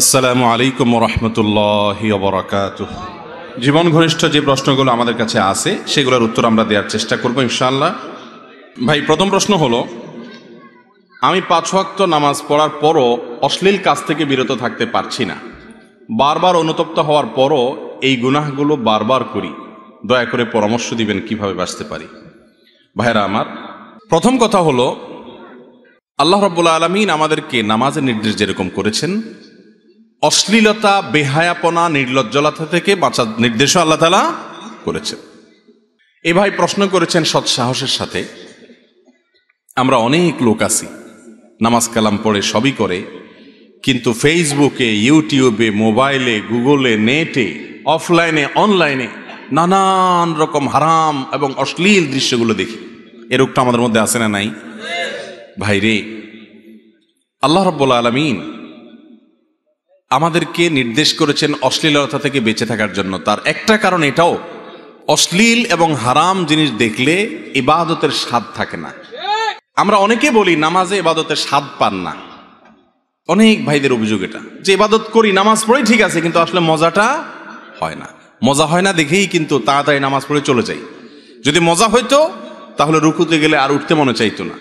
আসসালামু আলাইকুম রহমতুল্লাহ বরাকাত জীবন ঘনিষ্ঠ যে প্রশ্নগুলো আমাদের কাছে আছে, সেগুলোর উত্তর আমরা দেওয়ার চেষ্টা করব ইনশাআল্লাহ। ভাই, প্রথম প্রশ্ন হলো, আমি পাঁচ ওয়াক্ত নামাজ পড়ার পরও অশ্লীল কাজ থেকে বিরত থাকতে পারছি না। বারবার অনুতপ্ত হওয়ার পরও এই গুনাহগুলো বারবার করি। দয়া করে পরামর্শ দিবেন কীভাবে বাঁচতে পারি। ভাইরা আমার, প্রথম কথা হলো, আল্লাহ রব্বুল্লা আলমিন আমাদেরকে নামাজের নির্দেশ যেরকম করেছেন অশ্লীলতা, বেহায়াপনা, নির্লজ্জলতা থেকে বাঁচার নির্দেশও আল্লাহ তালা করেছেন। এ ভাই প্রশ্ন করেছেন সৎ সাহসের সাথে, আমরা অনেক লোক আছি, নামাজ কালাম পড়ে সবই করে, কিন্তু ফেসবুকে, ইউটিউবে, মোবাইলে, গুগলে, নেটে, অফলাইনে, অনলাইনে নানান রকম হারাম এবং অশ্লীল দৃশ্যগুলো দেখি। এ রোগটা আমাদের মধ্যে আছে না নাই? ভাইরে, আল্লাহ রব্বুল্লা আলমিন আমাদেরকে নির্দেশ করেছেন অশ্লীলতা থেকে বেঁচে থাকার জন্য। তার একটা কারণ এটাও, অশ্লীল এবং হারাম জিনিস দেখলে ইবাদতের স্বাদ থাকে না। আমরা অনেকে বলি, নামাজে ইবাদতের স্বাদ পান না। অনেক ভাইদের অভিযোগ এটা, যে ইবাদত করি, নামাজ পড়েই ঠিক আছে, কিন্তু আসলে মজাটা হয় না। মজা হয় না দেখেই কিন্তু তাড়াতাড়ি নামাজ পড়ে চলে যাই। যদি মজা হইতো, তাহলে রুকুতে গেলে আর উঠতে মনে চাইতো না।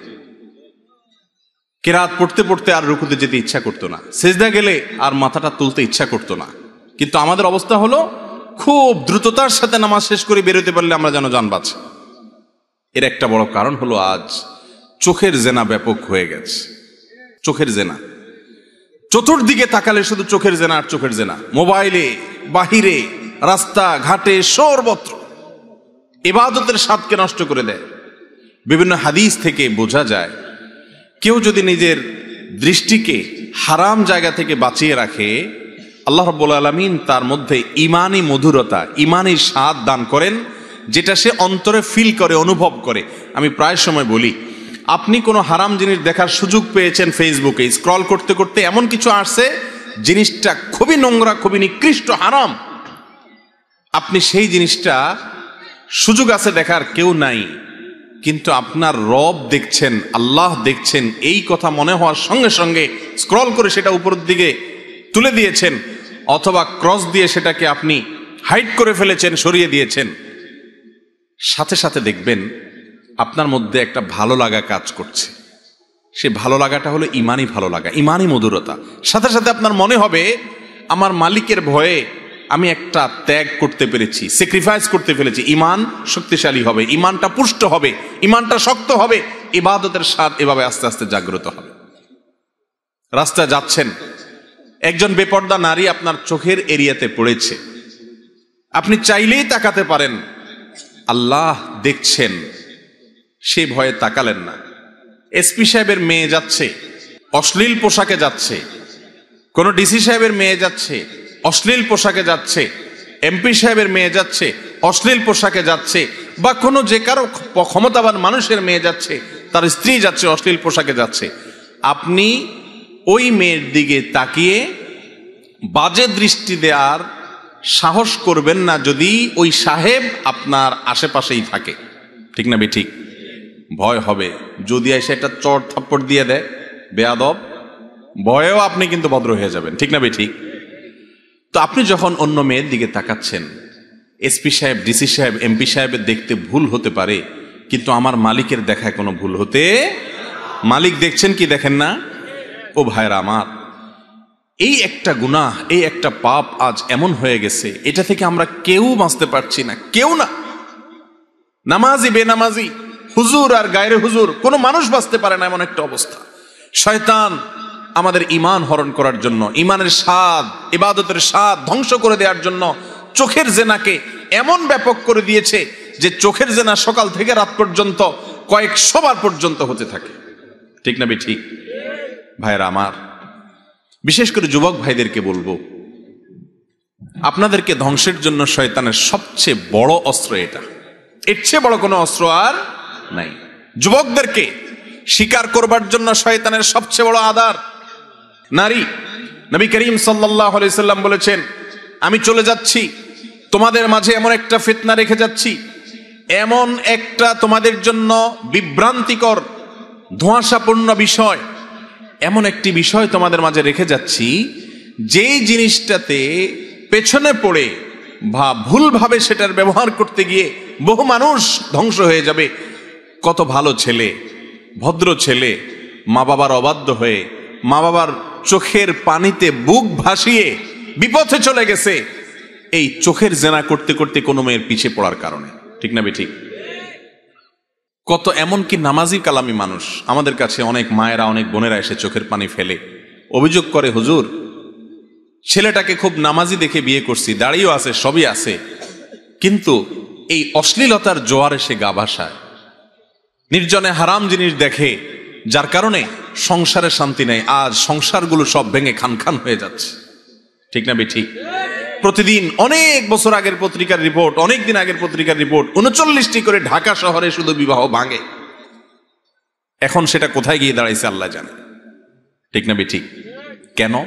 কেরাত পড়তে পড়তে আর রুকুতে যেতে ইচ্ছা করতো না। সেজদা গেলে আর মাথাটা তুলতে ইচ্ছা করতো না। কিন্তু আমাদের অবস্থা হলো, খুব দ্রুততার সাথে নামাজ শেষ করে বেরোতে পারলে আমরা যেন যান বাঁচি। এর একটা বড় কারণ হলো আজ চোখের জেনা ব্যাপক হয়ে গেছে। চোখের জেনা। চতুর্দিকে তাকালে শুধু চোখের জেনা আর চোখের জেনা। মোবাইলে, বাহিরে, রাস্তা, ঘাটে সর্বত্র। এবাদতের স্বাদকে নষ্ট করে দেয়। বিভিন্ন হাদিস থেকে বোঝা যায় কেউ যদি নিজের দৃষ্টিকে হারাম জায়গা থেকে বাঁচিয়ে রাখে, আল্লাহ রব্বুল আলমিন তার মধ্যে ইমানই মধুরতা, ইমানই স্বাদ দান করেন, যেটা সে অন্তরে ফিল করে, অনুভব করে। আমি প্রায় সময় বলি, আপনি কোনো হারাম জিনিস দেখার সুযোগ পেয়েছেন ফেসবুকে স্ক্রল করতে করতে এমন কিছু আসছে, জিনিসটা খুবই নোংরা, খুবই নিকৃষ্ট, হারাম। আপনি সেই জিনিসটা সুযোগ আছে দেখার কেউ নাই। কিন্তু আপনার রব দেখছেন, আল্লাহ দেখছেন, এই কথা মনে হওয়ার সঙ্গে সঙ্গে স্ক্রল করে সেটা উপরের দিকে তুলে দিয়েছেন, অথবা ক্রস দিয়ে সেটাকে আপনি হাইট করে ফেলেছেন, সরিয়ে দিয়েছেন। সাথে সাথে দেখবেন, আপনার মধ্যে একটা ভালো লাগা কাজ করছে। সে ভালো লাগাটা হলো ইমানই ভালো লাগা, ইমানই মধুরতা। সাথে সাথে আপনার মনে হবে, আমার মালিকের ভয়ে আমি একটা ত্যাগ করতে পেরেছি স্যাক্রিফাইস করতে পেরেছি। ইমান শক্তিশালী হবে, ইমানটা পুষ্ট হবে, ইমানটা শক্ত হবে, ইবাদতের স্বাদ এভাবে আস্তে আস্তে জাগ্রত হবে। রাস্তা যাচ্ছেন, একজন বেপর্দা নারী আপনার চোখের এরিয়াতে পড়েছে। আপনি চাইলেই তাকাতে পারেন, আল্লাহ দেখছেন, সে ভয়ে তাকালেন না। এসপি সাহেবের মেয়ে যাচ্ছে, অশ্লীল পোশাকে যাচ্ছে, কোন ডিসি সাহেবের মেয়ে যাচ্ছে অশ্লীল পোশাকে যাচ্ছে, এমপি সাহেবের মেয়ে যাচ্ছে, অশ্লীল পোশাকে যাচ্ছে, বা কোনো যে কারও ক্ষমতাবান মানুষের মেয়ে যাচ্ছে, তার স্ত্রী যাচ্ছে, অশ্লীল পোশাকে যাচ্ছে। আপনি ওই মেয়ের দিকে তাকিয়ে বাজে দৃষ্টি দেওয়ার সাহস করবেন না যদি ওই সাহেব আপনার আশেপাশেই থাকে। ঠিক না ঠিক ভয় হবে। যদি এসে একটা চট থাপ্পড় দিয়ে দেয়, বেয়াদব, ভয়েও আপনি কিন্তু ভদ্র হয়ে যাবেন। ঠিক না ঠিক তো আপনি যখন অন্য মেয়ের দিকে তাকাচ্ছেন, এসপি সাহেব, ডিসি সাহেব, এমপি সাহেবের দেখতে ভুল হতে পারে, কিন্তু আমার মালিকের দেখায় কোনো ভুল হতে মালিক দেখছেন কি দেখেন না? ও ভাইরা আমার, এই একটা গুনাহ, এই একটা পাপ আজ এমন হয়ে গেছে, এটা থেকে আমরা কেউ বাঁচতে পারছি না, কেউ না। নামাজি, বেনামাজি, হুজুর আর গায়ের হুজুর, কোনো মানুষ বাঁচতে পারে না এমন একটা অবস্থা। শয়তান আমাদের ইমান হরণ করার জন্য ইমানের স্বাদ, ইবাদতের স্বাদ ধ্বংস করে দেওয়ার জন্য চোখের জেনাকে এমন ব্যাপক করে দিয়েছে যে চোখের জেনা সকাল থেকে রাত পর্যন্ত কয়েকশো বার পর্যন্ত হতে থাকে। ঠিক না ঠিক ভাইয়েরা আমার, বিশেষ করে যুবক ভাইদেরকে বলব, আপনাদেরকে ধ্বংসের জন্য শয়তানের সবচেয়ে বড় অস্ত্র এটা। এর চেয়ে বড় কোনো অস্ত্র আর নাই। যুবকদেরকে স্বীকার করবার জন্য শয়তানের সবচেয়ে বড় আধার নারী, নবী করিম সাল্লাম বলেছেন, আমি চলে যাচ্ছি, তোমাদের মাঝে এমন একটা ফিতনা রেখে যাচ্ছি, এমন একটা তোমাদের জন্য বিভ্রান্তিকর, ধোঁয়াশাপূর্ণ বিষয়, এমন একটি বিষয় তোমাদের মাঝে রেখে যাচ্ছি, যেই জিনিসটাতে পেছনে পড়ে বা ভুলভাবে সেটার ব্যবহার করতে গিয়ে বহু মানুষ ধ্বংস হয়ে যাবে। কত ভালো ছেলে, ভদ্র ছেলে মা বাবার অবাধ্য হয়ে মা বাবার চোখের পানিতে বুক ভাসিয়ে বিপথে চলে গেছে। এই চোখের জেনা করতে করতে কোনো মেয়ের পিছে পড়ার কারণে। ঠিক না ঠিক কত এমনকি নামাজি কালামি মানুষ। আমাদের কাছে অনেক মায়েরা, অনেক বোনেরা এসে চোখের পানি ফেলে। অভিযোগ করে, হুজুর, ছেলেটাকে খুব নামাজি দেখে বিয়ে করছি দাঁড়িয়েও আছে, সবই আছে। কিন্তু এই অশ্লীলতার জোয়ারে সে গা ভাসায়। নির্জনে হারাম জিনিস দেখে যার কারণে সংসারে শান্তি নেই আজ সংসারগুলো সব ভেঙে খান খান হয়ে যাচ্ছে। ঠিক না ঠিক প্রতিদিন অনেক বছর আগের পত্রিকার রিপোর্ট অনেক দিন আগের পত্রিকার রিপোর্ট, উনচল্লিশটি করে ঢাকা শহরে শুধু বিবাহ ভাঙে। এখন সেটা কোথায় গিয়ে দাঁড়াইছে আল্লাহ জানে। ঠিক না ঠিক কেন?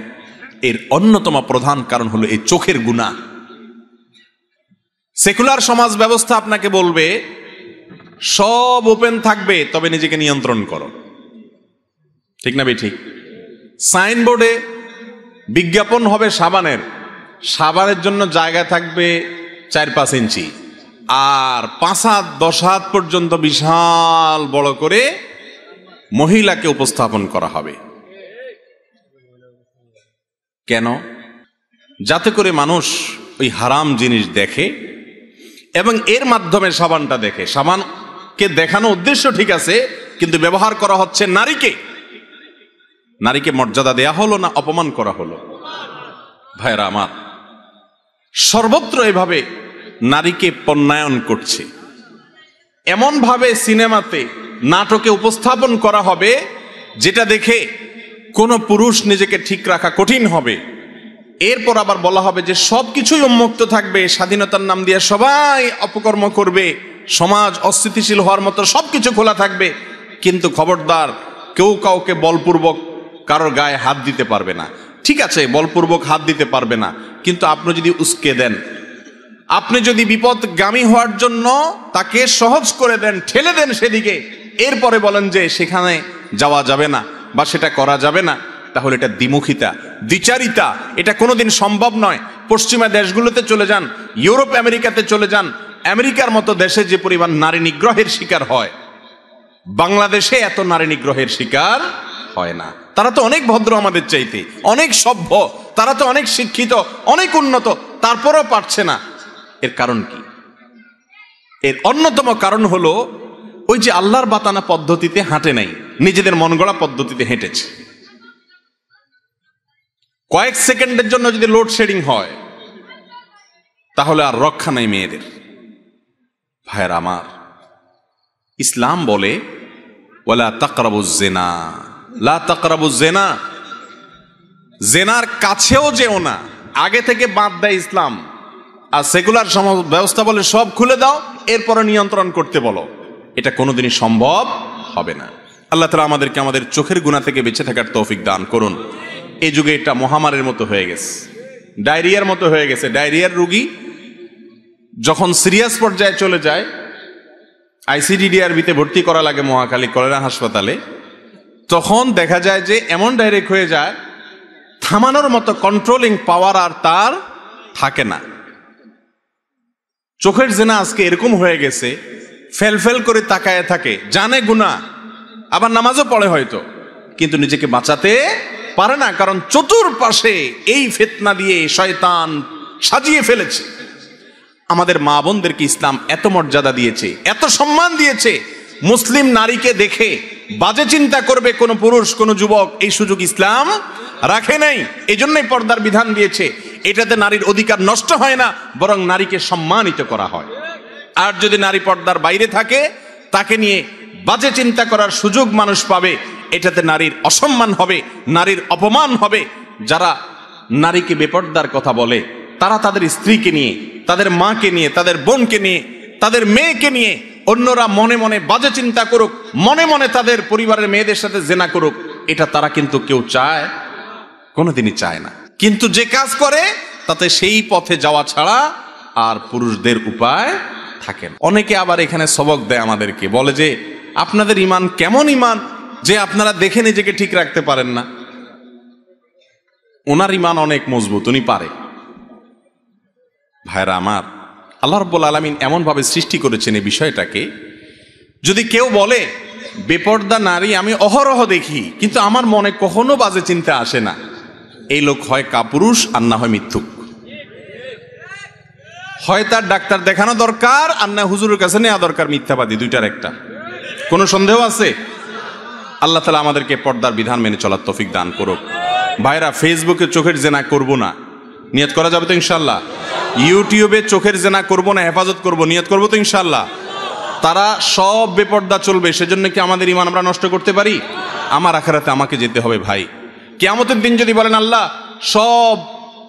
এর অন্যতম প্রধান কারণ হলো এই চোখের গুণা। সেকুলার সমাজ ব্যবস্থা আপনাকে বলবে, সব ওপেন থাকবে, তবে নিজেকে নিয়ন্ত্রণ করো। ঠিক না ঠিক সাইনবোর্ডে বিজ্ঞাপন হবে সাবানের। সাবানের জন্য জায়গা থাকবে চার পাঁচ ইঞ্চি। আর পাঁচ হাত, দশ হাত পর্যন্ত বিশাল বড় করে মহিলাকে উপস্থাপন করা হবে। কেন? যাতে করে মানুষ ওই হারাম জিনিস দেখে এবং এর মাধ্যমে সাবানটা দেখে। সাবানকে দেখানো উদ্দেশ্য ঠিক আছে, কিন্তু ব্যবহার করা হচ্ছে নারীকে। নারীকে মর্যাদা দেয়া হলো না অপমান করা হলো? ভাইরা আমার, সর্বত্র এভাবে নারীকে পণ্যায়ন করছে। এমনভাবে সিনেমাতে নাটকে উপস্থাপন করা হবে যেটা দেখে কোনো পুরুষ নিজেকে ঠিক রাখা কঠিন হবে। এরপর আবার বলা হবে যে সব কিছুই উন্মুক্ত থাকবে, স্বাধীনতার নাম দিয়ে সবাই অপকর্ম করবে, সমাজ অস্থিতিশীল হওয়ার মতো সব কিছু খোলা থাকবে। কিন্তু খবরদার কেউ কাউকে বলপূর্বক কারোর গায়ে হাত দিতে পারবে না। ঠিক আছে, বলপূর্বক হাত দিতে পারবে না, কিন্তু আপনি যদি উস্কে দেন, আপনি যদি বিপদগামী হওয়ার জন্য তাকে সহজ করে দেন, ঠেলে দেন সেদিকে, এরপরে বলেন যে সেখানে যাওয়া যাবে না বা সেটা করা যাবে না, তাহলে এটা দ্বিমুখিতা, দ্বিচারিতা, এটা কোনোদিন সম্ভব নয়। পশ্চিমা দেশগুলোতে চলে যান, ইউরোপ, আমেরিকাতে চলে যান, আমেরিকার মতো দেশে যে পরিমাণ নারী নিগ্রহের শিকার হয়, বাংলাদেশে এত নারী নিগ্রহের শিকার হয় না। তারা তো অনেক ভদ্র আমাদের চাইতে, অনেক সভ্য, তারা তো অনেক শিক্ষিত, অনেক উন্নত, তারপরেও পারছে না। এর কারণ কি? এর অন্যতম কারণ হলো, ওই যে আল্লাহর বাতানা পদ্ধতিতে হাঁটে নাই, নিজেদের মন গড়া পদ্ধতিতে হেঁটেছে। কয়েক সেকেন্ডের জন্য যদি লোডশেডিং হয়, তাহলে আর রক্ষা নাই মেয়েদের। ভাইয়ের আমার, ইসলাম বলে ওলা তাকরাবু জেনা। লা তাকরাবু জেনা জেনার কাছেও যেও না। আগে থেকে বাদ দেয় ইসলাম। আর সেকুলার সমাজ ব্যবস্থা বলে সব খুলে দাও, এরপরে নিয়ন্ত্রণ করতে বলো। এটা কোনোদিনই সম্ভব হবে না। আল্লাহ তালা আমাদেরকে আমাদের চোখের গুণা থেকে বেঁচে থাকার তৌফিক দান করুন। এই যুগে এটা মহামারীর মতো হয়ে গেছে। ডায়রিয়ার মতো হয়ে গেছে। ডায়রিয়ার রুগী যখন সিরিয়াস পর্যায়ে চলে যায়, আইসিডিডিআরবিতে ভর্তি করা লাগে মহাকালী কলেরা হাসপাতালে তখন দেখা যায় যে এমন ডাইরেক্ট হয়ে যায়, থামানোর মতো কন্ট্রোলিং পাওয়ার আর তার থাকে না। চোখের জেনা আজকে এরকম হয়ে গেছে, ফেল ফেল করে তাকায় থাকে, জানে গুণা আবার নামাজও পড়ে হয়তো, কিন্তু নিজেকে বাঁচাতে পারে না, কারণ চতুর্পাশে এই ফেতনা দিয়ে শয়তান সাজিয়ে ফেলেছে। আমাদের মা বোনদেরকে ইসলাম এত মর্যাদা দিয়েছে, এত সম্মান দিয়েছে মুসলিম নারীকে দেখে বাজে চিন্তা করবে কোন পুরুষ, কোন যুবক, এই সুযোগ ইসলাম রাখে নাই। এই জন্যই পর্দার বিধান দিয়েছে, এটাতে নারীর অধিকার নষ্ট হয় না, বরং নারীকে সম্মানিত করা হয়। আর যদি নারী পর্দার বাইরে থাকে, তাকে নিয়ে বাজে চিন্তা করার সুযোগ মানুষ পাবে, এটাতে নারীর অসম্মান হবে, নারীর অপমান হবে। যারা নারীকে বেপর্দার কথা বলে, তারা তাদের স্ত্রীকে নিয়ে, তাদের মাকে নিয়ে, তাদের বোনকে নিয়ে, তাদের মেয়েকে নিয়ে অন্যরা মনে মনে বাজে চিন্তা করুক, মনে মনে তাদের পরিবারের মেয়েদের সাথে জেনা করুক, এটা তারা কিন্তু কেউ চায়, কোনোদিনই চায় না। কিন্তু যে কাজ করে, তাতে সেই পথে যাওয়া ছাড়া আর পুরুষদের উপায় থাকে অনেকে আবার এখানে সবক দেয় আমাদেরকে, বলে যে, আপনাদের ইমান কেমন ইমান যে আপনারা দেখে নিজেকে ঠিক রাখতে পারেন না? ওনার ইমান অনেক মজবুত, উনি পারে। ভাইরা আমার আল্লাহ রব্বুল আলমিন এমনভাবে সৃষ্টি করেছেন এই বিষয়টাকে, যদি কেউ বলে, বেপর্দা নারী, আমি অহরহ দেখি, কিন্তু আমার মনে কখনো বাজে চিন্তা আসে না। এই লোক হয় কাপুরুষ আর না হয় মিথ্যুক। হয় তার ডাক্তার দেখানো দরকার, আর না হুজুরের কাছে নেওয়া দরকার মিথ্যাবাদী, দুইটার একটা। কোনো সন্দেহ আছে? আল্লাহ তালা আমাদেরকে পর্দার বিধান মেনে চলার তফিক দান করুক। ভাইরা ফেসবুকে চোখের জেনা করব না। নিয়ত করা যাবে তো ইনশাল্লাহ ইউটিউবে চোখের জেনা করব না, হেফাজত করব, নিয়ত করব তো ইনশাল্লাহ তারা সব বেপর্দা চলবে, সেজন্য কি আমাদের ইমান আমরা নষ্ট করতে পারি? আমার আখেরাতে আমাকে যেতে হবে ভাই। কেয়ামতের দিন যদি বলেন, আল্লাহ, সব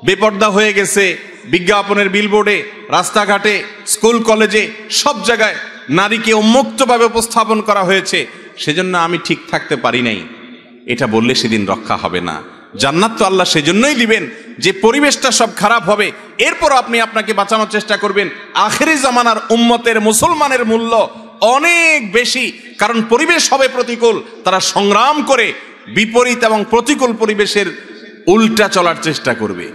বেপর্দা হয়ে গেছে, বিজ্ঞাপনের বিলবোর্ডে রাস্তাঘাটে স্কুল কলেজে সব জায়গায় নারীকে উন্মুক্তভাবে উপস্থাপন করা হয়েছে, সেজন্য আমি ঠিক থাকতে পারি নাই। এটা বললে সেদিন রক্ষা হবে না। জান্নাত তো আল্লাহ সেজন্যই দিবেন, যে পরিবেশটা সব খারাপ হবে এরপর আপনি আপনাকে বাঁচানোর চেষ্টা করবেন। আখেরি জামানার উম্মতের মুসলমানের মূল্য অনেক বেশি, কারণ পরিবেশ হবে প্রতিকূল, তারা সংগ্রাম করে বিপরীত এবং প্রতিকূল পরিবেশের উল্টা চলার চেষ্টা করবে।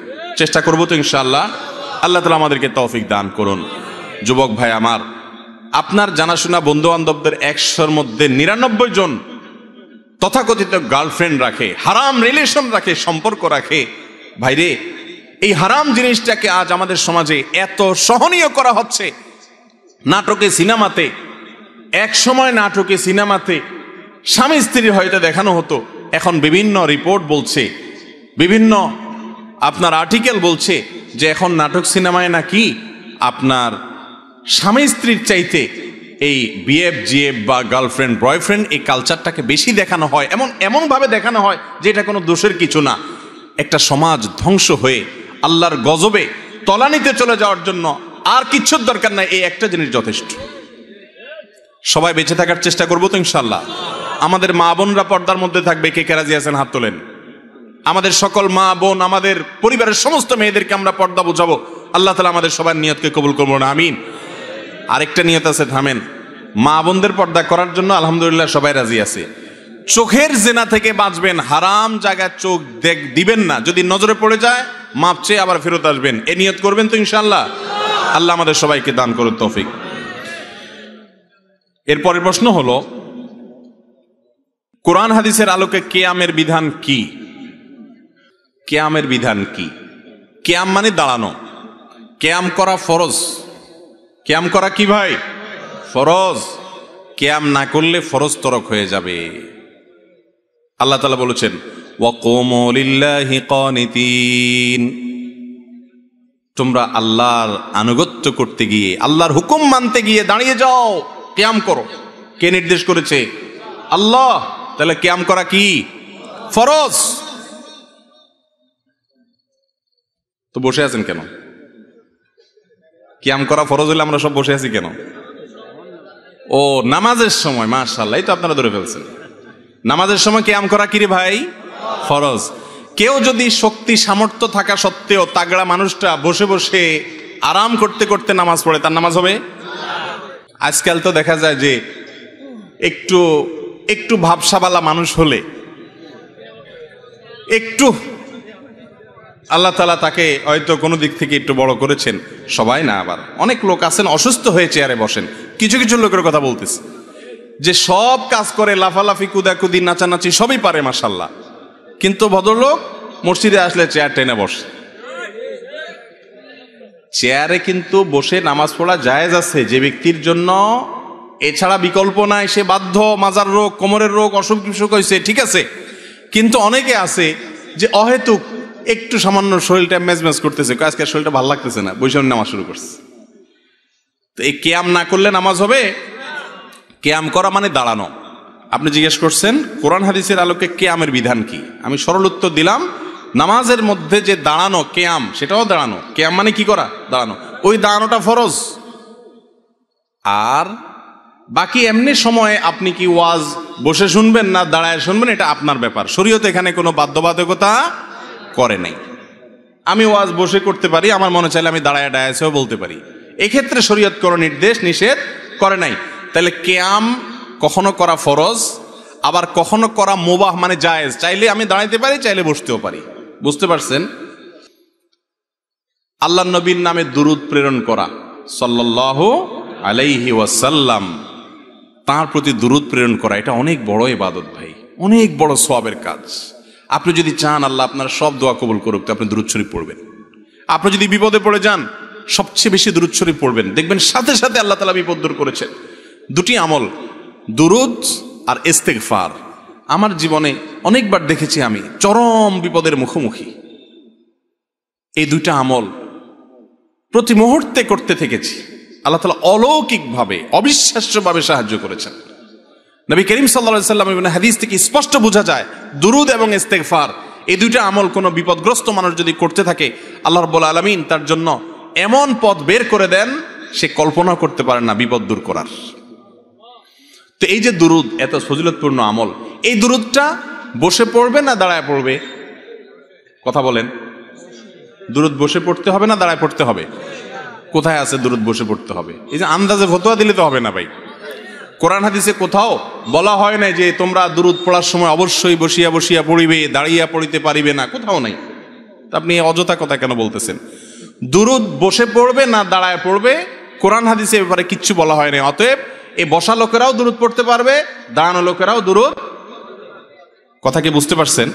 চেষ্টা করব তো ইনশাআল্লাহ। আল্লাহ তালা আমাদেরকে তৌফিক দান করুন। যুবক ভাই আমার, আপনার জানাশোনা বন্ধু বান্ধবদের একশোর মধ্যে নিরানব্বই জন তথাকথিত গার্লফ্রেন্ড রাখে, হারাম রিলেশন রাখে, সম্পর্ক রাখে। ভাইরে, এই হারাম জিনিসটাকে আজ আমাদের সমাজে এত সহনীয় করা হচ্ছে। নাটকে, সিনেমাতে এক সময় নাটকে, সিনেমাতে স্বামী স্ত্রী হয়তো দেখানো হতো। এখন বিভিন্ন রিপোর্ট বলছে, বিভিন্ন আপনার আর্টিকেল বলছে যে এখন নাটক, সিনেমায় নাকি আপনার স্বামী স্ত্রীর চাইতে এই বিএফ জিএফ বা গার্লফ্রেন্ড বয়ফ্রেন্ড এই কালচারটাকে বেশি দেখানো হয়, এমন, এমনভাবে দেখানো হয় যে এটা কোনো দোষের কিছু না। একটা সমাজ ধ্বংস হয়ে আল্লাহর গজবে তলানিতে চলে যাওয়ার জন্য আর কিচ্ছুর দরকার নাই, এই একটা জিনিস যথেষ্ট। সবাই বেঁচে থাকার চেষ্টা করব তো ইনশাল্লাহ আমাদের মা বোনরা পর্দার মধ্যে থাকবে, কে কে রাজি আছেন হাত তোলেন। আমাদের সকল মা বোন, আমাদের পরিবারের সমস্ত মেয়েদেরকে আমরা পর্দা বোঝাবো। আল্লাহ তালা আমাদের সবার নিয়তকে কবুল করব না আমিন। আরেকটা নিয়ত আছে, থামেন। মা বোনদের পর্দা করার জন্য আলহামদুলিল্লাহ সবাই রাজি আছে। চোখের জেনা থেকে বাঁচবেন, হারাম জায়গায় চোখ দেখ, দিবেন না। যদি নজরে পড়ে যায়, মাপ চেয়ে আবার ফেরত আসবেন। এ নিয়ত করবেন তো ইনশাল্লাহ আল্লাহ আমাদের সবাইকে দান করুন তৌফিক। এরপরের প্রশ্ন হলো, কোরআন হাদিসের আলোকে কেয়ামের বিধান কি? কেয়ামের বিধান কি? কেয়াম মানে দাঁড়ানো। কেয়াম করা ফরজ। কেয়াম করা কি ভাই? ফরজ। কেয়াম না করলে ফরজ তরক হয়ে যাবে। আল্লাহ তালা বলেছেন তোমরা আল্লাহর আনুগত্য করতে গিয়ে, আল্লাহর হুকুম মানতে গিয়ে দাঁড়িয়ে যাও, কেয়াম করো। কে নির্দেশ করেছে? আল্লাহ। তাহলে কেয়াম করা কি? ফরজ। তো বসে আছেন কেন? কিয়াম করা ফরজ হলে আমরা সব বসে আছি কেন? ও, নামাজের সময় মার্শাল্লাহ এই তো আপনারা ধরে ফেলছেন। নামাজের সময় কিয়াম করা কিরে ভাই? ফরজ। কেউ যদি শক্তি, সামর্থ্য থাকা সত্ত্বেও তাগড়া মানুষটা বসে বসে আরাম করতে করতে নামাজ পড়ে, তার নামাজ হবে? আজকাল তো দেখা যায় যে একটু একটু ভাবসাবালা মানুষ হলে, একটু আল্লাহ তালা তাকে হয়তো কোনো দিক থেকে একটু বড় করেছেন, সবাই না আবার। অনেক লোক আছেন, অসুস্থ হয়ে চেয়ারে বসেন। কিছু কিছু লোকের কথা বলতেছে। যে সব কাজ করে, লাফালাফি, কুদাকুদি, নাচানাচি সবই পারে মাসাল্লাহ কিন্তু ভদ্রলোক মসজিদে আসলে চেয়ার টেনে বসে। চেয়ারে কিন্তু বসে নামাজ পড়া জায়েজ আছে যে ব্যক্তির জন্য। এছাড়া বিকল্প নাই, সে বাধ্য, মাজার রোগ, কোমরের রোগ অসুখ বিসুখ হয়েছে ঠিক আছে। কিন্তু অনেকে আছে যে অহেতুক একটু সামান্য শরীরটা ম্যাজ করতেছে। আজকে শরীরটা ভালো লাগতেছে না? বৈশাখ নামাজ শুরু করছে। তো এই কেয়াম না করলে নামাজ হবে? কেয়াম করা মানে দাঁড়ানো। আপনি জিজ্ঞেস করছেন, কোরআন হাদিসের আলোকে কেয়ামের বিধান কি? আমি সরল উত্তর দিলাম, নামাজের মধ্যে যে দাঁড়ানো, কেয়াম, সেটাও দাঁড়ানো। কেয়াম মানে কি করা? দাঁড়ানো। ওই দাঁড়ানোটা ফরজ। আর বাকি এমনি সময়ে আপনি কি ওয়াজ বসে শুনবেন না দাঁড়ায় শুনবেন, এটা আপনার ব্যাপার। শরীয়ত এখানে কোনো বাধ্যবাধকতা করে নাই। আমি ওয়াজ বসে করতে পারি, আমার মনে চাইলে আমি দাঁড়ায় ডায়াসেও বলতে পারি। এক্ষেত্রে শরীয়ত কোনো নির্দেশ নিষেধ করে নাই। তাহলে কেয়াম কখনো করা ফরজ, আবার কখনো করা মোবাহ মানে জায়েজ। চাইলে আমি দাঁড়াইতে পারি, চাইলে বসতেও পারি। বুঝতে পারছেন? আল্লাহ নবীর নামে দুরুদ প্রেরণ করা সাল্লাহ আলাইহি ওয়াসাল্লাম, তার প্রতি দুরুদ প্রেরণ করা, এটা অনেক বড় ইবাদত ভাই। অনেক বড় সবের কাজ। আপনি যদি চান, আল্লাহ আপনার সব দোয়া কবুল করুক, তো আপনি দুরুদ শরীফ পড়বেন। আপনি যদি বিপদে পড়ে যান, সবচেয়ে বেশি দুরুদ শরীফ পড়বেন। দেখবেন সাথে সাথে আল্লাহ তালা বিপদ দূর করেছেন। দুটি আমল, দুরুদ আর ইস্তেগফার। আমার জীবনে অনেকবার দেখেছি আমি, চরম বিপদের মুখোমুখি। এই দুইটা আমল প্রতি মুহূর্তে করতে থেকেছি। আল্লাহ তালা অলৌকিকভাবে, অবিশ্বাস্যভাবে সাহায্য করেছেন। নবী করিম সাল্লা সাল্লাম এবং হাদিস থেকে স্পষ্ট বোঝা যায়, দুরুদ এবং ইস্তেগফার। এই দুইটা আমল কোনো বিপদগ্রস্ত মানুষ যদি করতে থাকে, আল্লাহ রব্বুল আলমিন তার জন্য এমন পথ বের করে দেন, সে কল্পনা করতে পারে না বিপদ দূর করার। তো এই যে দুরুদ, এত ফজিলতপূর্ণ আমল, এই দুরুদটা বসে পড়বে না দাঁড়ায় পড়বে? কথা বলেন। দুরুদ বসে পড়তে হবে না দাঁড়ায় পড়তে হবে? কোথায় আছে দুরুদ বসে পড়তে হবে? এই যে আন্দাজে ফতোয়া দিলে তো হবে না ভাই। কোরআন হাদিসে কোথাও বলা হয় না যে তোমরা দুরুদ পড়ার সময় অবশ্যই বসিয়া বসিয়া পড়িবে, দাঁড়িয়া পড়িতে পারিবে না, কোথাও নাই। আপনি অযথা কথা কেন বলতেছেন? দুরুদ বসে পড়বে না দাঁড়ায় পড়বে, কোরআন হাদিসে ব্যাপারে কিচ্ছু বলা হয় না অতএব এই বসা লোকেরাও দুরুদ পড়তে পারবে, দাঁড়ানো লোকেরাও দুরুদ। কথা কি বুঝতে পারছেন?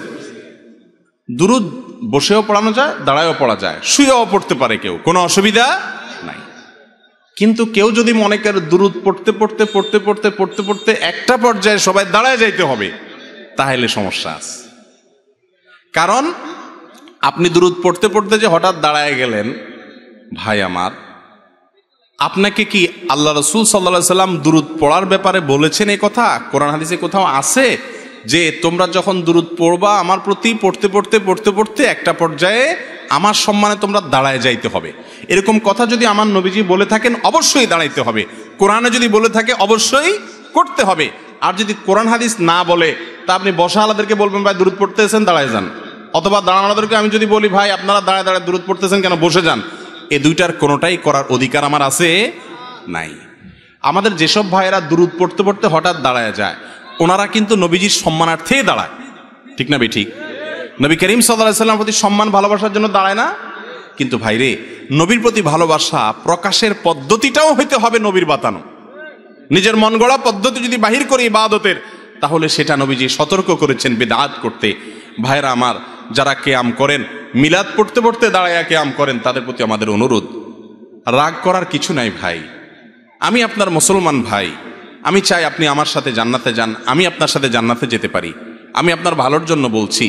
দুরুদ বসেও পড়ানো যায়, দাঁড়ায়ও পড়া যায়, শুয়েও পড়তে পারে কেউ, কোনো অসুবিধা কিন্তু কেউ যদি মনে করে দুরুদ পড়তে পড়তে পড়তে পড়তে পড়তে পড়তে একটা পর্যায়ে সবাই দাঁড়ায় যাইতে হবে, তাহলে সমস্যা আছে। কারণ আপনি দুরুদ পড়তে পড়তে যে হঠাৎ দাঁড়ায় গেলেন, ভাই আমার, আপনাকে কি আল্লাহ রসুল সাল্লা সাল্লাম দুরুদ পড়ার ব্যাপারে বলেছেন এই কথা? কোরআন হাদিসে কোথাও আছে? যে তোমরা যখন দুরুদ পড়বা, আমার প্রতি পড়তে পড়তে পড়তে পড়তে একটা পর্যায়ে আমার সম্মানে তোমরা দাঁড়ায় যাইতে হবে। এরকম কথা যদি আমার নবীজি বলে থাকেন, অবশ্যই দাঁড়াইতে হবে। কোরআনে যদি বলে থাকে, অবশ্যই করতে হবে। আর যদি কোরআন হাদিস না বলে, তা আপনি বসা আলাদেরকে বলবেন, ভাই দূরত পড়তেছেন, দাঁড়ায় যান। অথবা দাঁড়ানোদেরকে আমি যদি বলি, ভাই, আপনারা দাঁড়ায় দাঁড়ায় দূরত পড়তেছেন কেন? বসে যান। এ দুইটার কোনোটাই করার অধিকার আমার আছে নাই। আমাদের যেসব ভাইয়েরা দূরত পড়তে পড়তে হঠাৎ দাঁড়ায় যায় ওনারা কিন্তু নবীজির সম্মানার্থেই দাঁড়ায়। ঠিক না ঠিক। নবী করিম সাল্লাহ সাল্লাম প্রতি সম্মান ভালোবাসার জন্য দাঁড়ায় না। কিন্তু ভাইরে নবীর প্রতি ভালোবাসা প্রকাশের পদ্ধতিটাও হইতে হবে নবীর বাতানো। নিজের মন গড়া পদ্ধতি যদি বাহির করি ইবাদতের, তাহলে সেটা নবীজি সতর্ক করেছেন বেদাত করতে। ভাইরা আমার, যারা কেয়াম করেন, মিলাদ পড়তে পড়তে দাঁড়াইয়া কেয়াম করেন, তাদের প্রতি আমাদের অনুরোধ। রাগ করার কিছু নাই ভাই। আমি আপনার মুসলমান ভাই। আমি চাই আপনি আমার সাথে জান্নাতে যান, আমি আপনার সাথে জান্নাতে যেতে পারি। আমি আপনার ভালোর জন্য বলছি।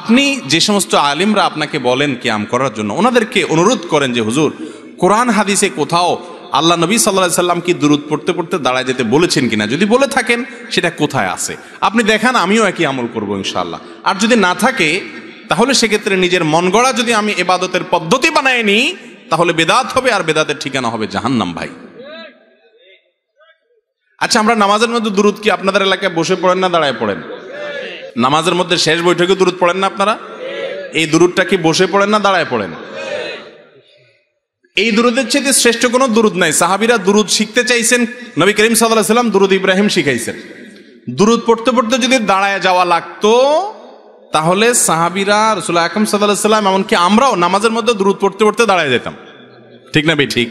আপনি যে সমস্ত আলিমরা আপনাকে বলেন কেয়াম করার জন্য, ওনাদেরকে অনুরোধ করেন যে, হুজুর, কোরআন, হাদিসে কোথাও আল্লাহ নবী সাল্লাহ সাল্লাম কি দূরত পড়তে পড়তে দাঁড়ায় যেতে বলেছেন কিনা? যদি বলে থাকেন, সেটা কোথায় আছে? আপনি দেখান, আমিও একই আমল করব ইনশাল্লাহ আর যদি না থাকে, তাহলে সেক্ষেত্রে নিজের মন গড়া যদি আমি এবাদতের পদ্ধতি বানায় নিই তাহলে বেদাত হবে আর বেদাতের ঠিকানা হবে জাহান্নাম ভাই। আচ্ছা আমরা নামাজের মধ্যে দূরত কি আপনাদের এলাকায় বসে পড়েন না দাঁড়ায় পড়েন? নামাজের মধ্যে শেষ বৈঠকে দূরত পড়েন না আপনারা? এই দূরতটা কি বসে পড়েন না দাঁড়ায় পড়েন? এই দুরুদের চেয়ে শ্রেষ্ঠ কোনো দুরুদ নাই। সাহাবিরা দুরুদ শিখতে চাইছেন, নবী করিম সাল্লাহ সাল্লাম দুরুদ ইব্রাহিম শিখাইছেন। দুরুদ পড়তে পড়তে যদি দাঁড়ায় যাওয়া লাগতো, তাহলে সাহাবিরা রসুল্লাহ আকরম সাল্লাহ সাল্লাম, এমনকি আমরাও নামাজের মধ্যে দূরত পড়তে পড়তে দাঁড়ায় যেতাম। ঠিক না বে ঠিক।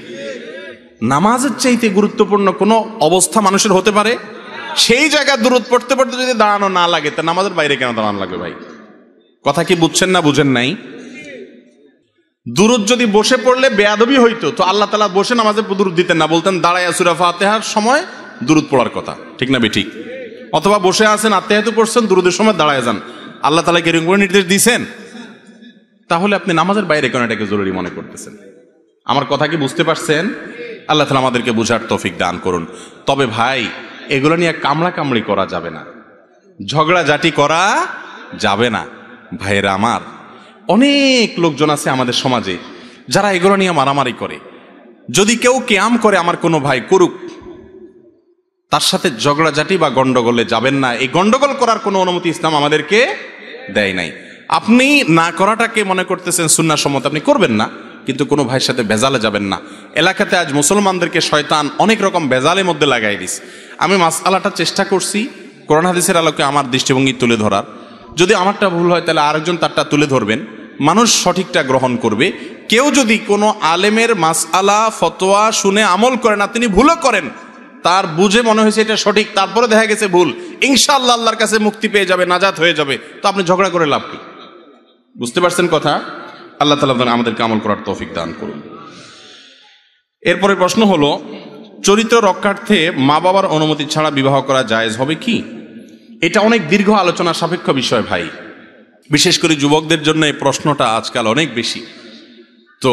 নামাজের চাইতে গুরুত্বপূর্ণ কোনো অবস্থা মানুষের হতে পারে? সেই জায়গায় দূরত পড়তে পড়তে যদি দাঁড়ানো না লাগে, তা নামাজের বাইরে কেন দাঁড়ানো লাগবে ভাই? কথা কি বুঝছেন না বুঝেন নাই? দূরত যদি বসে পড়লে বেয়াদবি হইতো, তো আল্লাহ তালা বসে নামাজে দূরত দিতেন না, বলতেন, দাঁড়ায় সুরা ফাতেহার সময় দূরত পড়ার কথা। ঠিক না ঠিক অথবা বসে আছেন আত্মাহাতু পড়ছেন দুরুদের সময় দাঁড়ায় যান। আল্লাহ তালা এরকম করে নির্দেশ দিয়েছেন তাহলে আপনি নামাজের বাইরে কেন এটাকে জরুরি মনে করতেছেন? আমার কথা কি বুঝতে পারছেন? আল্লাহ তালা আমাদেরকে বুঝার তৌফিক দান করুন। তবে ভাই, এগুলো নিয়ে কামড়া কামড়ি করা যাবে না। ঝগড়া জাটি করা যাবে না। ভাইয়েরা আমার, অনেক লোকজন আছে আমাদের সমাজে যারা এগুলো নিয়ে মারামারি করে। যদি কেউ কেয়াম করে আমার কোনো ভাই, করুক। তার সাথে ঝগড়াঝাটি বা গন্ডগোলে যাবেন না। এই গন্ডগোল করার কোনো অনুমতি ইসলাম আমাদেরকে দেয় নাই। আপনি না করাটাকে মনে করতেছেন সুন্না সম্মত, আপনি করবেন না। কিন্তু কোনো ভাইয়ের সাথে বেজালে যাবেন না। এলাকাতে আজ মুসলমানদেরকে শয়তান অনেক রকম বেজালের মধ্যে লাগাই দিস। আমি মাসালাটা চেষ্টা করছি করোনা হাদিসের আলোকে আমার দৃষ্টিভঙ্গি তুলে ধরার। যদি আমারটা ভুল হয়, তাহলে আরেকজন তারটা তুলে ধরবেন। মানুষ সঠিকটা গ্রহণ করবে। কেউ যদি কোনো আলেমের মাসআলা, ফতোয়া শুনে আমল করে না, তিনি ভুলও করেন, তার বুঝে মনে হয়েছে এটা সঠিক, তারপরে দেখা গেছে ভুল। ইনশাআল্লাহ আল্লাহর কাছে মুক্তি পেয়ে যাবে, নাজাত হয়ে যাবে। তো আপনি ঝগড়া করে লাভ কি? বুঝতে পারছেন কথা? আল্লাহ তালা আমাদেরকে আমল করার তৌফিক দান করুন। এরপরে প্রশ্ন হলো, চরিত্র রক্ষার্থে মা বাবার অনুমতি ছাড়া বিবাহ করা জায়েজ হবে কি? এটা অনেক দীর্ঘ আলোচনা সাপেক্ষ বিষয় ভাই। বিশেষ করে যুবকদের জন্য এই প্রশ্নটা আজকাল অনেক বেশি। তো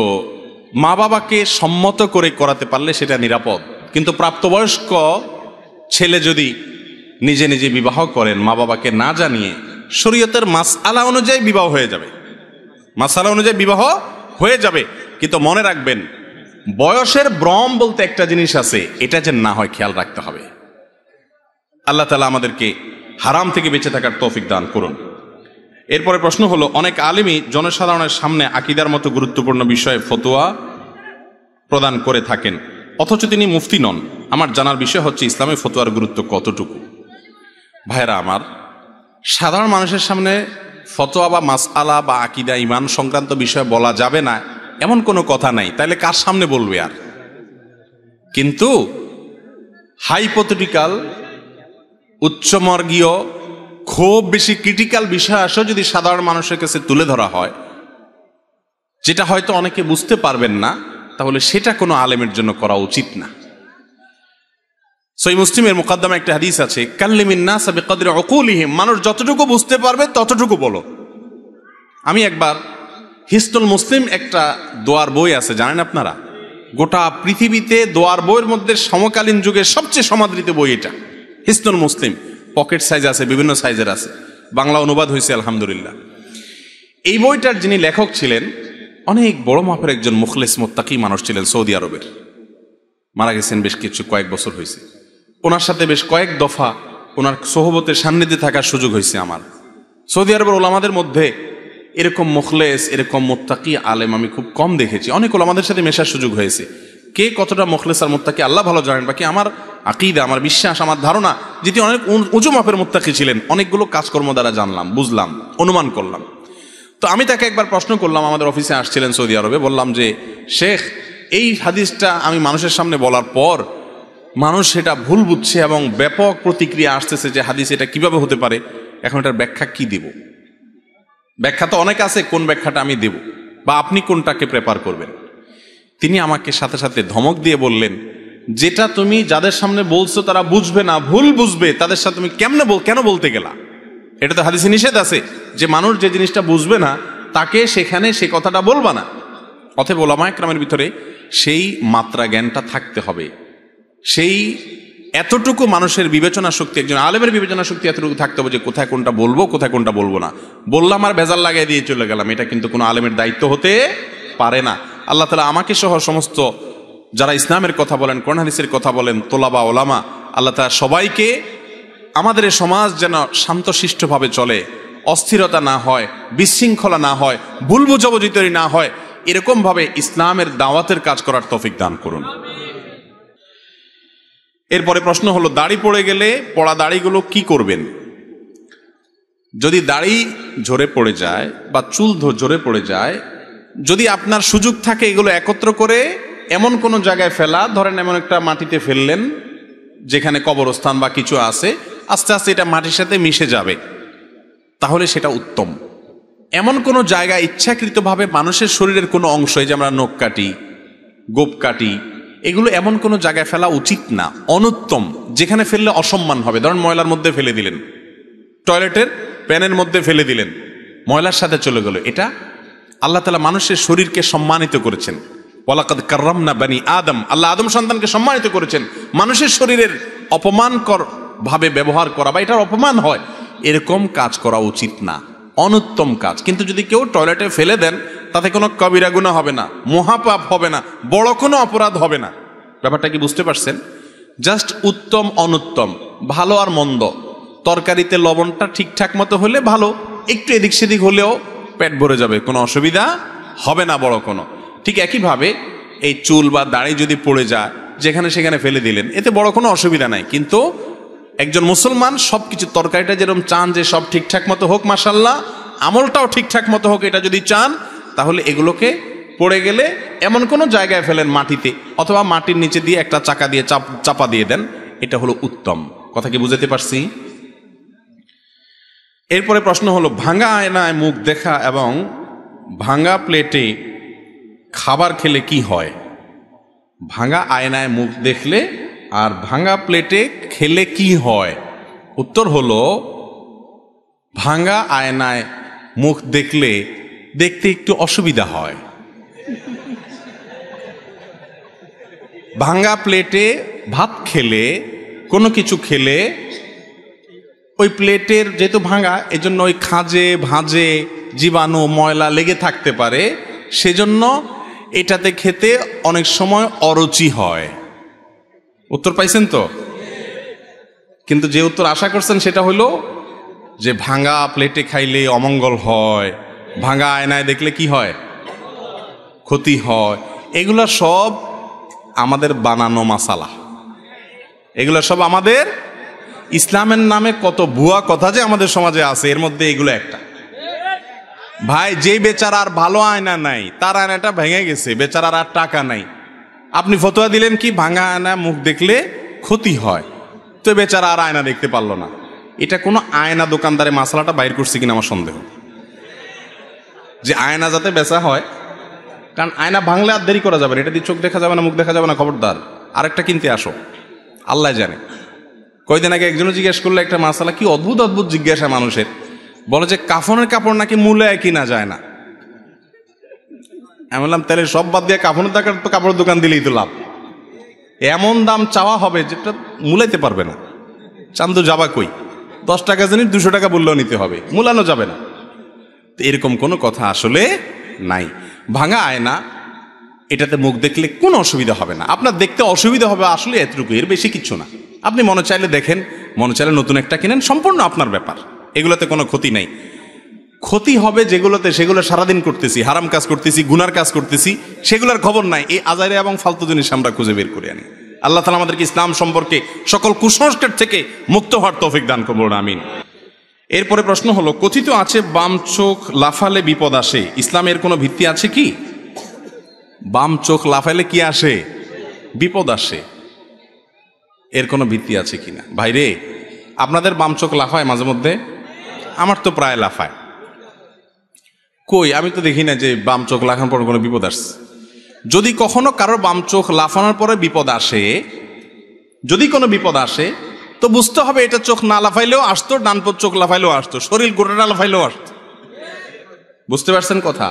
মা বাবাকে সম্মত করে করাতে পারলে সেটা নিরাপদ। কিন্তু প্রাপ্তবয়স্ক ছেলে যদি নিজে নিজে বিবাহ করেন, মা বাবাকে না জানিয়ে, শরীয়তের মাস আলা অনুযায়ী বিবাহ হয়ে যাবে। মাসালা অনুযায়ী বিবাহ হয়ে যাবে। কিন্তু মনে রাখবেন, বয়সের ব্রম বলতে একটা জিনিস আছে, এটা যে না হয় খেয়াল রাখতে হবে। আল্লাহ তালা আমাদেরকে হারাম থেকে বেঁচে থাকার তৌফিক দান করুন। এরপরে প্রশ্ন হলো, অনেক আলিমই জনসাধারণের সামনে আকিদার মতো গুরুত্বপূর্ণ বিষয়ে ফতোয়া প্রদান করে থাকেন। অথচ তিনি মুফতি নন। আমার জানার বিষয় হচ্ছে ইসলামের ফতোয়ার গুরুত্ব কতটুকু? ভাইরা আমার, সাধারণ মানুষের সামনে ফতোয়া বা মাসআলা বা আকিদা ইমান সংক্রান্ত বিষয়ে বলা যাবে না, এমন কোনো কথা নাই। তাহলে কার সামনে বলবে আর? কিন্তু হাইপোথেটিক্যাল, উচ্চমর্গীয়, খুব বেশি ক্রিটিক্যাল বিষয় আসো যদি সাধারণ মানুষের কাছে তুলে ধরা হয়, যেটা হয়তো অনেকে বুঝতে পারবেন না, তাহলে সেটা কোনো আলেমের জন্য করা উচিত না। সই মুসলিমের মোকদ্দমা একটা হাদিস আছে, কাল্লিমিন না সাবে কদরে অকুলিহিম মানুষ যতটুকু বুঝতে পারবে ততটুকু বলো। আমি একবার হিস্টল মুসলিম একটা দোয়ার বই আছে, জানেন আপনারা? গোটা পৃথিবীতে দোয়ার বইয়ের মধ্যে সমকালীন যুগের সবচেয়ে সমাদৃত বই এটা হিস্টল মুসলিম। পকেট সাইজ আছে, বিভিন্ন সাইজের আছে। বাংলা অনুবাদ হয়েছে, আলহামদুলিল্লাহ। এই বইটার যিনি লেখক ছিলেন, অনেক বড় মাপের একজন মুখলেস মোত্তাকি মানুষ ছিলেন সৌদি আরবের। মারা গেছেন বেশ কিছু, কয়েক বছর হয়েছে। ওনার সাথে বেশ কয়েক দফা ওনার সোহবতের সান্নিধ্যে থাকার সুযোগ হয়েছে আমার। সৌদি আরবের ওলামাদের মধ্যে এরকম মুখলেস, এরকম মোত্তাকি আলেম আমি খুব কম দেখেছি। অনেক ওলামাদের সাথে মেশার সুযোগ হয়েছে। কে কতটা মুখলেস আর মোত্তাকি আল্লাহ ভালো জানেন বাকি আমার আকিদা, আমার বিশ্বাস, আমার ধারণা, যেটি অনেক উঁচু মাপের মোত্তাকি ছিলেন, অনেকগুলো কাজকর্ম দ্বারা জানলাম, বুঝলাম, অনুমান করলাম। তো আমি তাকে একবার প্রশ্ন করলাম, আমাদের অফিসে আসছিলেন সৌদি আরবে, বললাম যে, শেখ, এই হাদিসটা আমি মানুষের সামনে বলার পর মানুষ সেটা ভুল বুঝছে এবং ব্যাপক প্রতিক্রিয়া আসতেছে যে হাদিস এটা কীভাবে হতে পারে, এখন এটার ব্যাখ্যা কি দেব? ব্যাখ্যা তো অনেক আছে, কোন ব্যাখ্যাটা আমি দেব বা আপনি কোনটাকে প্রেপার করবেন। তিনি আমাকে সাথে সাথে ধমক দিয়ে বললেন, যেটা তুমি যাদের সামনে বলছো তারা বুঝবে না, ভুল বুঝবে, তাদের সাথে তুমি কেমনে বল, কেন বলতে গেলা? এটা তো হাদিসে নিষেধ আছে, যে মানুষ যে জিনিসটা বুঝবে না, তাকে সেখানে সে কথাটা বলবা না। অথবা ওলামা একরামের ভিতরে সেই মাত্রা জ্ঞানটা থাকতে হবে। সেই এতটুকু মানুষের বিবেচনা শক্তি, একজন আলেমের বিবেচনা শক্তি এতটুকু থাকতে হবে যে কোথায় কোনটা বলব, কোথায় কোনটা বলব না। বললাম আর ভেজাল লাগাই দিয়ে চলে গেলাম। এটা কিন্তু কোনো আলেমের দায়িত্ব হতে পারে না। আল্লাহ তালা আমাকে সহ সমস্ত যারা ইসলামের কথা বলেন, কোরআন হাদিসের কথা বলেন, তোলাবা, ওলামা, আল্লাহ তালা সবাইকে আমাদের সমাজ যেন শান্তশিষ্টভাবে চলে, অস্থিরতা না হয়, বিশৃঙ্খলা না হয়, ভুল বুঝাবুঝি তৈরি না হয়, এরকমভাবে ইসলামের দাওয়াতের কাজ করার তৌফিক দান করুন। এরপরে প্রশ্ন হলো, দাড়ি পড়ে গেলে পড়া দাড়িগুলো কি করবেন? যদি দাড়ি ঝরে পড়ে যায় বা চুল ঝরে পড়ে যায়, যদি আপনার সুযোগ থাকে এগুলো একত্র করে এমন কোনো জায়গায় ফেলা, ধরেন এমন একটা মাটিতে ফেললেন, যেখানে কবরস্থান বা কিছু আছে, আস্তে আস্তে এটা মাটির সাথে মিশে যাবে, তাহলে সেটা উত্তম। এমন কোনো জায়গায় ইচ্ছাকৃতভাবে মানুষের শরীরের কোনো অংশ এই যে আমরা নখ কাটি, গোপ কাটি এগুলো এমন কোনো জায়গায় ফেলা উচিত না। অনুত্তম, যেখানে ফেললে অসম্মান হবে। ধরেন ময়লার মধ্যে ফেলে দিলেন। টয়লেটের প্যানের মধ্যে ফেলে দিলেন। ময়লার সাথে চলে গেল। এটা আল্লাহ তালা মানুষের শরীরকে সম্মানিত করেছেন। ওয়ালাকাদ কার্রাম না বানি আদম। আল্লাহ আদম সন্তানকে সম্মানিত করেছেন। মানুষের শরীরের অপমানকর ভাবে ব্যবহার করা বা এটার অপমান হয়, এরকম কাজ করা উচিত না। অনুত্তম কাজ। কিন্তু যদি কেউ টয়লেটে ফেলে দেন, তাতে কোনো কবিরা গুনাহ হবে না, মহাপাপ হবে না, বড় কোনো অপরাধ হবে না। ব্যাপারটা কি বুঝতে পারছেন? জাস্ট উত্তম, অনুত্তম, ভালো আর মন্দ। তরকারিতে লবণটা ঠিকঠাক মতো হলে ভালো, একটু এদিক সেদিক হলেও পেট ভরে যাবে, কোনো অসুবিধা হবে না বড় কোনো। ঠিক একইভাবে এই চুল বা দাড়ি যদি পড়ে যায়, যেখানে সেখানে ফেলে দিলেন, এতে বড় কোনো অসুবিধা নাই। কিন্তু একজন মুসলমান সব কিছু তরকারিটা যেরকম চান যে সব ঠিকঠাক মতো হোক মাসাল্লাহ আমলটাও ঠিকঠাক মতো হোক, এটা যদি চান, তাহলে এগুলোকে পড়ে গেলে এমন কোনো জায়গায় ফেলেন মাটিতে, অথবা মাটির নিচে দিয়ে একটা চাকা দিয়ে চাপ, চাপা দিয়ে দেন, এটা হলো উত্তম। কথা কি বুঝাতে পারছি? এরপরে প্রশ্ন হলো, ভাঙা আয়নায় মুখ দেখা এবং ভাঙা প্লেটে খাবার খেলে কি হয়? ভাঙা আয়নায় মুখ দেখলে আর ভাঙা প্লেটে খেলে কি হয়? উত্তর হলো, ভাঙা আয়নায় মুখ দেখলে দেখতে একটু অসুবিধা হয়। ভাঙা প্লেটে ভাত খেলে, কোনো কিছু খেলে, ওই প্লেটের যেহেতু ভাঙা, এজন্য ওই খাঁজে, ভাঁজে জীবাণু, ময়লা লেগে থাকতে পারে। সেজন্য এটাতে খেতে অনেক সময় অরুচি হয়। উত্তর পাইছেন তো? কিন্তু যে উত্তর আশা করছেন সেটা হলো যে ভাঙা প্লেটে খাইলে অমঙ্গল হয়, ভাঙা আয়নায় দেখলে কি হয়? ক্ষতি হয়। এগুলো সব আমাদের বানানো মাসালা। এগুলো সব আমাদের ইসলামের নামে কত ভুয়া কথা যে আমাদের সমাজে আছে, এর মধ্যে এগুলো একটা। ভাই, যে বেচারার ভালো আয়না নাই, তার আয়নাটা ভেঙে গেছে, বেচারার আর টাকা নাই। আপনি ফতোয়া দিলেন কি, ভাঙা আয়না মুখ দেখলে ক্ষতি হয়। তো বেচারা আর আয়না দেখতে পারল না। এটা কোনো আয়না দোকানদারে মশলাটা বাইর করছে কিনা আমার সন্দেহ। যে আয়না যাতে বেচা হয়, কারণ আয়না ভাঙলে আর দেরি করা যাবে না। এটা দিয়ে চোখ দেখা যাবে না, মুখ দেখা যাবে না, খবরদার। আরেকটা কিনতে আসো। আল্লাহ জানে। কয়দিন আগে একজনও জিজ্ঞেস করল একটা মাসালা, কি অদ্ভুত অদ্ভুত জিজ্ঞাসা মানুষের। বলে যে কাফনের কাপড় নাকি মূল্যে কিনা যায় না। আমি বললাম, তাহলে সব বাদ দিয়ে কাফনের টাকার তো কাপড়ের দোকান দিলেই তো লাভ। এমন দাম চাওয়া হবে যেটা মূলাইতে পারবে না। চান্দু যাবা কই? দশ টাকা জিনিস দুশো টাকা বললেও নিতে হবে, মূলানো যাবে না। তো এরকম কোনো কথা আসলে নাই। ভাঙা আয়না, এটাতে মুখ দেখলে কোনো অসুবিধা হবে না। আপনার দেখতে অসুবিধা হবে আসলে এতটুকু, এর বেশি কিছু না। আপনি মনে চাইলে দেখেন, মনে চাইলে নতুন একটা কিনেন, সম্পূর্ণ আপনার ব্যাপার। এগুলোতে কোনো ক্ষতি নেই। ক্ষতি হবে যেগুলোতে, সেগুলো সারাদিন করতেছি, হারাম কাজ করতেছি, গুনার কাজ করতেছি, সেগুলোর খবর নাই। এই আজারে এবং ফালতু জিনিস আমরা খুঁজে বের করে আনি। আল্লাহ তালা আমাদেরকে ইসলাম সম্পর্কে সকল কুসংস্কার থেকে মুক্ত হওয়ার তৌফিক দান করব আমিন। এরপরে প্রশ্ন হলো, কথিত আছে বাম চোখ লাফালে বিপদ আসে। ইসলামের কোনো ভিত্তি আছে কি? বাম চোখ লাফালে কি আসে? বিপদ আসে। এর কোনো ভিত্তি আছে কি কিনা? ভাইরে, আপনাদের বাম চোখ লাফায় মাঝে মধ্যে? আমার তো প্রায় লাফায়। কই? আমি তো দেখি না যে বাম চোখ লাফানোর পর কোনো বিপদ আসছে। যদি কখনো কারোর বাম চোখ লাফানোর পরে বিপদ আসে, যদি কোনো বিপদ আসে, তো বুঝতে হবে এটা চোখ না লাফাইলেও আসতো, ডান পর চোখ লাফাইলেও আসতো, শরীর গোটাটা লাফাইলেও আসতো। বুঝতে পারছেন কথা?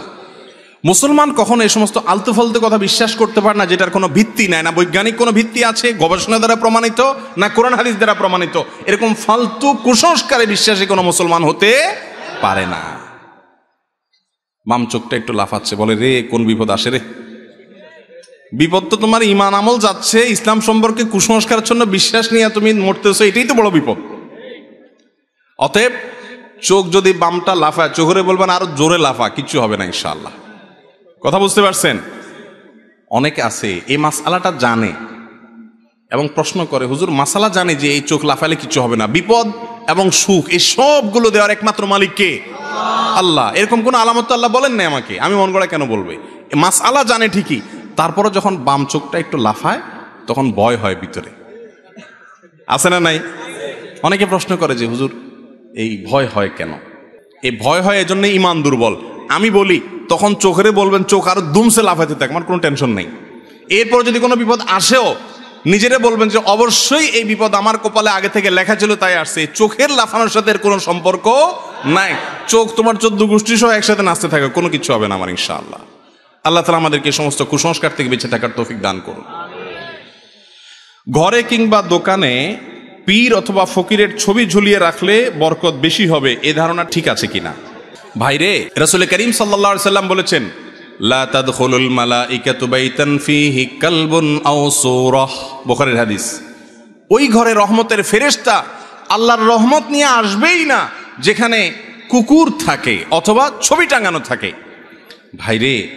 মুসলমান কখনো এই সমস্ত আলতু ফালতু কথা বিশ্বাস করতে পারে না, যেটার কোনো ভিত্তি নাই, না বৈজ্ঞানিক কোনো ভিত্তি আছে, গবেষণা দ্বারা প্রমাণিত, না কোরআন হাদিস দ্বারা প্রমাণিত। এরকম ফালতু কুসংস্কারে বিশ্বাসী কোনো মুসলমান হতে পারে না। বাম চোখটা একটু লাফাচ্ছে, বলে, রে, কোন বিপদ আসে রে? বিপদ তো তোমার ইমান আমল যাচ্ছে, ইসলাম সম্পর্কে কুসংস্কারের জন্য বিশ্বাস নিয়ে তুমি মরতেছো, এটাই তো বড় বিপদ। অতএব চোখ যদি বামটা লাফায় চোখরে বলবেন, আরও জোরে লাফা কিচ্ছু হবে না, ইনশাআল্লাহ। কথা বুঝতে পারছেন? অনেকে আছে, এই মাসালাটা জানে এবং প্রশ্ন করে, হুজুর, মাসালা জানে যে এই চোখ লাফালে কিছু হবে না, বিপদ এবং সুখ, এই সবগুলো দেওয়ার একমাত্র মালিক কে? আল্লাহ, এরকম কোন আলামত আল্লাহ বলেন নাই আমাকে। আমি মন গড়া কেন বলবে? মাসালা জানে ঠিকই তারপরে যখন বাম চোখটা একটু লাফায়, তখন ভয় হয় ভিতরে। আছে না নাই? অনেকে প্রশ্ন করে যে, হুজুর, এই ভয় হয় কেন? এই ভয় হয় এজন্য ইমান দুর্বল। আমি বলি, তখন চোখেরে বলবেন, চোখ আরও দুমসে লাফাইতে থাক, আমার কোনো টেনশন নেই। এরপর যদি কোনো বিপদ আসেও নিজেরে বলবেন যে অবশ্যই এই বিপদ আমার কপালে আগে থেকে লেখা ছিল, তাই আসছে। চোখের লাফানোর সাথে এর কোনো সম্পর্ক নাই। চোখ তোমার চোদ্দ গোষ্ঠী সহ একসাথে নাচতে থাকে কোনো কিছু হবে না আমার, ইনশাআল্লাহ। আল্লাহ তালা আমাদেরকে সমস্ত কুসংস্কার থেকে বেঁচে থাকার তৌফিক দান করুন। ঘরে কিংবা দোকানে পীর অথবা ফকিরের ছবি ঝুলিয়ে রাখলে বরকত বেশি হবে, এ ধারণা ঠিক আছে কিনা? ভাইরে, রসুল করিম সাল্লা সাল্লাম বলেছেন বুখারীর হাদিস। ওই ঘরে রহমতের ফেরেশতা আল্লাহর রহমত নিয়ে আসবেই না, যেখানে কুকুর থাকে অথবা ছবি টাঙানো থাকে। ভাইরে,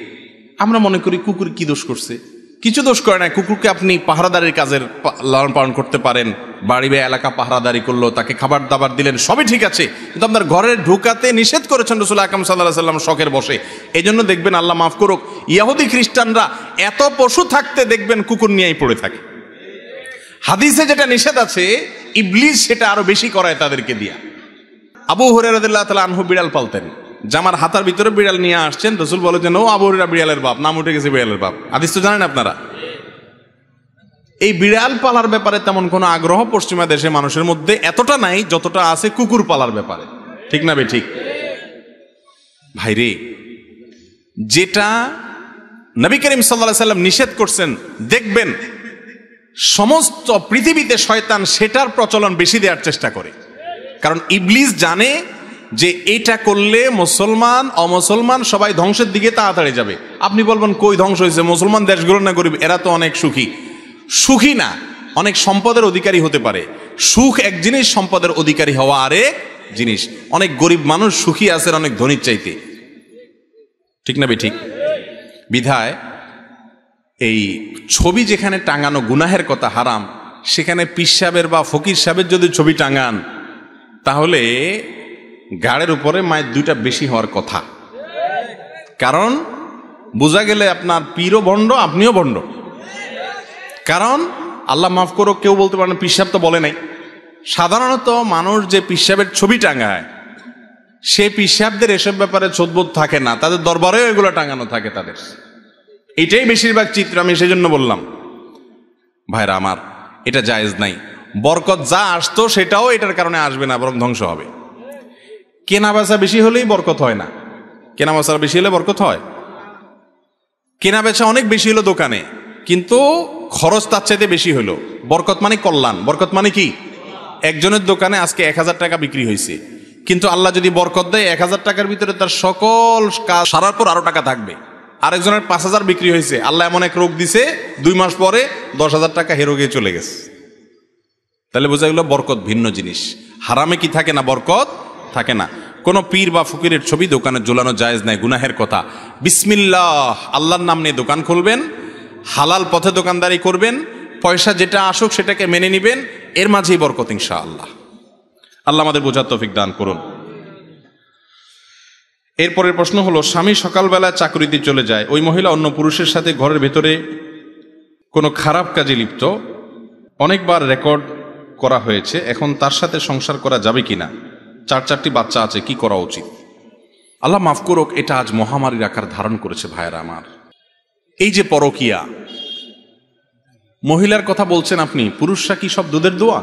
আমরা মনে করি কুকুর কি দোষ করছে? কিছু দোষ করে না কুকুরকে আপনি পাহারাদারির কাজের লালন পালন করতে পারেন। বাড়ি বা এলাকা পাহারাদারি করল, তাকে খাবার দাবার দিলেন, সবই ঠিক আছে। কিন্তু আপনার ঘরে ঢুকাতে নিষেধ করেছেন রসুল আকাম সাল্লাহ সাল্লাম শখের বসে। এই জন্য দেখবেন আল্লাহ মাফ করুক। ইয়াহুদি খ্রিস্টানরা এত পশু থাকতে দেখবেন কুকুর নিয়েই পড়ে থাকে। হাদিসে যেটা নিষেধ আছে, ইবলিস সেটা আরও বেশি করায় তাদেরকে দিয়া। আবু হরিয়াল্লাহ তালা আনহু বিড়াল পালতেন। জামার হাতার ভিতরে বিড়াল নিয়ে আসছেন, রসুল বলেছেন ও আবু হরিরা বিড়ালের বাপ, নাম উঠে গেছে বিড়ালের বাপ। হাদিস তো জানেন আপনারা? এই বিড়াল পালার ব্যাপারে তেমন কোনো আগ্রহ পশ্চিমা দেশে মানুষের মধ্যে এতটা নাই যতটা আছে কুকুর পালার ব্যাপারে। ঠিক না বে, ঠিক? ভাইরে যেটা নবী করিম সাল্লাহ সাল্লাম নিষেধ করছেন, দেখবেন সমস্ত পৃথিবীতে শয়তান সেটার প্রচলন বেশি দেওয়ার চেষ্টা করে। কারণ ইবলিস জানে যে এটা করলে মুসলমান, অমুসলমান সবাই ধ্বংসের দিকে তাড়াতাড়ি যাবে। আপনি বলবেন, কই ধ্বংস হয়েছে? মুসলমান দেশগুলো না গরিব? এরা তো অনেক সুখী। সুখী না, অনেক সম্পদের অধিকারী হতে পারে। সুখ এক জিনিস, সম্পদের অধিকারী হওয়া আরেক জিনিস। অনেক গরিব মানুষ সুখী আছেন অনেক ধনীর চাইতে। ঠিক না ঠিক? বিধায় এই ছবি যেখানে টাঙানো গুনাহের কথা হারাম, সেখানে পীর সাহেবের বা ফকির সাহেবের যদি ছবি টাঙান, তাহলে গাড়ের উপরে মায়ের দুইটা বেশি হওয়ার কথা। কারণ, বোঝা গেলে আপনার পীরও ভণ্ড, আপনিও ভণ্ড। কারণ, আল্লাহ মাফ করো কেউ বলতে পারেন পিসাব তো বলে নাই। সাধারণত মানুষ যে পিসাবের ছবি টাঙায়, সে পিসাবদের এসব ব্যাপারে চোদ্বোধ থাকে না, তাদের দরবারেও এগুলো টাঙানো থাকে তাদের। এটাই বেশিরভাগ চিত্র, আমি সেজন্য বললাম। ভাইরা আমার, এটা জায়েজ নাই। বরকত যা আসতো সেটাও এটার কারণে আসবে না, বরং ধ্বংস হবে। কেনা বেচা বেশি হলেই বরকত হয় না। কেনা বেচা বেশি হলে বরকত হয়। কেনা বেচা অনেক বেশি হলো দোকানে, কিন্তু খরচ তার চাইতে বেশি হলো। বরকত মানে কল্যাণ। বরকত মানে কি? একজনের দোকানে আজকে এক হাজার টাকা বিক্রি হয়েছে। কিন্তু আল্লাহ যদি বরকত দেয়, এক হাজার টাকার ভিতরে তার সকল কাজ সারার পর আরও টাকা থাকবে। আরেকজনের পাঁচ হাজার বিক্রি হয়েছে। আল্লাহ এমন এক রোগ দিছে, দুই মাস পরে দশ হাজার টাকা হেরো গিয়ে চলে গেছে। তাহলে বোঝা গেল বরকত ভিন্ন জিনিস। হারামে কি থাকে না বরকত? থাকে না। কোনো পীর বা ফকিরের ছবি দোকানে ঝোলানো জায়েজ নাই, গুনাহের কথা। বিসমিল্লাহ, আল্লাহর নাম নিয়ে দোকান খুলবেন, হালাল পথে দোকানদারি করবেন, পয়সা যেটা আসুক সেটাকে মেনে নিবেন, এর মাঝেই বরকত ইনশা আল্লাহ আল্লাহ আমাদের বোঝার তৌফিক দান করুন। এরপরের প্রশ্ন হলো, স্বামী সকালবেলা চাকরিতে চলে যায়, ওই মহিলা অন্য পুরুষের সাথে ঘরের ভেতরে কোনো খারাপ কাজে লিপ্ত? অনেকবার রেকর্ড করা হয়েছে, এখন তার সাথে সংসার করা যাবে কিনা? চার চারটি বাচ্চা আছে, কি করা উচিত? আল্লাহ মাফ করুক, এটা আজ মহামারীর আকার ধারণ করেছে ভাইয়েরা আমার। এই যে পরকিয়া, মহিলার কথা বলছেন আপনি, পুরুষরা কি সব দুধের দোয়া?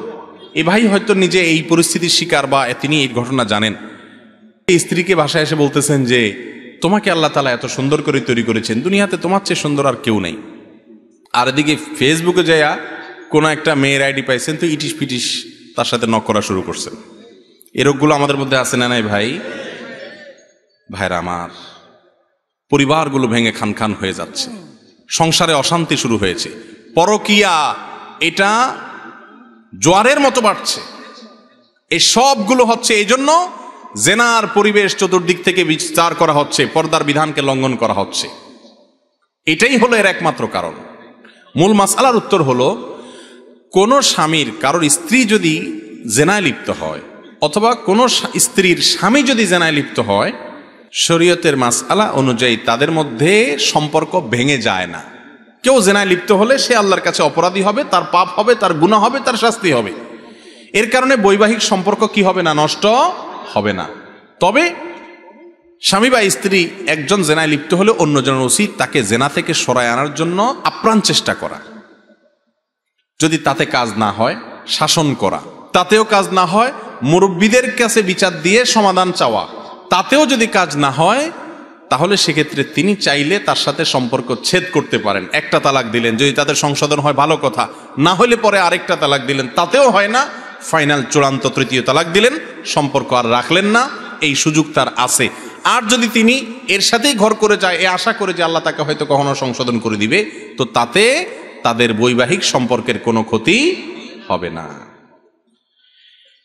এ ভাই হয়তো নিজে এই পরিস্থিতির শিকার বা তিনি এই ঘটনা জানেন। স্ত্রীকে বাসায় এসে বলতেছেন যে, তোমাকে আল্লাহ তালা এত সুন্দর করে তৈরি করেছেন, দুনিয়াতে তোমার চেয়ে সুন্দর আর কেউ নেই। আর এদিকে ফেসবুকে যাইয়া কোনো একটা মেয়ের আইডি পাইছেন, তো ইটিস পিটিস তার সাথে নক করা শুরু করছেন। এরকগুলো আমাদের মধ্যে আছে না নাই ভাই? ভাইরা আমার, পরিবারগুলো ভেঙে খান খান হয়ে যাচ্ছে। সংসারে অশান্তি শুরু হয়েছে। পরকিয়া, এটা জোয়ারের মতো বাড়ছে। এই সবগুলো হচ্ছে এই জন্য জেনার পরিবেশ চতুর্দিক থেকে বিস্তার করা হচ্ছে, পর্দার বিধানকে লঙ্ঘন করা হচ্ছে। এটাই হলো এর একমাত্র কারণ। মূল মাসালার উত্তর হলো, কোন স্বামীর, কারোর স্ত্রী যদি জেনায় লিপ্ত হয় অথবা কোনো স্ত্রীর স্বামী যদি জেনায় লিপ্ত হয়, শরীয়তের মাসআলা অনুযায়ী তাদের মধ্যে সম্পর্ক ভেঙে যায় না। কেউ জেনায় লিপ্ত হলে সে আল্লাহর কাছে অপরাধী হবে, তার পাপ হবে, তার গুণা হবে, তার শাস্তি হবে। এর কারণে বৈবাহিক সম্পর্ক কি হবে না, নষ্ট হবে না। তবে স্বামী বা স্ত্রী একজন জেনায় লিপ্ত হলে অন্যজনের উচিত তাকে জেনা থেকে সরায় আনার জন্য আপ্রাণ চেষ্টা করা। যদি তাতে কাজ না হয়, শাসন করা। তাতেও কাজ না হয়, মুরব্বীদের কাছে বিচার দিয়ে সমাধান চাওয়া। তাতেও যদি কাজ না হয়, তাহলে সেক্ষেত্রে তিনি চাইলে তার সাথে সম্পর্ক ছেদ করতে পারেন। একটা তালাক দিলেন, যদি তাদের সংশোধন হয়, ভালো কথা। না হলে পরে আরেকটা তালাক দিলেন, তাতেও হয় না। ফাইনাল চূড়ান্ত তৃতীয় তালাক দিলেন, সম্পর্ক আর রাখলেন না, এই সুযোগ তার আছে। আর যদি তিনি এর সাথেই ঘর করে যায়, এ আশা করে যে আল্লাহ তাকে হয়তো কখনো সংশোধন করে দিবে, তো তাতে তাদের বৈবাহিক সম্পর্কের কোনো ক্ষতি হবে না।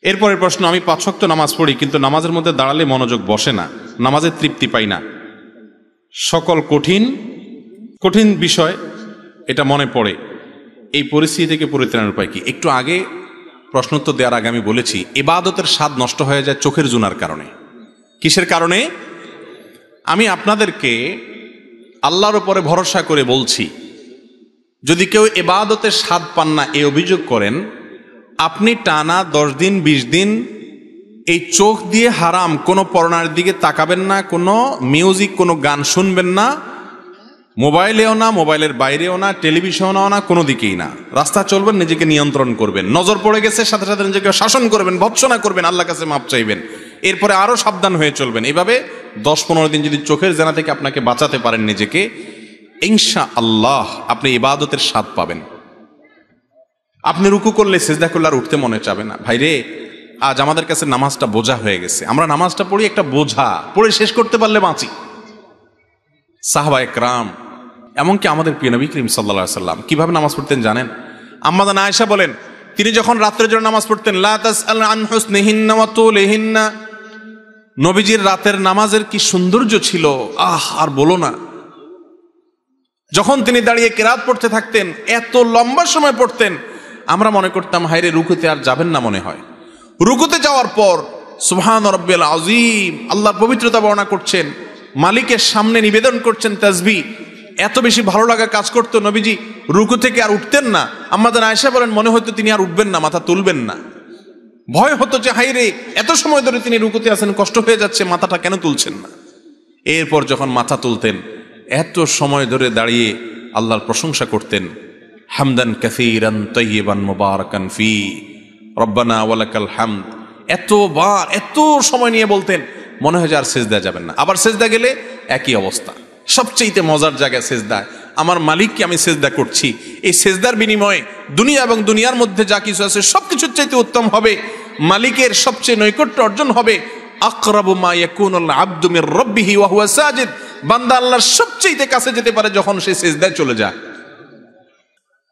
এরপরের প্রশ্ন, আমি পাঁচশক্ত নামাজ পড়ি, কিন্তু নামাজের মধ্যে দাঁড়ালে মনোযোগ বসে না নামাজের তৃপ্তি পাই না। সকল কঠিন কঠিন বিষয় এটা মনে পড়ে। এই পরিস্থিতি থেকে পরিত্রাণের উপায় কি? একটু আগে প্রশ্নোত্তর দেওয়ার আগে আমি বলেছি এবাদতের স্বাদ নষ্ট হয়ে যায় চোখের জুনার কারণে। কিসের কারণে? আমি আপনাদেরকে আল্লাহর উপরে ভরসা করে বলছি, যদি কেউ এবাদতের স্বাদ পান না এ অভিযোগ করেন আপনি টানা দশ দিন, বিশ দিন এই চোখ দিয়ে হারাম কোনো পড়নার দিকে তাকাবেন না, কোনো মিউজিক, কোনো গান শুনবেন না। মোবাইলেও না, মোবাইলের বাইরেও না, টেলিভিশনেও না, কোনো দিকেই না। রাস্তা চলবেন, নিজেকে নিয়ন্ত্রণ করবেন। নজর পড়ে গেছে, সাথে সাথে নিজেকে শাসন করবেন, ভৎসনা করবেন আল্লাহ কাছে মাপ চাইবেন। এরপরে আরও সাবধান হয়ে চলবেন। এভাবে দশ পনেরো দিন যদি চোখের জেনা থেকে আপনাকে বাঁচাতে পারেন নিজেকে ইনশা আল্লাহ আপনি ইবাদতের স্বাদ পাবেন। আপনি রুকু করলে সেজদা করলে আর উঠতে মনে চাবে না। ভাইরে, আজ আমাদের কাছে নামাজটা বোঝা হয়ে গেছে। আমরা নামাজটা পড়ি একটা বোঝা। পড়ে শেষ করতে পারলে বাঁচি। সাহবা একরাম, এমনকি আমাদের প্রিয় নবী করিম সাল্লা সাল্লাম কীভাবে নামাজ পড়তেন জানেন? আম্মাদান আয়েশা বলেন, তিনি যখন রাত্রের জন্য নামাজ পড়তেন, লা তাসআল আন হুসনিহিন্না ওয়া তুলিহিন্না। নবীজির রাতের নামাজের কি সৌন্দর্য ছিল? আহ, আর বলো না। যখন তিনি দাঁড়িয়ে কেরাত পড়তে থাকতেন, এত লম্বা সময় পড়তেন আমরা মনে করতাম হাইরে রুকুতে আর যাবেন না মনে হয়। রুকুতে যাওয়ার পর সুহান রব্বিল আজিম আল্লাহর পবিত্রতা বর্ণনা করছেন, মালিকের সামনে নিবেদন করছেন তাজবি এত বেশি ভালো লাগা কাজ করতো নবীজি, রুকু থেকে আর উঠতেন না। আমাদের আয়সা বলেন, মনে হয়তো তিনি আর উঠবেন না, মাথা তুলবেন না। ভয় হতো যে হাইরে এত সময় ধরে তিনি রুকুতে আছেন, কষ্ট হয়ে যাচ্ছে, মাথাটা কেন তুলছেন না? এরপর যখন মাথা তুলতেন, এত সময় ধরে দাঁড়িয়ে আল্লাহর প্রশংসা করতেন হামদান কাসীরান তৈবান ফি। রব্বানা ওয়ালাকাল হামদ। এতবার, এত সময় নিয়ে বলতেন, মনে হয় যে আর সেজদা যাবেন না। আবার সেজদা গেলে একই অবস্থা। সবচেয়ে মজার জায়গায় সেজদায় আমার মালিককে আমি সেজদা করছি। এই সেজদার বিনিময়ে দুনিয়া এবং দুনিয়ার মধ্যে যা কিছু আছে সব কিছুর চাইতে উত্তম হবে, মালিকের সবচেয়ে নৈকট্য অর্জন হবে, আকরাবু মা ইয়াকুনুল আবদু মির রাব্বিহি ওয়া হুয়া সাজিদ। বান্দা আল্লাহর সবচেয়ে কাছে যেতে পারে যখন সে সেজদায় চলে যায়।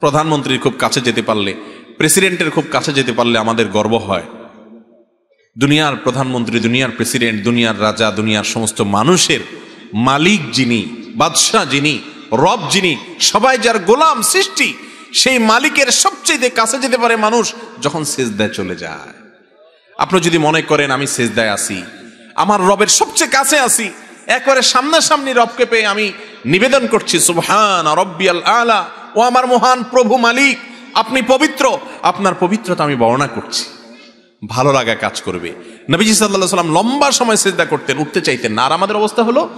প্রধানমন্ত্রীর খুব কাছে যেতে পারলে, প্রেসিডেন্টের খুব কাছে যেতে পারলে আমাদের গর্ব হয়। দুনিয়ার প্রধানমন্ত্রী, দুনিয়ার প্রেসিডেন্ট, দুনিয়ার রাজা, দুনিয়ার সমস্ত মানুষের মালিক যিনি, বাদশাহ যিনি, রব যিনি, সবাই যার গোলাম সৃষ্টি, সেই মালিকের সবচেয়ে কাছে যেতে পারে মানুষ যখন সেজদায় চলে যায়। আপনি যদি মনে করেন, আমি সেজদায় আসি আমার রবের সবচেয়ে কাছে আসি একবারে সামনাসামনি রবকে পেয়ে আমি নিবেদন করছি, সুবহান রব্বিয়াল আলা ও আমার মহান প্রভু মালিক, আপনি পবিত্র। আপনার পবিত্রতা আমি বর্ণনা করছি। ভালো লাগা কাজ করবে। নবীজি সাল্লাহ সাল্লাম লম্বা সময় সেজদা করতেন, উঠতে চাইতেন না। আর আমাদের অবস্থা হলো,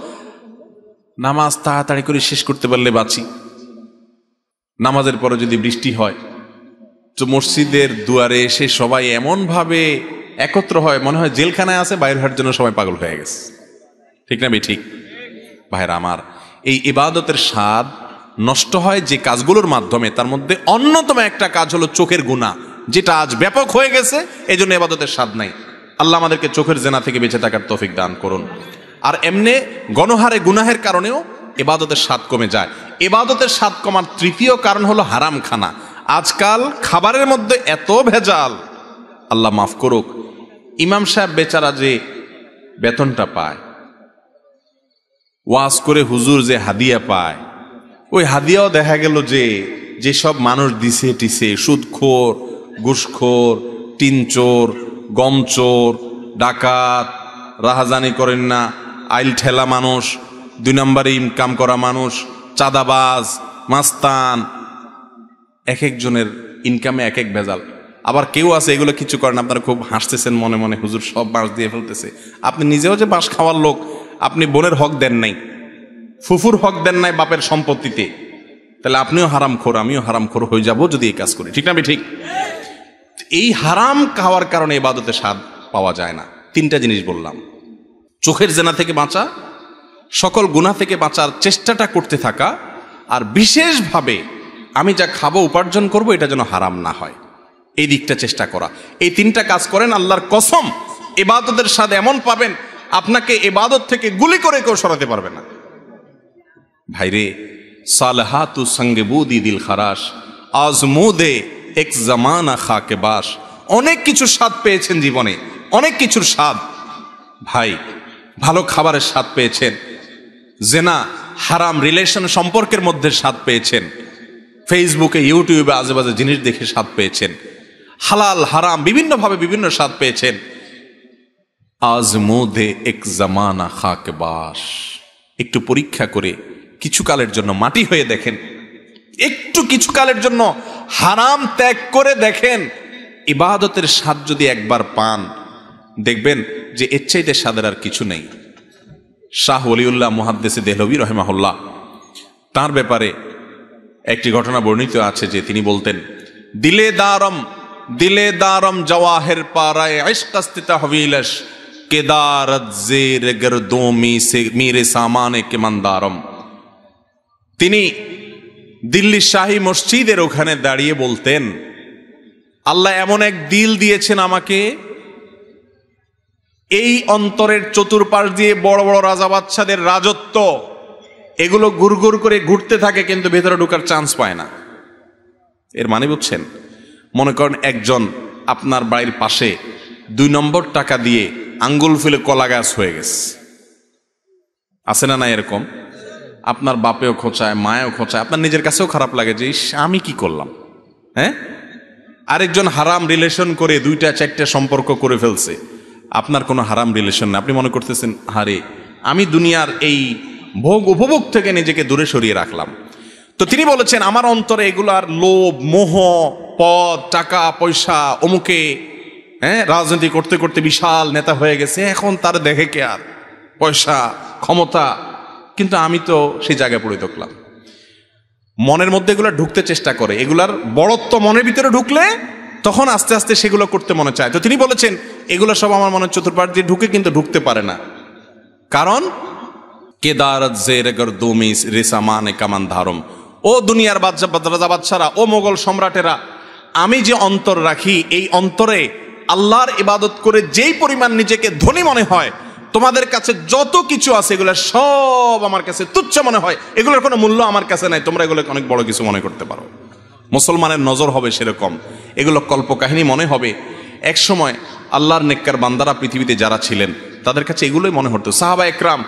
নামাজ তাড়াতাড়ি করে শেষ করতে পারলে বাঁচি। নামাজের পরে যদি বৃষ্টি হয়, তো মসজিদের দুয়ারে এসে সবাই এমনভাবে একত্র হয়, মনে হয় জেলখানায় আছে, বাইর হওয়ার জন্য সবাই পাগল হয়ে গেছে। ঠিক না বে, ঠিক? ভাইরা আমার, এই ইবাদতের স্বাদ নষ্ট হয় যে কাজগুলোর মাধ্যমে, তার মধ্যে অন্যতম একটা কাজ হলো চোখের গুণা যেটা আজ ব্যাপক হয়ে গেছে এই জন্য এবাদতের স্বাদ নাই। আল্লাহ আমাদেরকে চোখের জেনা থেকে বেঁচে থাকার তৌফিক দান করুন। আর এমনি গণহারে গুনাহের কারণেও এবাদতের স্বাদ কমে যায়। এবাদতের স্বাদ কমার তৃতীয় কারণ হলো হারাম খানা আজকাল খাবারের মধ্যে এত ভেজাল। আল্লাহ মাফ করুক, ইমাম সাহেব বেচারা যে বেতনটা পায়, ওয়াজ করে হুজুর যে হাদিয়া পায় ওই হাদিয়াও দেখা গেল যে যেসব মানুষ দিছে টিছে, সুদখোর, ঘুষখোর, টিনচোর, গমচোর, ডাকাত, রাহাজানি করেন না, আইল ঠেলা মানুষ, দুই নম্বরে ইনকাম করা মানুষ, চাঁদাবাজ, মাস্তান। এক একজনের ইনকামে এক এক ভেজাল। আবার কেউ আছে, এগুলো কিছু করেন, আপনারা খুব হাসতেছেন মনে মনে, হুজুর সব বাঁশ দিয়ে ফেলতেছে। আপনি নিজেও যে বাঁশ খাওয়ার লোক, আপনি বোনের হক দেন নাই। ফুফুর হক দেন নাই বাপের সম্পত্তিতে। তাহলে আপনিও হারাম খোর, আমিও হারাম খোর হয়ে যাব যদি এই কাজ করি। ঠিক না ঠিক। এই হারাম খাওয়ার কারণে এবাদতে স্বাদ পাওয়া যায় না। তিনটা জিনিস বললাম। চোখের জেনা থেকে বাঁচা, সকল গুণা থেকে বাঁচার চেষ্টাটা করতে থাকা, আর বিশেষভাবে আমি যা খাব, উপার্জন করব, এটা যেন হারাম না হয়। এই দিকটা চেষ্টা করা। এই তিনটা কাজ করেন, আল্লাহর কসম এবাদতের স্বাদ এমন পাবেন, আপনাকে এবাদত থেকে গুলি করে কেউ সরাতে পারবে না। ভাইরে, সালহাতু সঙ্গে বুদি দিল খারাস আজমুদে এক জামানা খাকে বাস। অনেক কিছু স্বাদ পেয়েছেন জীবনে, অনেক কিছুর স্বাদ। ভাই, ভালো খাবারের স্বাদ পেয়েছেন। জেনা, হারাম রিলেশন সম্পর্কের মধ্যে স্বাদ পেয়েছেন। ফেসবুকে, ইউটিউবে আজেবাজে জিনিস দেখে স্বাদ পেয়েছেন। হালাল, হারাম, বিভিন্নভাবে বিভিন্ন স্বাদ পেয়েছেন। আজ মোদে এক জামানা খাক বাস। একটু পরীক্ষা করে কিছু কালের জন্য মাটি হয়ে দেখেন। একটু কিছু কালের জন্য হারাম ত্যাগ করে দেখেন। ইবাদতের স্বাদ যদি একবার পান, দেখবেন যে এর স্বাদের আর কিছু নেই। শাহ ওলিউল্লাহ মুহাদ্দেসে দেহলবী রহেমাহুল্লাহ, তার ব্যাপারে একটি ঘটনা বর্ণিত আছে যে তিনি বলতেন, দিলে দারম দিলে দারম জওয়াহের পারায় ইশকাস্তিতা হবিলস কেদারত জের গরদোমি সে, মেরে সামানে কেমানদারম তিনি দিল্লি শাহী মসজিদের ওখানে দাঁড়িয়ে বলতেন, আল্লাহ এমন এক দিল দিয়েছেন আমাকে, এই অন্তরের চতুর্পাশ দিয়ে বড় বড় রাজা বাচ্চাদের রাজত্ব, এগুলো গুড়গুড় করে ঘুরতে থাকে কিন্তু ভেতরে ঢোকার চান্স পায় না। এর মানে বুঝছেন? মনে করেন একজন আপনার বাড়ির পাশে দুই নম্বর টাকা দিয়ে আঙ্গুল ফুলে কলা গাছ হয়ে গেছে। আছে না না এরকম? আপনার বাপেও খোঁচায়, মায়েও খোঁচায়, আপনার নিজের কাছেও খারাপ লাগে যে আমি কি করলাম? হ্যাঁ? আরেকজন হারাম রিলেশন করে দুইটা, চারটা সম্পর্ক করে ফেলছে। আপনার কোনো হারাম রিলেশন না আপনি মনে করতেছেন, হারে, আমি দুনিয়ার এই ভোগ উপভোগ থেকে নিজেকে দূরে সরিয়ে রাখলাম। তো তিনি বলেছেন, আমার অন্তরে এগুলার লোভ, মোহ, পদ, টাকা, পয়সা, অমুকে হ্যাঁ রাজনীতি করতে করতে বিশাল নেতা হয়ে গেছে। এখন তার দেখে কে আর? পয়সা, ক্ষমতা কিন্তু আমি তো সেই জায়গায় পড়ে থাকলাম মনের মধ্যে এগুলো ঢুকতে চেষ্টা করে। এগুলার বড়ত্ব মনের ভিতরে ঢুকলে তখন আস্তে আস্তে সেগুলো করতে মনে চায়। তো তিনি বলেছেন, এগুলো সব আমার মনের চতুর্পাশ দিয়ে ঢুকে কিন্তু ঢুকতে পারে না। কারণ, কেদারত জেরগর দমিস রেসামান কামান ধারম। ও দুনিয়ার বাদশা, রাজা বাদশারা, ও মোগল সম্রাটেরা, আমি যে অন্তর রাখি, এই অন্তরে আল্লাহর ইবাদত করে যেই পরিমাণ নিজেকে ধনী মনে হয় তোমাদের কাছে যত কিছু আছে, এগুলো সব আমার কাছে তুচ্ছ মনে হয়। এগুলোর কোনো মূল্য আমার কাছে নাই। তোমরা এগুলোকে অনেক বড় কিছু মনে করতে পারো। মুসলমানের নজর হবে সেরকম। এগুলো কল্পকাহিনী মনে হবে। এক সময় আল্লাহর নেককার বান্দারা পৃথিবীতে যারা ছিলেন, তাদের কাছে এগুলোই মনে হতো। সাহাবা একরাম,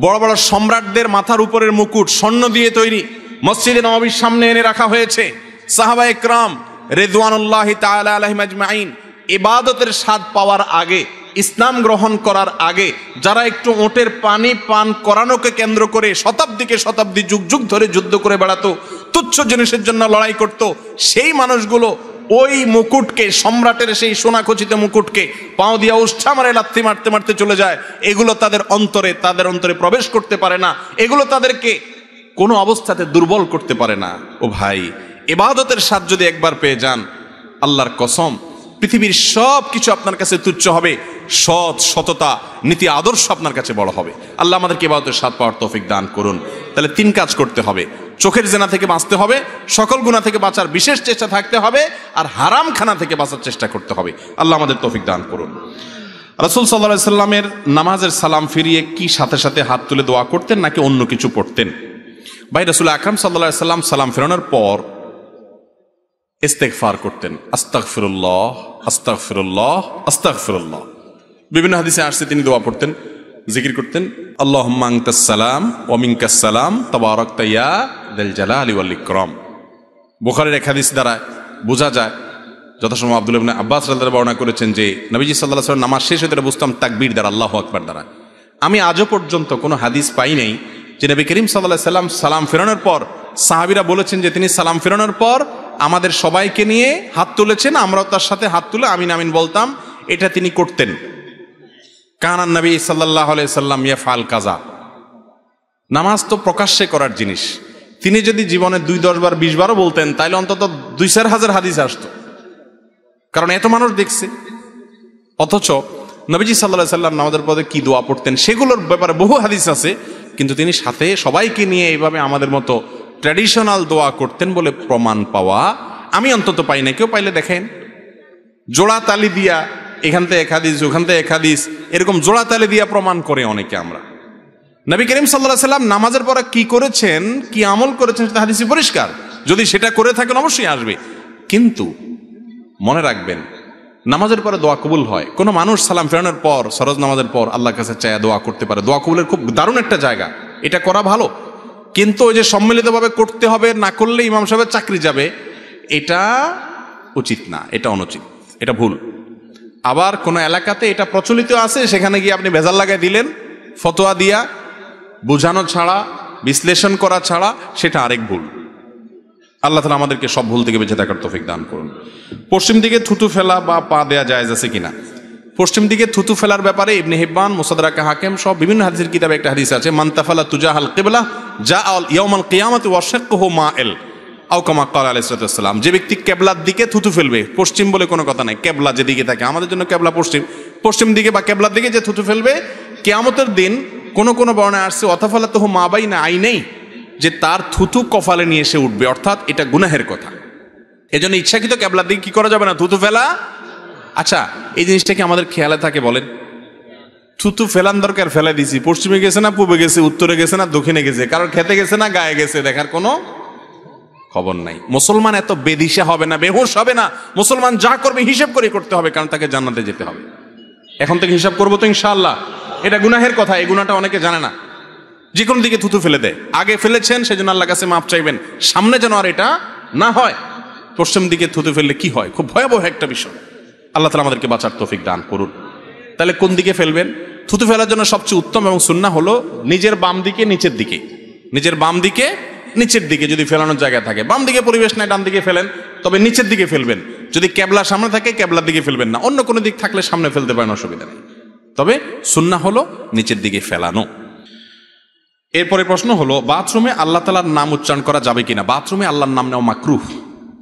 বড় বড় সম্রাটদের মাথার উপরের মুকুট স্বর্ণ দিয়ে তৈরি, মসজিদে নবাবির সামনে এনে রাখা হয়েছে। সাহাবা একরাম, রেদওয়ানুল্লাহ আলাইহিম আজমাইন, ইবাদতের স্বাদ পাওয়ার আগে ইসলাম গ্রহণ করার আগে যারা একটু ওটের পানি পান করানোকে কেন্দ্র করে শতাব্দীকে শতাব্দী যুগ যুগ ধরে যুদ্ধ করে বেড়াতো, তুচ্ছ জিনিসের জন্য লড়াই করত, সেই মানুষগুলো ওই মুকুটকে, সম্রাটের সেই সোনাখচিত মুকুটকে পাও দিয়া উষ্ঠা মারে, লাথি মারতে মারতে চলে যায়। এগুলো তাদের অন্তরে তাদের অন্তরে প্রবেশ করতে পারে না। এগুলো তাদেরকে কোনো অবস্থাতে দুর্বল করতে পারে না। ও ভাই, এবাদতের স্বাদ যদি একবার পেয়ে যান, আল্লাহর কসম, পৃথিবীর সব কিছু আপনার কাছে তুচ্ছ হবে। সৎ সততা, নীতি, আদর্শ আপনার কাছে বড় হবে। আল্লাহ আমাদেরকে এবাদতের স্বাদ পাওয়ার তৌফিক দান করুন। তাহলে তিন কাজ করতে হবে। চোখের জেনা থেকে বাঁচতে হবে, সকল গুণা থেকে বাঁচার বিশেষ চেষ্টা থাকতে হবে, আর হারাম খানা থেকে বাঁচার চেষ্টা করতে হবে। আল্লাহ আমাদের তৌফিক দান করুন। রাসুল সাল্লাহ সাল্লামের নামাজের সালাম ফিরিয়ে কি সাথে সাথে হাত তুলে দোয়া করতেন, নাকি অন্য কিছু পড়তেন? ভাই, রাসুল আকরাম সাল্লাহ সাল্লাম সালাম ফেরানোর পর ইস্তেকফার করতেন। আস্তাক ফিরুল্লাহ আস্তাক ফিরুল্লাহ আস্তাক ফিরুল্লাহ বিভিন্ন হাদিসে আসছে, তিনি দোয়া পড়তেন, জিকির করতেন। আল্লাহ সালাম ওমিনকাসালাম তবারক তাইয়া দেল জালা আলী ওয়াল ইকরম। বুখারের এক হাদিস দ্বারা বোঝা যায়, যথাসময় আব্দুল ইবনে আব্বাস রাল্লাহ বর্ণনা করেছেন যে, নবীজি সাল্লাহ সাল্লাম নামাজ শেষ হতে বুঝতাম তাকবীর দ্বারা, আল্লাহ আকবার দ্বারা। আমি আজও পর্যন্ত কোনো হাদিস পাই নাই যে নবী করিম সাল্লাহ সাল্লাম সালাম ফেরানোর পর, সাহাবিরা বলেছেন যে তিনি সালাম ফেরানোর পর আমাদের সবাইকে নিয়ে হাত তুলেছেন, আমরাও তার সাথে হাত তুলে আমিন আমিন বলতাম, এটা তিনি করতেন। কানান নবী সাল্লাহ সাল্লাম ইয়া ফাল কাজা নামাজ তো প্রকাশ্যে করার জিনিস। তিনি যদি জীবনে দুই দশ বার, বিশ বারও বলতেন তাহলে অন্তত দুই চার হাজার হাদিস আসতো। কারণ এত মানুষ দেখছে। অথচ নবীজি সাল্লাহ সাল্লাম নামাজের পদে কি দোয়া পড়তেন, সেগুলোর ব্যাপারে বহু হাদিস আছে। কিন্তু তিনি সাথে সবাইকে নিয়ে এইভাবে আমাদের মতো ট্র্যাডিশনাল দোয়া করতেন বলে প্রমাণ পাওয়া আমি অন্তত পাই না কেউ পাইলে দেখেন। জোড়া তালি দিয়া এখান থেকে এক হাদিস, ওখান থেকে এক হাদিস। এরকম জোড়া তালি দিয়া প্রমাণ করে অনেকে আমরা। নবী করিম সাল্লাহ সাল্লাম নামাজের পরে কি করেছেন, কি আমল করেছেন সেটা হাদিসে পরিষ্কার। যদি সেটা করে থাকেন অবশ্যই আসবে। কিন্তু মনে রাখবেন, নামাজের পরে দোয়া কবুল হয়। কোনো মানুষ সালাম ফেরানোর পর, সরজ নামাজের পর আল্লাহর কাছে চায়া দোয়া করতে পারে। দোয়া কবুলের খুব দারুণ একটা জায়গা। এটা করা ভালো। কিন্তু ওই যে সম্মিলিতভাবে করতে হবে, না করলে ইমাম সাহেবের চাকরি যাবে, এটা উচিত না। এটা অনুচিত। এটা ভুল। আবার কোনো এলাকাতে এটা প্রচলিত আছে? সেখানে গিয়ে আপনি ভেজাল লাগাই দিলেন, ফতোয়া দিয়া, বোঝানো ছাড়া, বিশ্লেষণ করা ছাড়া, সেটা আরেক ভুল। আল্লাহ তালা আমাদেরকে সব ভুল থেকে বেঁচে থাকার তফিক দান করুন। পশ্চিম দিকে থুতু ফেলা বা পা দেয়া যায় আছে কিনা? পশ্চিম দিকে থুতু ফেলার ব্যাপারে ইবনে হিব্বান, মুসাদরাকা হাকেম সব বিভিন্ন হাদিসের কিতাবে একটা হাদিস আছে মান্তাফালা তুজাহাল কিবলা যা আল ইয়ামাল কিয়ামত মা মাইল আউকামা কাল আলাইসালাম যে ব্যক্তি কেবলার দিকে থুতু ফেলবে, পশ্চিম বলে কোনো কথা নাই, কেবলা যেদিকে থাকে, আমাদের জন্য কেবলা পশ্চিম পশ্চিম দিকে বা কেবলার দিকে যে থুতু ফেলবে, কেয়ামতের দিন কোন কোন বর্ণায় আসছে অথফলা তো মা বাই না আই নেই যে তার থুতু কফালে নিয়ে এসে উঠবে, অর্থাৎ এটা গুনাহের কথা। এজন্য ইচ্ছাকৃত কেবলার দিকে কি করা যাবে না থুতু ফেলা? আচ্ছা এই জিনিসটা কি আমাদের খেয়ালে থাকে বলেন? থুতু ফেলান দরকার, ফেলে দিছি, পশ্চিমে গেছে না, পূবে গেছে, উত্তরে গেছে না, দক্ষিণে গেছে কারণ খেতে গেছে না, গায়ে গেছে, দেখার কোনো খবর নাই। মুসলমান এত বেদিশা হবে না, বেহুশ হবে না। মুসলমান যা করবে, হিসেব করে করতে হবে, কারণ তাকে জান্নাতে যেতে হবে। এখন থেকে হিসাব করব তো ইনশাআল্লাহ। এটা গুনাহের কথা, এই গুনাটা অনেকে জানে না। যে কোনো দিকে থুতু ফেলে দেয়। আগে ফেলেছেন, সেজন্য আল্লাহ কাছে মাপ চাইবেন। সামনে যেন আর এটা না হয়। পশ্চিম দিকে থুতু ফেললে কি হয়? খুব ভয়াবহ একটা বিষয়। আল্লাহ তালা আমাদেরকে বাঁচার তৌফিক দান করুন। তাহলে কোন দিকে ফেলবেন? থুতু ফেলার জন্য সবচেয়ে উত্তম এবং সুন্না হলো নিজের বাম দিকে, নিচের দিকে। নিজের বাম দিকে নিচের দিকে যদি ফেলানোর জায়গা থাকে, বাম দিকে পরিবেশ নাই, ডান দিকে ফেলেন, তবে নিচের দিকে ফেলবেন। যদি ক্যাবলা সামনে থাকে ক্যাবলার দিকে ফেলবেন না। অন্য কোনো দিক থাকলে সামনে ফেলতে পারেন, অসুবিধা নেই। তবে সুন্না হলো নিচের দিকে ফেলানো। এরপরে প্রশ্ন হলো, বাথরুমে আল্লাহ তালার নাম উচ্চারণ করা যাবে কিনা? বাথরুমে আল্লাহর নাম নেওয়া মাকরুহ,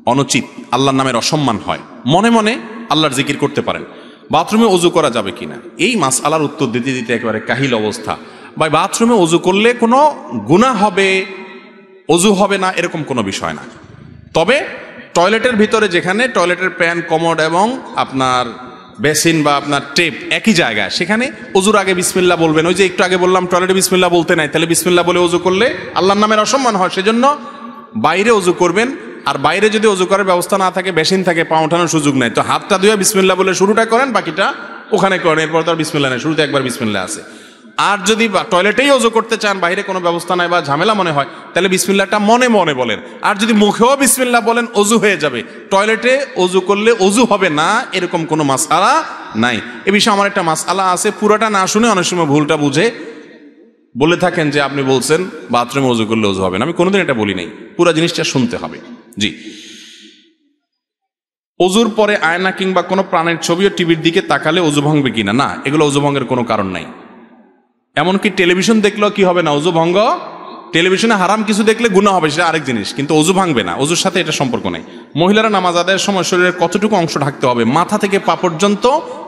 অনুচিত। আল্লাহর নামের অসম্মান হয়। মনে মনে আল্লাহর জিকির করতে পারেন। বাথরুমে অজু করা যাবে কিনা? এই মাস আল্লাহর উত্তর দিতে দিতে একেবারে কাহিল অবস্থা। বা বাথরুমে অজু করলে কোনো গুণা হবে? অজু হবে না এরকম কোনো বিষয় না। তবে টয়লেটের ভিতরে যেখানে টয়লেটের প্যান, কমোড এবং আপনার বেসিন বা আপনার টেপ একই জায়গায় সেখানে অজুর আগে বিসমিল্লা বলবেন। ওই যে একটু আগে বললাম, টয়লেটে বিসমিল্লা বলতে নাই, তাহলে বিসমিল্লা বলে অজু করলে আল্লাহর নামের অসম্মান হয়, সেজন্য বাইরে অজু করবেন। আর বাইরে যদি অজু করার ব্যবস্থা না থাকে, বেসিন থাকে, পা ওঠানোর সুযোগ নাই। তো হাতটা ধুয়ে বিসমিল্লা বলে শুরুটা করেন, বাকিটা ওখানে করেন, এরপর তো আর বিসমিল্লা নেই, শুরুতে একবার বিসমিল্লা আছে। আর যদি টয়লেটেই অজু করতে চান, বাইরে কোনো ব্যবস্থা নাই বা ঝামেলা মনে হয়, তাহলে বিসমিল্লাটা মনে মনে বলেন। আর যদি মুখেও বিসমিল্লা বলেন, অজু হয়ে যাবে। টয়লেটে অজু করলে অজু হবে না, এরকম কোনো মাসালা নাই। এ বিষয়ে আমার একটা মাসালা আছে, পুরোটা না শুনে অনেক সময় ভুলটা বুঝে বলে থাকেন যে আপনি বলছেন, বাথরুমে অজু করলে অজু হবে না। আমি কোনোদিন এটা বলি নাই, পুরো জিনিসটা শুনতে হবে। জি। অজুর পরে আয়না কিংবা কোনো প্রাণের ছবিও টিভির দিকে তাকালে অজু ভাঙবে কিনা? না, এগুলো অজু ভঙ্গের কোনো কারণ নাই। এমনকি টেলিভিশন দেখলেও কি হবে না? অজু ভঙ্গ? টেলিভিশনে হারাম কিছু দেখলে গুণা হবে, সেটা আরেক জিনিস। কিন্তু অজু ভাঙবে না, অজুর সাথে এটা সম্পর্ক নেই। মহিলারা নামাজ আদায়ের সময় শরীরের কতটুকু অংশ ঢাকতে হবে? মাথা থেকে পা পর্যন্ত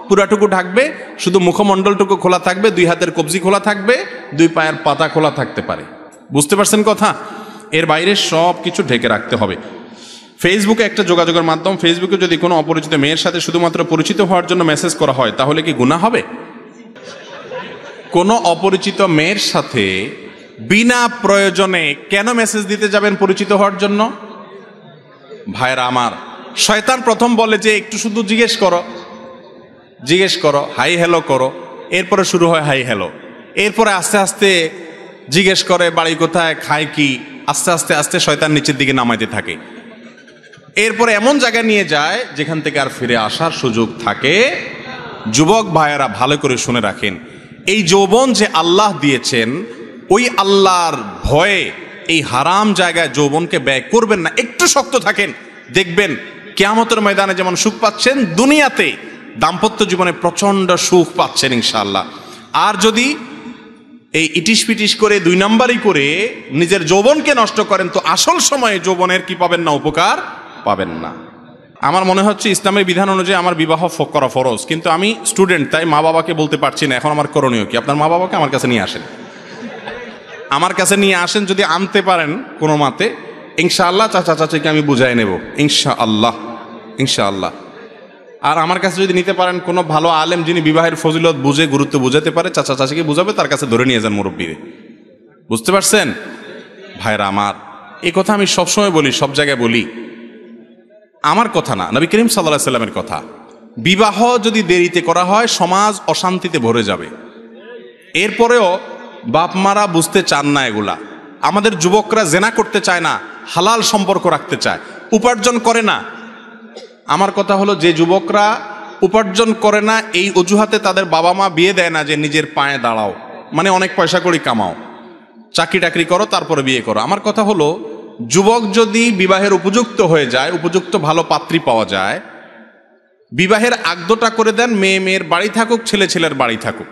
পুরাটুকু ঢাকবে, শুধু মুখমণ্ডলটুকু খোলা থাকবে, দুই হাতের কবজি খোলা থাকবে, দুই পায়ের পাতা খোলা থাকতে পারে। বুঝতে পারছেন কথা? এর বাইরে সব কিছু ঢেকে রাখতে হবে। ফেসবুকে একটা যোগাযোগের মাধ্যম ফেসবুকে যদি কোনো অপরিচিত মেয়ের সাথে শুধুমাত্র পরিচিত হওয়ার জন্য মেসেজ করা হয়, তাহলে কি গুণা হবে? কোনো অপরিচিত মেয়ের সাথে বিনা প্রয়োজনে কেন মেসেজ দিতে যাবেন পরিচিত হওয়ার জন্য? ভাইরা আমার, শয়তান প্রথম বলে যে একটু শুধু জিজ্ঞেস করো। জিজ্ঞেস করো, হাই, হ্যালো করো। এরপরে শুরু হয়, হাই, হ্যালো এরপরে আস্তে আস্তে জিজ্ঞেস করে, বাড়ি কোথায়? খায় কি? আস্তে আস্তে আস্তে শয়তান নিচের দিকে নামাইতে থাকে। এরপরে এমন জায়গায় নিয়ে যায়, যেখান থেকে আর ফিরে আসার সুযোগ থাকে। যুবক ভাইয়েরা ভালো করে শুনে রাখেন। এই যৌবন যে আল্লাহ দিয়েছেন, ওই আল্লাহর ভয়ে এই হারাম জায়গায় যৌবনকে ব্যয় করবেন না। একটু শক্ত থাকেন, দেখবেন কেয়ামতের ময়দানে যেমন সুখ পাচ্ছেন, দুনিয়াতে দাম্পত্য জীবনে প্রচণ্ড সুখ পাচ্ছেন ইনশাআল্লাহ। আর যদি এই ইটিস পিটিস করে, দুই নাম্বারই করে নিজের যৌবনকে নষ্ট করেন, তো আসল সময়ে যৌবনের কি পাবেন না, উপকার পাবেন না। আমার মনে হচ্ছে ইসলামের বিধান অনুযায়ী আমার বিবাহ করা ফরজ। কিন্তু আমি স্টুডেন্ট, তাই মা বাবাকে বলতে পারছি না। এখন আমার করণীয় কি? আপনার মা বাবাকে আমার কাছে নিয়ে আসেন। আমার কাছে নিয়ে আসেন যদি আনতে পারেন কোনো মাতে, ইনশাআল্লাহ চাচা চাচিকে আমি বুঝাই নেব। ইনশা আল্লাহ ইনশা আল্লাহ আর আমার কাছে যদি নিতে পারেন কোনো ভালো আলেম যিনি বিবাহের ফজিলত বুঝে, গুরুত্ব বুঝাতে পারে, চাচা চাচিকে বুঝাবে, তার কাছে ধরে নিয়ে যান মুরব্বীরে। বুঝতে পারছেন? ভাইরা আমার এই কথা আমি সবসময় বলি, সব জায়গায় বলি। আমার কথা না, নবী করিম সাল্লাহ সাল্লামের কথা। বিবাহ যদি দেরিতে করা হয়, সমাজ অশান্তিতে ভরে যাবে। এরপরেও বাপ মারা বুঝতে চান না এগুলা। আমাদের যুবকরা জেনা করতে চায় না, হালাল সম্পর্ক রাখতে চায়। উপার্জন করে না। আমার কথা হলো, যে যুবকরা উপার্জন করে না, এই অজুহাতে তাদের বাবা মা বিয়ে দেয় না, যে নিজের পায়ে দাঁড়াও। মানে অনেক পয়সা করি কামাও। চাকরি টাকরি করো, তারপরে বিয়ে করো। আমার কথা হলো যুবক যদি বিবাহের উপযুক্ত হয়ে যায়, উপযুক্ত ভালো পাত্রী পাওয়া যায়, বিবাহের আগদটা করে দেন মেয়ে মেয়ের বাড়ি থাকুক, ছেলে ছেলের বাড়ি থাকুক।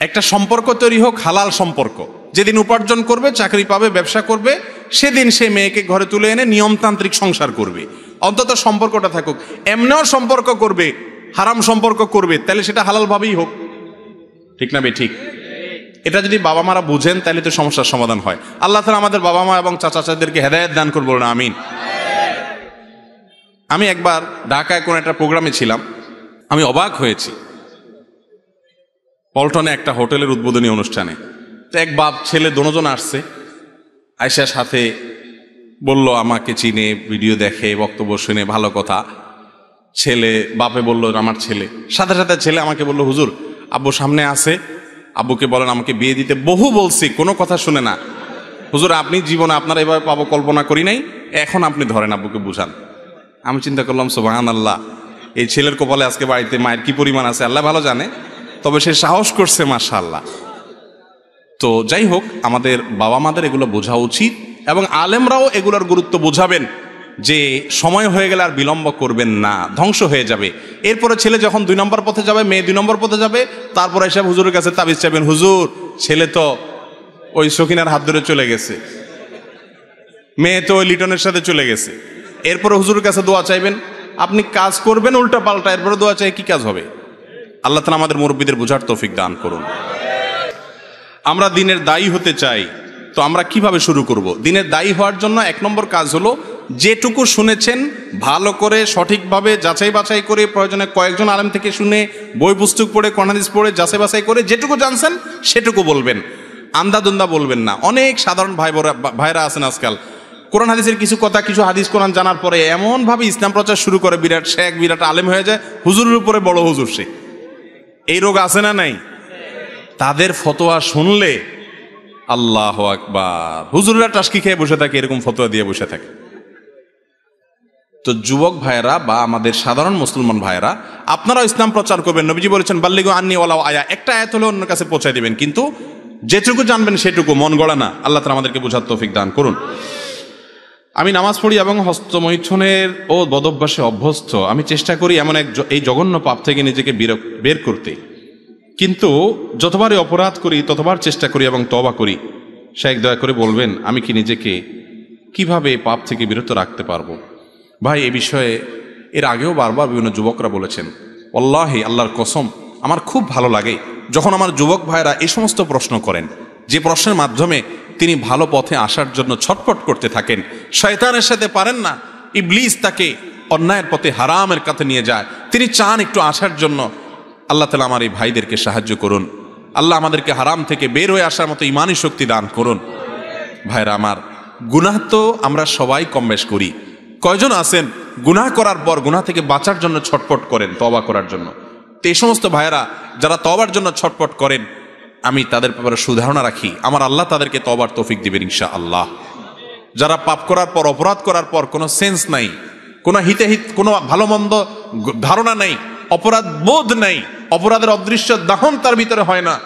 একটা সম্পর্ক তৈরি হোক, হালাল সম্পর্ক। যেদিন উপার্জন করবে, চাকরি পাবে, ব্যবসা করবে, সেদিন সে মেয়েকে ঘরে তুলে এনে নিয়মতান্ত্রিক সংসার করবে। অন্তত সম্পর্কটা থাকুক। এমনিও সম্পর্ক করবে, হারাম সম্পর্ক করবে, তাহলে সেটা হালালভাবেই হোক। ঠিক না বে, ঠিক? এটা যদি বাবা মারা বুঝেন, তাহলে তো সমস্যার সমাধান হয়। আল্লাহ তালা আমাদের বাবা মা এবং চাচা চাচাদেরকে হেদায়ত দান করব না আমিন। আমি একবার ঢাকায় কোনো একটা প্রোগ্রামে ছিলাম, আমি অবাক হয়েছি। পল্টনে একটা হোটেলের উদ্বোধনী অনুষ্ঠানে। তো এক বাপ ছেলে দোনোজন আসছে আয়সার সাথে বলল, আমাকে চিনে, ভিডিও দেখে, বক্তব্য শুনে, ভালো কথা। ছেলে, বাপে বলল, আমার ছেলে। সাথে সাথে ছেলে আমাকে বলল, হুজুর, আব্বু সামনে আছে। আব্বুকে বলেন, আমাকে বিয়ে দিতে বহু বলছি, কোনো কথা শুনে না। হুজুর, আপনি জীবনে আপনার এভাবে পাবো কল্পনা করি নাই, এখন আপনি ধরেন আব্বুকে বুঝান। আমি চিন্তা করলাম সোবাহান আল্লাহ এই ছেলের কপালে আজকে বাড়িতে মায়ের কি পরিমাণ আছে, আল্লাহ ভালো জানে, তবে সে সাহস করছে মাশাল্লাহ তো যাই হোক, আমাদের বাবা মাদের এগুলো বোঝা উচিত এবং আলেমরাও এগুলোর গুরুত্ব বোঝাবেন। যে সময় হয়ে গেলে আর বিলম্ব করবেন না, ধ্বংস হয়ে যাবে। এরপরে ছেলে যখন দুই নম্বর পথে যাবে, মেয়ে দুই নম্বর পথে যাবে, তারপর এসে হুজুরের কাছে তাবিজ চাইবেন, হুজুর, ছেলে তো ওই সকিনার হাত ধরে চলে গেছে। মেয়ে তো ওই লিটনের সাথে চলে গেছে। এরপরে হুজুরের কাছে দোয়া চাইবেন, আপনি কাজ করবেন উল্টা পাল্টা। এরপরে দোয়া চাই, কি কাজ হবে? আল্লাহ তালা আমাদের মুরব্বীদের বোঝার তৌফিক দান করুন। আমরা দিনের দায়ী হতে চাই। তো আমরা কীভাবে শুরু করব? দিনের দায়ী হওয়ার জন্য এক নম্বর কাজ হলো যেটুকু শুনেছেন, ভালো করে, সঠিকভাবে, যাচাই বাছাই করে, প্রয়োজনে কয়েকজন আলেম থেকে শুনে, বই পুস্তক পড়ে কর্নাদিস পড়ে, যাচাই বাছাই করে, যেটুকু জানছেন, সেটুকু বলবেন। আন্দাদুন্দা বলবেন না। অনেক সাধারণ ভাই ভাইরা আছেন আজকাল। কোরআন হাদিসের কিছু কথা, কিছু হাদিস কোরআন জানার পরে এমনভাবে ইসলাম প্রচার শুরু করে, বিরাট শেখ বিরাট আলেম হয়ে যায়, হুজুরের উপরে বড় হুজুর সে। এই রোগ আছে না নাই? তাদের ফতোয়া শুনলে আল্লাহ আকবার। হুজুররা টাস্কি খেয়ে বসে থাকে, এরকম ফতোয়া দিয়ে বসে থাকে। তো যুবক ভাইয়েরা বা আমাদের সাধারণ মুসলমান ভাইয়েরা, আপনারাও ইসলাম প্রচার করবেন। নবীজি বলেছেন, বাল্লিগো আন্নি ওলা আয়া। একটা আয়াত হলে অন্য কাছে পৌঁছায় দিবেন, কিন্তু যেটুকু জানবেন সেটুকু। মন গড়া না। আল্লাহ তালা আমাদেরকে বোঝার তৌফিক দান করুন। আমি নামাজ পড়ি এবং হস্তমৈথুনের ও বদভ্যাসে অভ্যস্ত। আমি চেষ্টা করি এমন এক এই জঘন্য পাপ থেকে নিজেকে বের করতে। কিন্তু যতবারই অপরাধ করি, ততবার চেষ্টা করি এবং তবা করি শেখ দয়া করে বলবেন, আমি কি নিজেকে কীভাবে পাপ থেকে বিরত রাখতে পারব? ভাই, এ বিষয়ে এর আগেও বারবার বিভিন্ন যুবকরা বলেছেন অল্লাহে আল্লাহর কসম, আমার খুব ভালো লাগে যখন আমার যুবক ভাইরা এই সমস্ত প্রশ্ন করেন। যে প্রশ্নের মাধ্যমে তিনি ভালো পথে আসার জন্য ছটপট করতে থাকেন। শয়তানের সাথে পারেন না। ইবলিস তাকে অন্যায়ের পথে হারামের কাছে নিয়ে যায়। তিনি চান একটু আসার জন্য। আল্লাহ তালা আমার এই ভাইদেরকে সাহায্য করুন। আল্লাহ আমাদেরকে হারাম থেকে বের হয়ে আসার মতো ইমানি শক্তি দান করুন। ভাইরা আমার, গুনাহ তো আমরা সবাই কম বেশ করি। কয়জন আছেন? গুনাহ করার পর গুনাহ থেকে বাঁচার জন্য ছটপট করেন তবা করার জন্য। তো এই সমস্ত ভাইয়েরা, যারা তবার জন্য ছটপট করেন, আমি তাদের ব্যাপারে সুধারণা রাখি। আমার আল্লাহ তাদেরকে তবার তৌফিক দিবেন ইনশা আল্লাহ যারা পাপ করার পর, অপরাধ করার পর কোনো সেন্স নাই, কোনো হিতে হিত, কোনো ভালো মন্দ ধারণা নেই অপরাধ বোধ নেই, অপরাধের অদৃশ্য দাহন তার ভিতরে হয় না।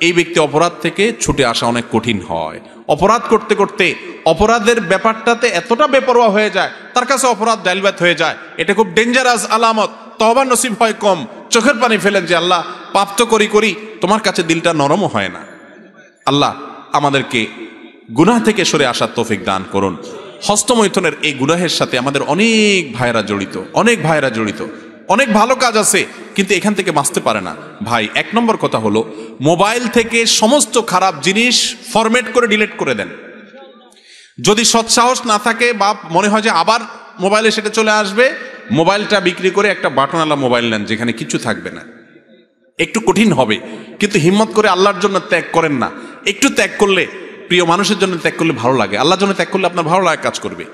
এই ব্যক্তি অপরাধ থেকে ছুটে আসা অনেক কঠিন হয়। অপরাধ করতে করতে অপরাধের ব্যাপারটাতে এতটা বেপরোয়া হয়ে যায়, তার কাছে অপরাধ ডাইলবাত হয়ে যায়। এটা খুব ডেঞ্জারাস আলামত। তবা নসিব হয় কম। চোখের পানি ফেলেন যে, আল্লাহ, পাপ তো করি করি। তোমার কাছে দিলটা নরমও হয় না। আল্লাহ, আমাদেরকে গুনাহ থেকে সরে আসার তৌফিক দান করুন। হস্তমৈথনের এই গুনাহের সাথে আমাদের অনেক ভাইরা জড়িত, অনেক ভাইরা জড়িত। অনেক ভালো কাজ আছে, কিন্তু এখান থেকে বাঁচতে পারে না। ভাই, এক নম্বর কথা হলো, মোবাইল থেকে সমস্ত খারাপ জিনিস ফরম্যাট করে ডিলিট করে দেন। যদি সৎসাহস না থাকে বা মনে হয় যে আবার মোবাইলে সেটা চলে আসবে, মোবাইলটা বিক্রি করে একটা বাটনওয়ালা মোবাইল নেন, যেখানে কিছু থাকবে না। একটু কঠিন হবে, কিন্তু হিম্মত করে আল্লাহর জন্য ত্যাগ করেন না। একটু ত্যাগ করলে, প্রিয় মানুষের জন্য ত্যাগ করলে ভালো লাগে। আল্লাহর জন্য ত্যাগ করলে আপনার ভালো লাগে কাজ করবে।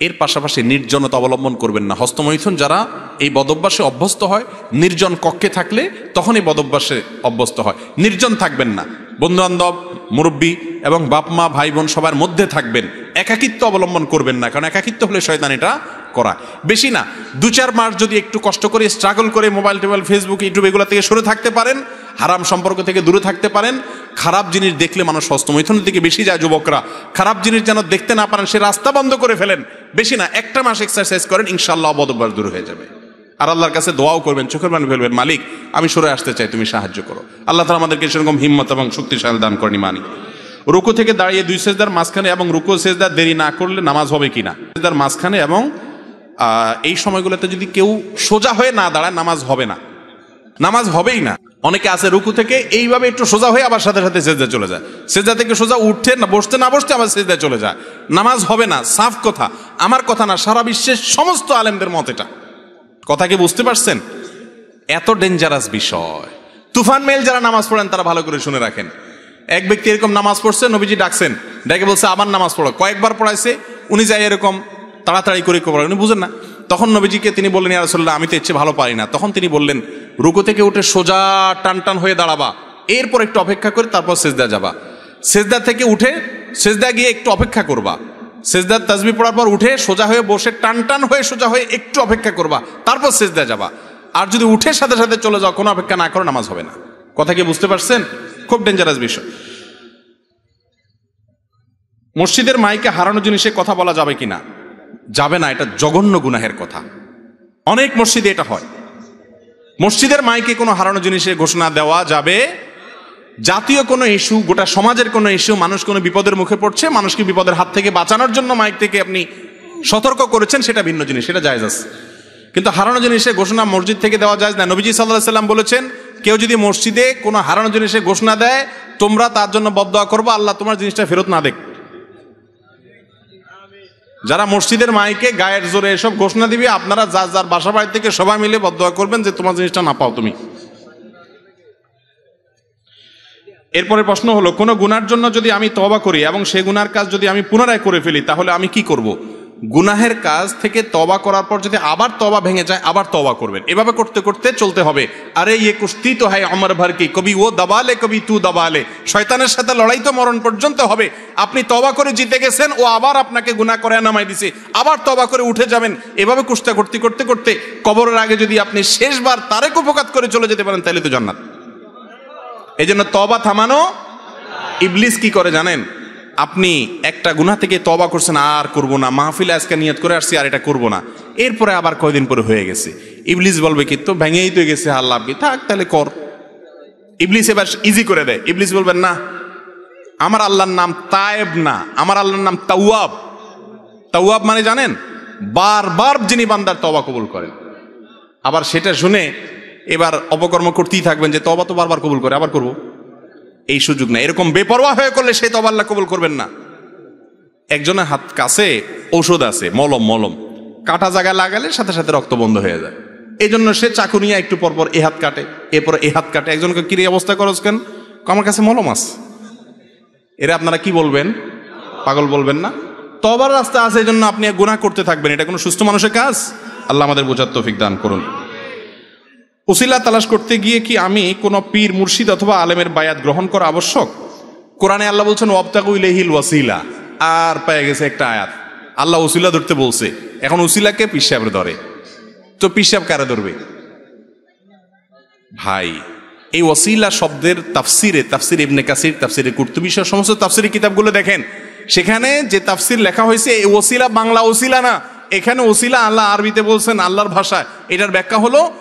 এর পাশাপাশি নির্জনতা অবলম্বন করবেন না। হস্তমৈথুন যারা এই বদভ্যাসে অভ্যস্ত হয়, নির্জন কক্ষে থাকলে তখন এই বদভ্যাসে অভ্যস্ত হয়। নির্জন থাকবেন না। বন্ধুবান্ধব, মুরব্বী এবং বাপমা ভাই বোন সবার মধ্যে থাকবেন। একাকিত্ব অবলম্বন করবেন না। কারণ একাকিত্ব হলে শয়তান এটা করা। বেশি না, দু চার মাস যদি একটু কষ্ট করে স্ট্রাগল করে মোবাইল টোবাইল ফেসবুক ইউটিউব এগুলো থেকে সরে থাকতে পারেন, হারাম সম্পর্ক থেকে দূরে থাকতে পারেন, খারাপ জিনিস দেখলে মানুষ হস্তমৈথুনের দিকে বেশি যায় যুবকরা। খারাপ জিনিস যেন দেখতে না পারেন, সে রাস্তা বন্ধ করে ফেলেন। বেশি না, একটা মাস এক্সারসাইজ করেন ইনশাল্লাহ অবদবার দূর হয়ে যাবে। আর আল্লাহর কাছে দোয়াও করবেন, চোখের পানি ফেলবেন, মালিক, আমি সরে আসতে চাই, তুমি সাহায্য করো। আল্লাহ তালা আমাদেরকে সেরকম হিম্মত এবং শক্তিশালী দান করেনি মানি রুকু থেকে দাঁড়িয়ে দুই সেজদার মাঝখানে এবং রুকু সেজদার দেরি না করলে নামাজ হবে কিনা? সেজদার মাঝখানে এবং এই সময়গুলোতে যদি কেউ সোজা হয়ে না দাঁড়ায়, নামাজ হবে না। নামাজ হবেই না। অনেকে আছে রুকু থেকে, এইভাবে একটু সোজা হয়ে আবার সাথে সাথে সেজদা চলে যায়। সেজদা থেকে সোজা উঠতে না, বসতে না বসতে আবার সেজদা চলে যায়। নামাজ হবে না, সাফ কথা। আমার কথা না, সারা বিশ্বের সমস্ত আলেমদের মত এটা। কথা কি বুঝতে পারছেন? এত ডেঞ্জারাস বিষয়। তুফান মেল যারা নামাজ পড়েন, তারা ভালো করে শুনে রাখেন। এক ব্যক্তি এরকম নামাজ পড়ছে, নবীজি ডাকছেন। ডেকে বলছে আবার নামাজ পড়ো। কয়েকবার পড়াইছে, উনি যাই এরকম তাড়াতাড়ি করে পড়ায় উনি বুঝেন না? তখন নবীজিকে তিনি বললেন ইয়ারসল্লাহ আমি তো ইচ্ছে ভালো পারি না। তখন তিনি বললেন, রুকু থেকে উঠে সোজা টান টান হয়ে দাঁড়াবা। এরপর একটু অপেক্ষা করে তারপর সেজদা যাবা। সেজদা থেকে উঠে সেজদা গিয়ে একটু অপেক্ষা করবা। সেজদার তাজবি পড়ার পর উঠে সোজা হয়ে বসে টান টান হয়ে সোজা হয়ে একটু অপেক্ষা করবা। তারপর সেজদা যাবা। আর যদি উঠে সাথে সাথে চলে যাও, কোনো অপেক্ষা না করো, নামাজ হবে না। কথা কি বুঝতে পারছেন? খুব ডেঞ্জারাস বিষয়। মসজিদের মাইকে হারানো জিনিসে কথা বলা যাবে কিনা? যাবে না, এটা জঘন্য গুনাহের কথা। অনেক মসজিদে এটা হয়। মসজিদের মাইকে কোনো হারানো জিনিসের ঘোষণা দেওয়া যাবে। জাতীয় কোনো ইস্যু, গোটা সমাজের কোনো ইস্যু, মানুষ কোনো বিপদের মুখে পড়ছে, মানুষকে বিপদের হাত থেকে বাঁচানোর জন্য মাইক থেকে আপনি সতর্ক করেছেন, সেটা ভিন্ন জিনিস, সেটা জায়জ আছে। কিন্তু হারানো জিনিসের ঘোষণা মসজিদ থেকে দেওয়া যায় না। নবীজি সাল্লাহ সাল্লাম বলেছেন, কেউ যদি মসজিদে কোনো হারানো জিনিসের ঘোষণা দেয়, তোমরা তার জন্য বদয়া করব, আল্লাহ তোমার জিনিসটা ফেরত না দেখ। যারা মসজিদের মাইকে গায়ের জোরে এসব ঘোষণা দিবে, আপনারা যার যার বাসা বাড়ি থেকে সবাই মিলে বদয়া করবেন যে তোমার জিনিসটা না পাও তুমি। এরপরে প্রশ্ন হলো, কোনো গুনার জন্য যদি আমি তবা করি এবং সে গুনার কাজ যদি আমি পুনরায় করে ফেলি, তাহলে আমি কি করব? গুনাহের কাজ থেকে তবা করার পর যদি আবার তবা ভেঙে যায়, আবার তবা করবেন। এভাবে করতে করতে চলতে হবে। আরে ইয়ে কুস্তি তো হয় অমর ভর কি? কবি ও দাবালে, কবি তু দাবালে। শয়তানের সাথে লড়াই তো মরণ পর্যন্ত হবে। আপনি তবা করে জিতে গেছেন, ও আবার আপনাকে গুনাহ করে নামাই দিছে। আবার তবা করে উঠে যাবেন। এভাবে কুস্তা করতে করতে করতে কবরের আগে যদি আপনি শেষবার তারেক উপকাত করে চলে যেতে পারেন, তাহলে তো জান্নাত। এই জন্য তবা থামানো, ইবলিস কি করে জানেন? আপনি একটা গুনাহ থেকে তবা করছেন, আর করব না। মাহফিলে আজকে নিয়ত করে আসছি, আর এটা করব না। এরপরে আবার কয়দিন পরে হয়ে গেছে। ইবলিস বলবে কি, তো ভেঙেই তো গেছে, আল্লাহ কি থাক, তাহলে কর। ইবলিস এবার ইজি করে দেয়। ইবলিস বলবেন না, আমার আল্লাহর নাম তায়েব না, আমার আল্লাহর নাম তাওয়াব। তাওয়াব মানে জানেন, বারবার যিনি বান্দার তবা কবুল করেন। আবার সেটা শুনে এবার অপকর্ম করতেই থাকবেন যে তবা তো বারবার কবুল করে, আবার করব? এই সুযোগ না এরকম বেপরোয়া হয়ে করলে সে তবা আল্লাহ কবুল করবেন না। একজনের হাত কাছে ঔষধ আছে, মলম মলম। কাটা জায়গায় লাগালে সাথে সাথে রক্ত বন্ধ হয়ে যায়। এই জন্য সে চাকু নিয়ে একটু পরপর এ হাত কাটে, এরপর এ হাত কাটে। একজনকে কিরে অবস্থা করছ কেন? আমার কাছে মলম আছে। এরা আপনারা কি বলবেন? পাগল বলবেন না? তবার রাস্তা আছে এই জন্য আপনি গুনাহ করতে থাকবেন এটা কোনো সুস্থ মানুষের কাজ? আল্লাহ আমাদের বোঝার তৌফিক দান করুন। উসিলা তালাশ করতে গিয়ে কি আমি কোনো পীর, মুর্শিদ অথবা আলেমের বায়াত গ্রহণ করা আবশ্যক? কোরআনে আল্লাহ বলছেন ওয়াবতাকু ওয়াসিলা। আর পেয়ে গেছে একটা আয়াত। আল্লাহ উসিলা ধরতে বলছে। এখন উসিলাকে পিসাবের ধরে। তো পিসাব কারে ধরবে? ভাই, এই ওসিলা শব্দের তাফসিরে, তাফসির ইবনে কাসির, তাফসিরে কুর্তুবি সমস্ত তাফসিরের কিতাবগুলো দেখেন। সেখানে যে তাফসির লেখা হয়েছে, এই ওসিলা বাংলা ওসিলা না। এখানে ওসিলা আল্লাহ আরবিতে বলছেন, আল্লাহর ভাষায়। এটার ব্যাখ্যা হলো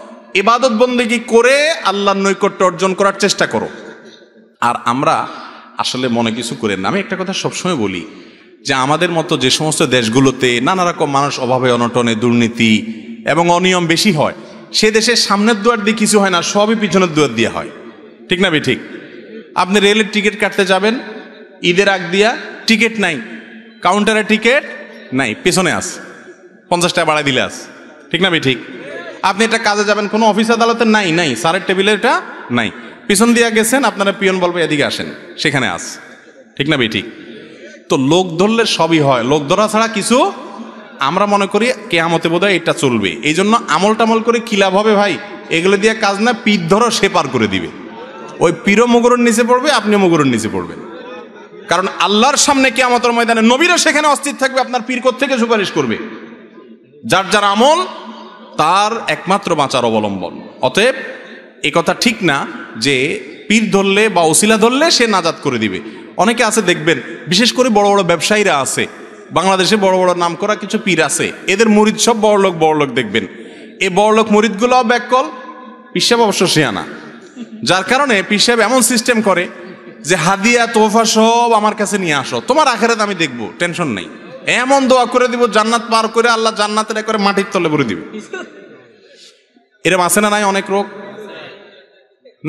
ইবাদত বন্দেগী করে আল্লাহর নৈকট্য অর্জন করার চেষ্টা করো? আর আমরা আসলে মনে কিছু করেন না। আমি একটা কথা সবসময় বলি যে আমাদের মতো যে সমস্ত দেশগুলোতে নানা রকম মানুষ অভাবে অনটনে দুর্নীতি এবং অনিয়ম বেশি হয়, সে দেশের সামনের দুয়ার দিয়ে কিছু হয় না, সবই পিছনের দুয়ার দিয়ে হয়। ঠিক না ঠিক আপনি রেলের টিকিট কাটতে যাবেন, ঈদের আগ দিয়া টিকিট নাই, কাউন্টারে টিকিট নাই, পেছনে আস পঞ্চাশ টাকা বাড়াই দিলে আস। ঠিক না ঠিক আপনি এটা কাজে যাবেন, কোনো অফিস আদালতে নাই নাই, স্যারের টেবিলে এটা নাই। পিছন দিয়া গেছেন, আপনারা পিয়ন বলবে এদিকে আসেন, সেখানে আস। ঠিক না বে ঠিক? তো লোক ধরলে সবই হয়, লোক ধরা ছাড়া কিছু আমরা মনে করি কেয়ামতে বোধহয় এটা চলবে। এই জন্য আমল টামল করে কি লাভ হবে ভাই? এগুলো দিয়ে কাজ না, পিঠ ধরো, সে পার করে দিবে। ওই পীরও মুগুরের নিচে পড়বে, আপনিও মুগুরের নিচে পড়বেন। কারণ আল্লাহর সামনে কি আমাদের ময়দানে নবীরও সেখানে অস্থির থাকবে, আপনার পীর থেকে সুপারিশ করবে? যার যার আমল তার একমাত্র বাঁচার অবলম্বন। অতএব কথা ঠিক না যে পীর ধরলে বা ওসিলা ধরলে সে নাজাদ করে দিবে। অনেকে আছে, দেখবেন, বিশেষ করে বড় বড় ব্যবসায়ীরা আছে। বাংলাদেশে বড় বড় নাম করা কিছু পীর আছে। এদের মরিদ সব বড় লোক বড় লোক দেখবেন। এই বড় লোক মরিদগুলোও ব্যাককল পিসাব অবশ্য শিয়ানা। যার কারণে পিসাব এমন সিস্টেম করে যে, হাদিয়া তোফা সব আমার কাছে নিয়ে আসো। তোমার আখেরাত আমি দেখব, টেনশন নেই। এমন দোয়া করে দিব, জান্নাত পার করে আল্লাহ জান্নাতের করে মাটির তলে ভরে দিবে। এরম আছে না নাই অনেক রোগ?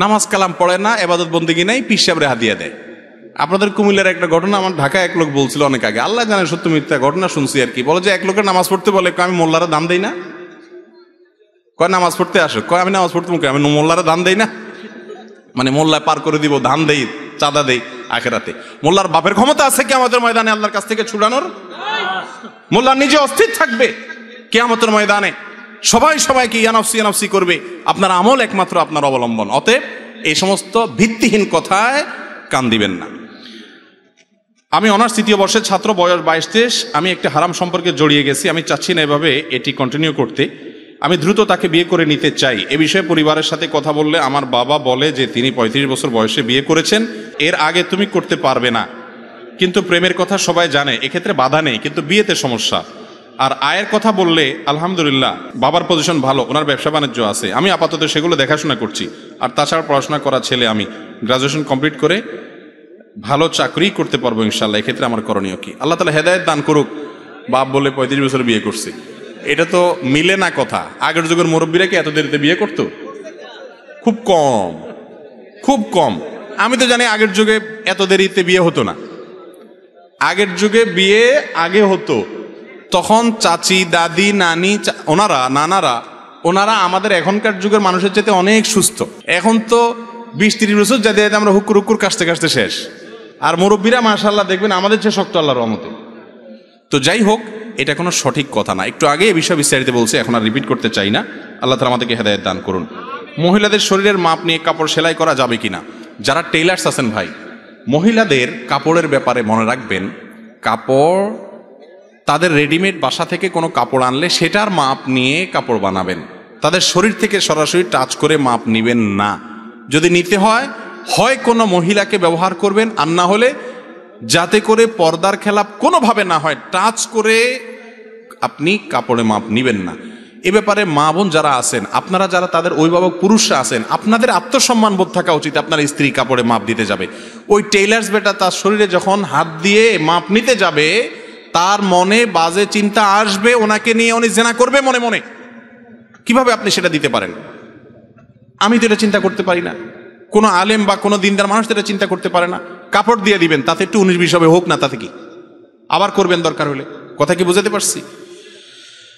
নামাজ কালাম পড়ে না, এবাদত বন্দিগি নাই পিসাবরে হাদিয়া দেয় আপনাদের কুমিল্লার একটা ঘটনা, আমার ঢাকায় এক লোক বলছিল অনেক আগে, আল্লাহ জানে সত্য মিথ্যা ঘটনা শুনছি আর কি। বলে যে এক লোকের নামাজ পড়তে বলে আমি মোল্লারা দান দেই না? কয়, নামাজ পড়তে আসো। কয়, আমি নামাজ পড়তে মুখে আমি মোল্লারা দান দেই না? মানে মোল্লায় পার করে দিব, ধান দেই, চাঁদা দেই আখেরাতে। মোল্লার বাপের ক্ষমতা আছে কি আমাদের ময়দানে আল্লাহর কাছ থেকে ছুড়ানোর? মোল্লা নিজে অস্থির থাকবে কেয়ামতের ময়দানে। সবাই সবাইকে ইয়ানফসি ইয়ানফসি করবে। আপনার আমল একমাত্র আপনার অবলম্বন। অতএব এই সমস্ত ভিত্তিহীন কথায় কান দিবেন না। আমি অনার্স তৃতীয় বর্ষের ছাত্র, বয়স বাইশ তেইশ। আমি একটা হারাম সম্পর্কে জড়িয়ে গেছি। আমি চাচ্ছি না এভাবে এটি কন্টিনিউ করতে। আমি দ্রুত তাকে বিয়ে করে নিতে চাই। এ বিষয়ে পরিবারের সাথে কথা বললে আমার বাবা বলে যে, তিনি পঁয়ত্রিশ বছর বয়সে বিয়ে করেছেন। এর আগে তুমি করতে পারবে না। কিন্তু প্রেমের কথা সবাই জানে, এক্ষেত্রে বাধা নেই, কিন্তু বিয়েতে সমস্যা। আর আয়ের কথা বললে, আলহামদুলিল্লাহ, বাবার পজিশন ভালো, ওনার ব্যবসা বাণিজ্য আছে। আমি আপাতত সেগুলো দেখাশোনা করছি। আর তাছাড়া পড়াশোনা করা ছেলে আমি। গ্রাজুয়েশন কমপ্লিট করে ভালো চাকরি করতে পারব ইনশাল্লাহ এক্ষেত্রে আমার করণীয় কি? আল্লাহ তালা হেদায়ত দান করুক, বাপ বলে পঁয়ত্রিশ বছর বিয়ে করছে। এটা তো মিলে না কথা। আগের যুগের মুরব্বীরা কি এত দেরিতে বিয়ে করতো? খুব কম। খুব কম। আমি তো জানি আগের যুগে এত দেরিতে বিয়ে হতো না। আগের যুগে বিয়ে আগে হতো। তখন চাচি, দাদি, নানি ওনারা, নানারা, ওনারা আমাদের এখনকার যুগের মানুষের চাইতে অনেক সুস্থ। এখন তো বিশ তিরিশ বছর যাতে যাতে আমরা হুকুর হুকুর কাশতে কাশতে শেষ। আর মুরব্বীরা মাশাল্লাহ দেখবেন আমাদের চেয়ে শক্ত আল্লাহর রহমতে। তো যাই হোক, এটা কোনো সঠিক কথা না। একটু আগে এই বিষয়ে বিস্তারিত বলছে, এখন আর রিপিট করতে চাই না। আল্লাহ তালা আমাদেরকে হেদায়ত দান করুন। মহিলাদের শরীরের মাপ নিয়ে কাপড় সেলাই করা যাবে কিনা? যারা টেইলার্স আছেন ভাই মহিলাদের কাপড়ের ব্যাপারে মনে রাখবেন, কাপড়, তাদের রেডিমেড বাসা থেকে কোনো কাপড় আনলে সেটার মাপ নিয়ে কাপড় বানাবেন। তাদের শরীর থেকে সরাসরি টাচ করে মাপ নেবেন না। যদি নিতে হয় হয় কোনো মহিলাকে ব্যবহার করবেন, আর না হলে যাতে করে পর্দার খেলাপ কোনোভাবে না হয়, টাচ করে আপনি কাপড়ে মাপ নিবেন না। এ ব্যাপারে মা বোন যারা আছেন, আপনারা যারা তাদের অভিভাবক পুরুষরা আছেন, আপনাদের আত্মসম্মান বোধ থাকা উচিত আপনার স্ত্রী কাপড়ে মাপ দিতে যাবে। ওই টেইলার্স বেটা তার শরীরে যখন হাত দিয়ে মাপ নিতে যাবে, তার মনে বাজে চিন্তা আসবে, ওনাকে নিয়ে উনি জেনা করবে মনে মনে। কীভাবে আপনি সেটা দিতে পারেন? আমি তো এটা চিন্তা করতে পারি না। কোনো আলেম বা কোনো দিনদার মানুষ তো এটা চিন্তা করতে পারে না। কাপড় দিয়ে দিবেন, তাতে একটু উনিশ বিশ হবে, হোক না তাতে কি। আবার করবেন দরকার হলে। কথা কি বুঝাতে পারছি?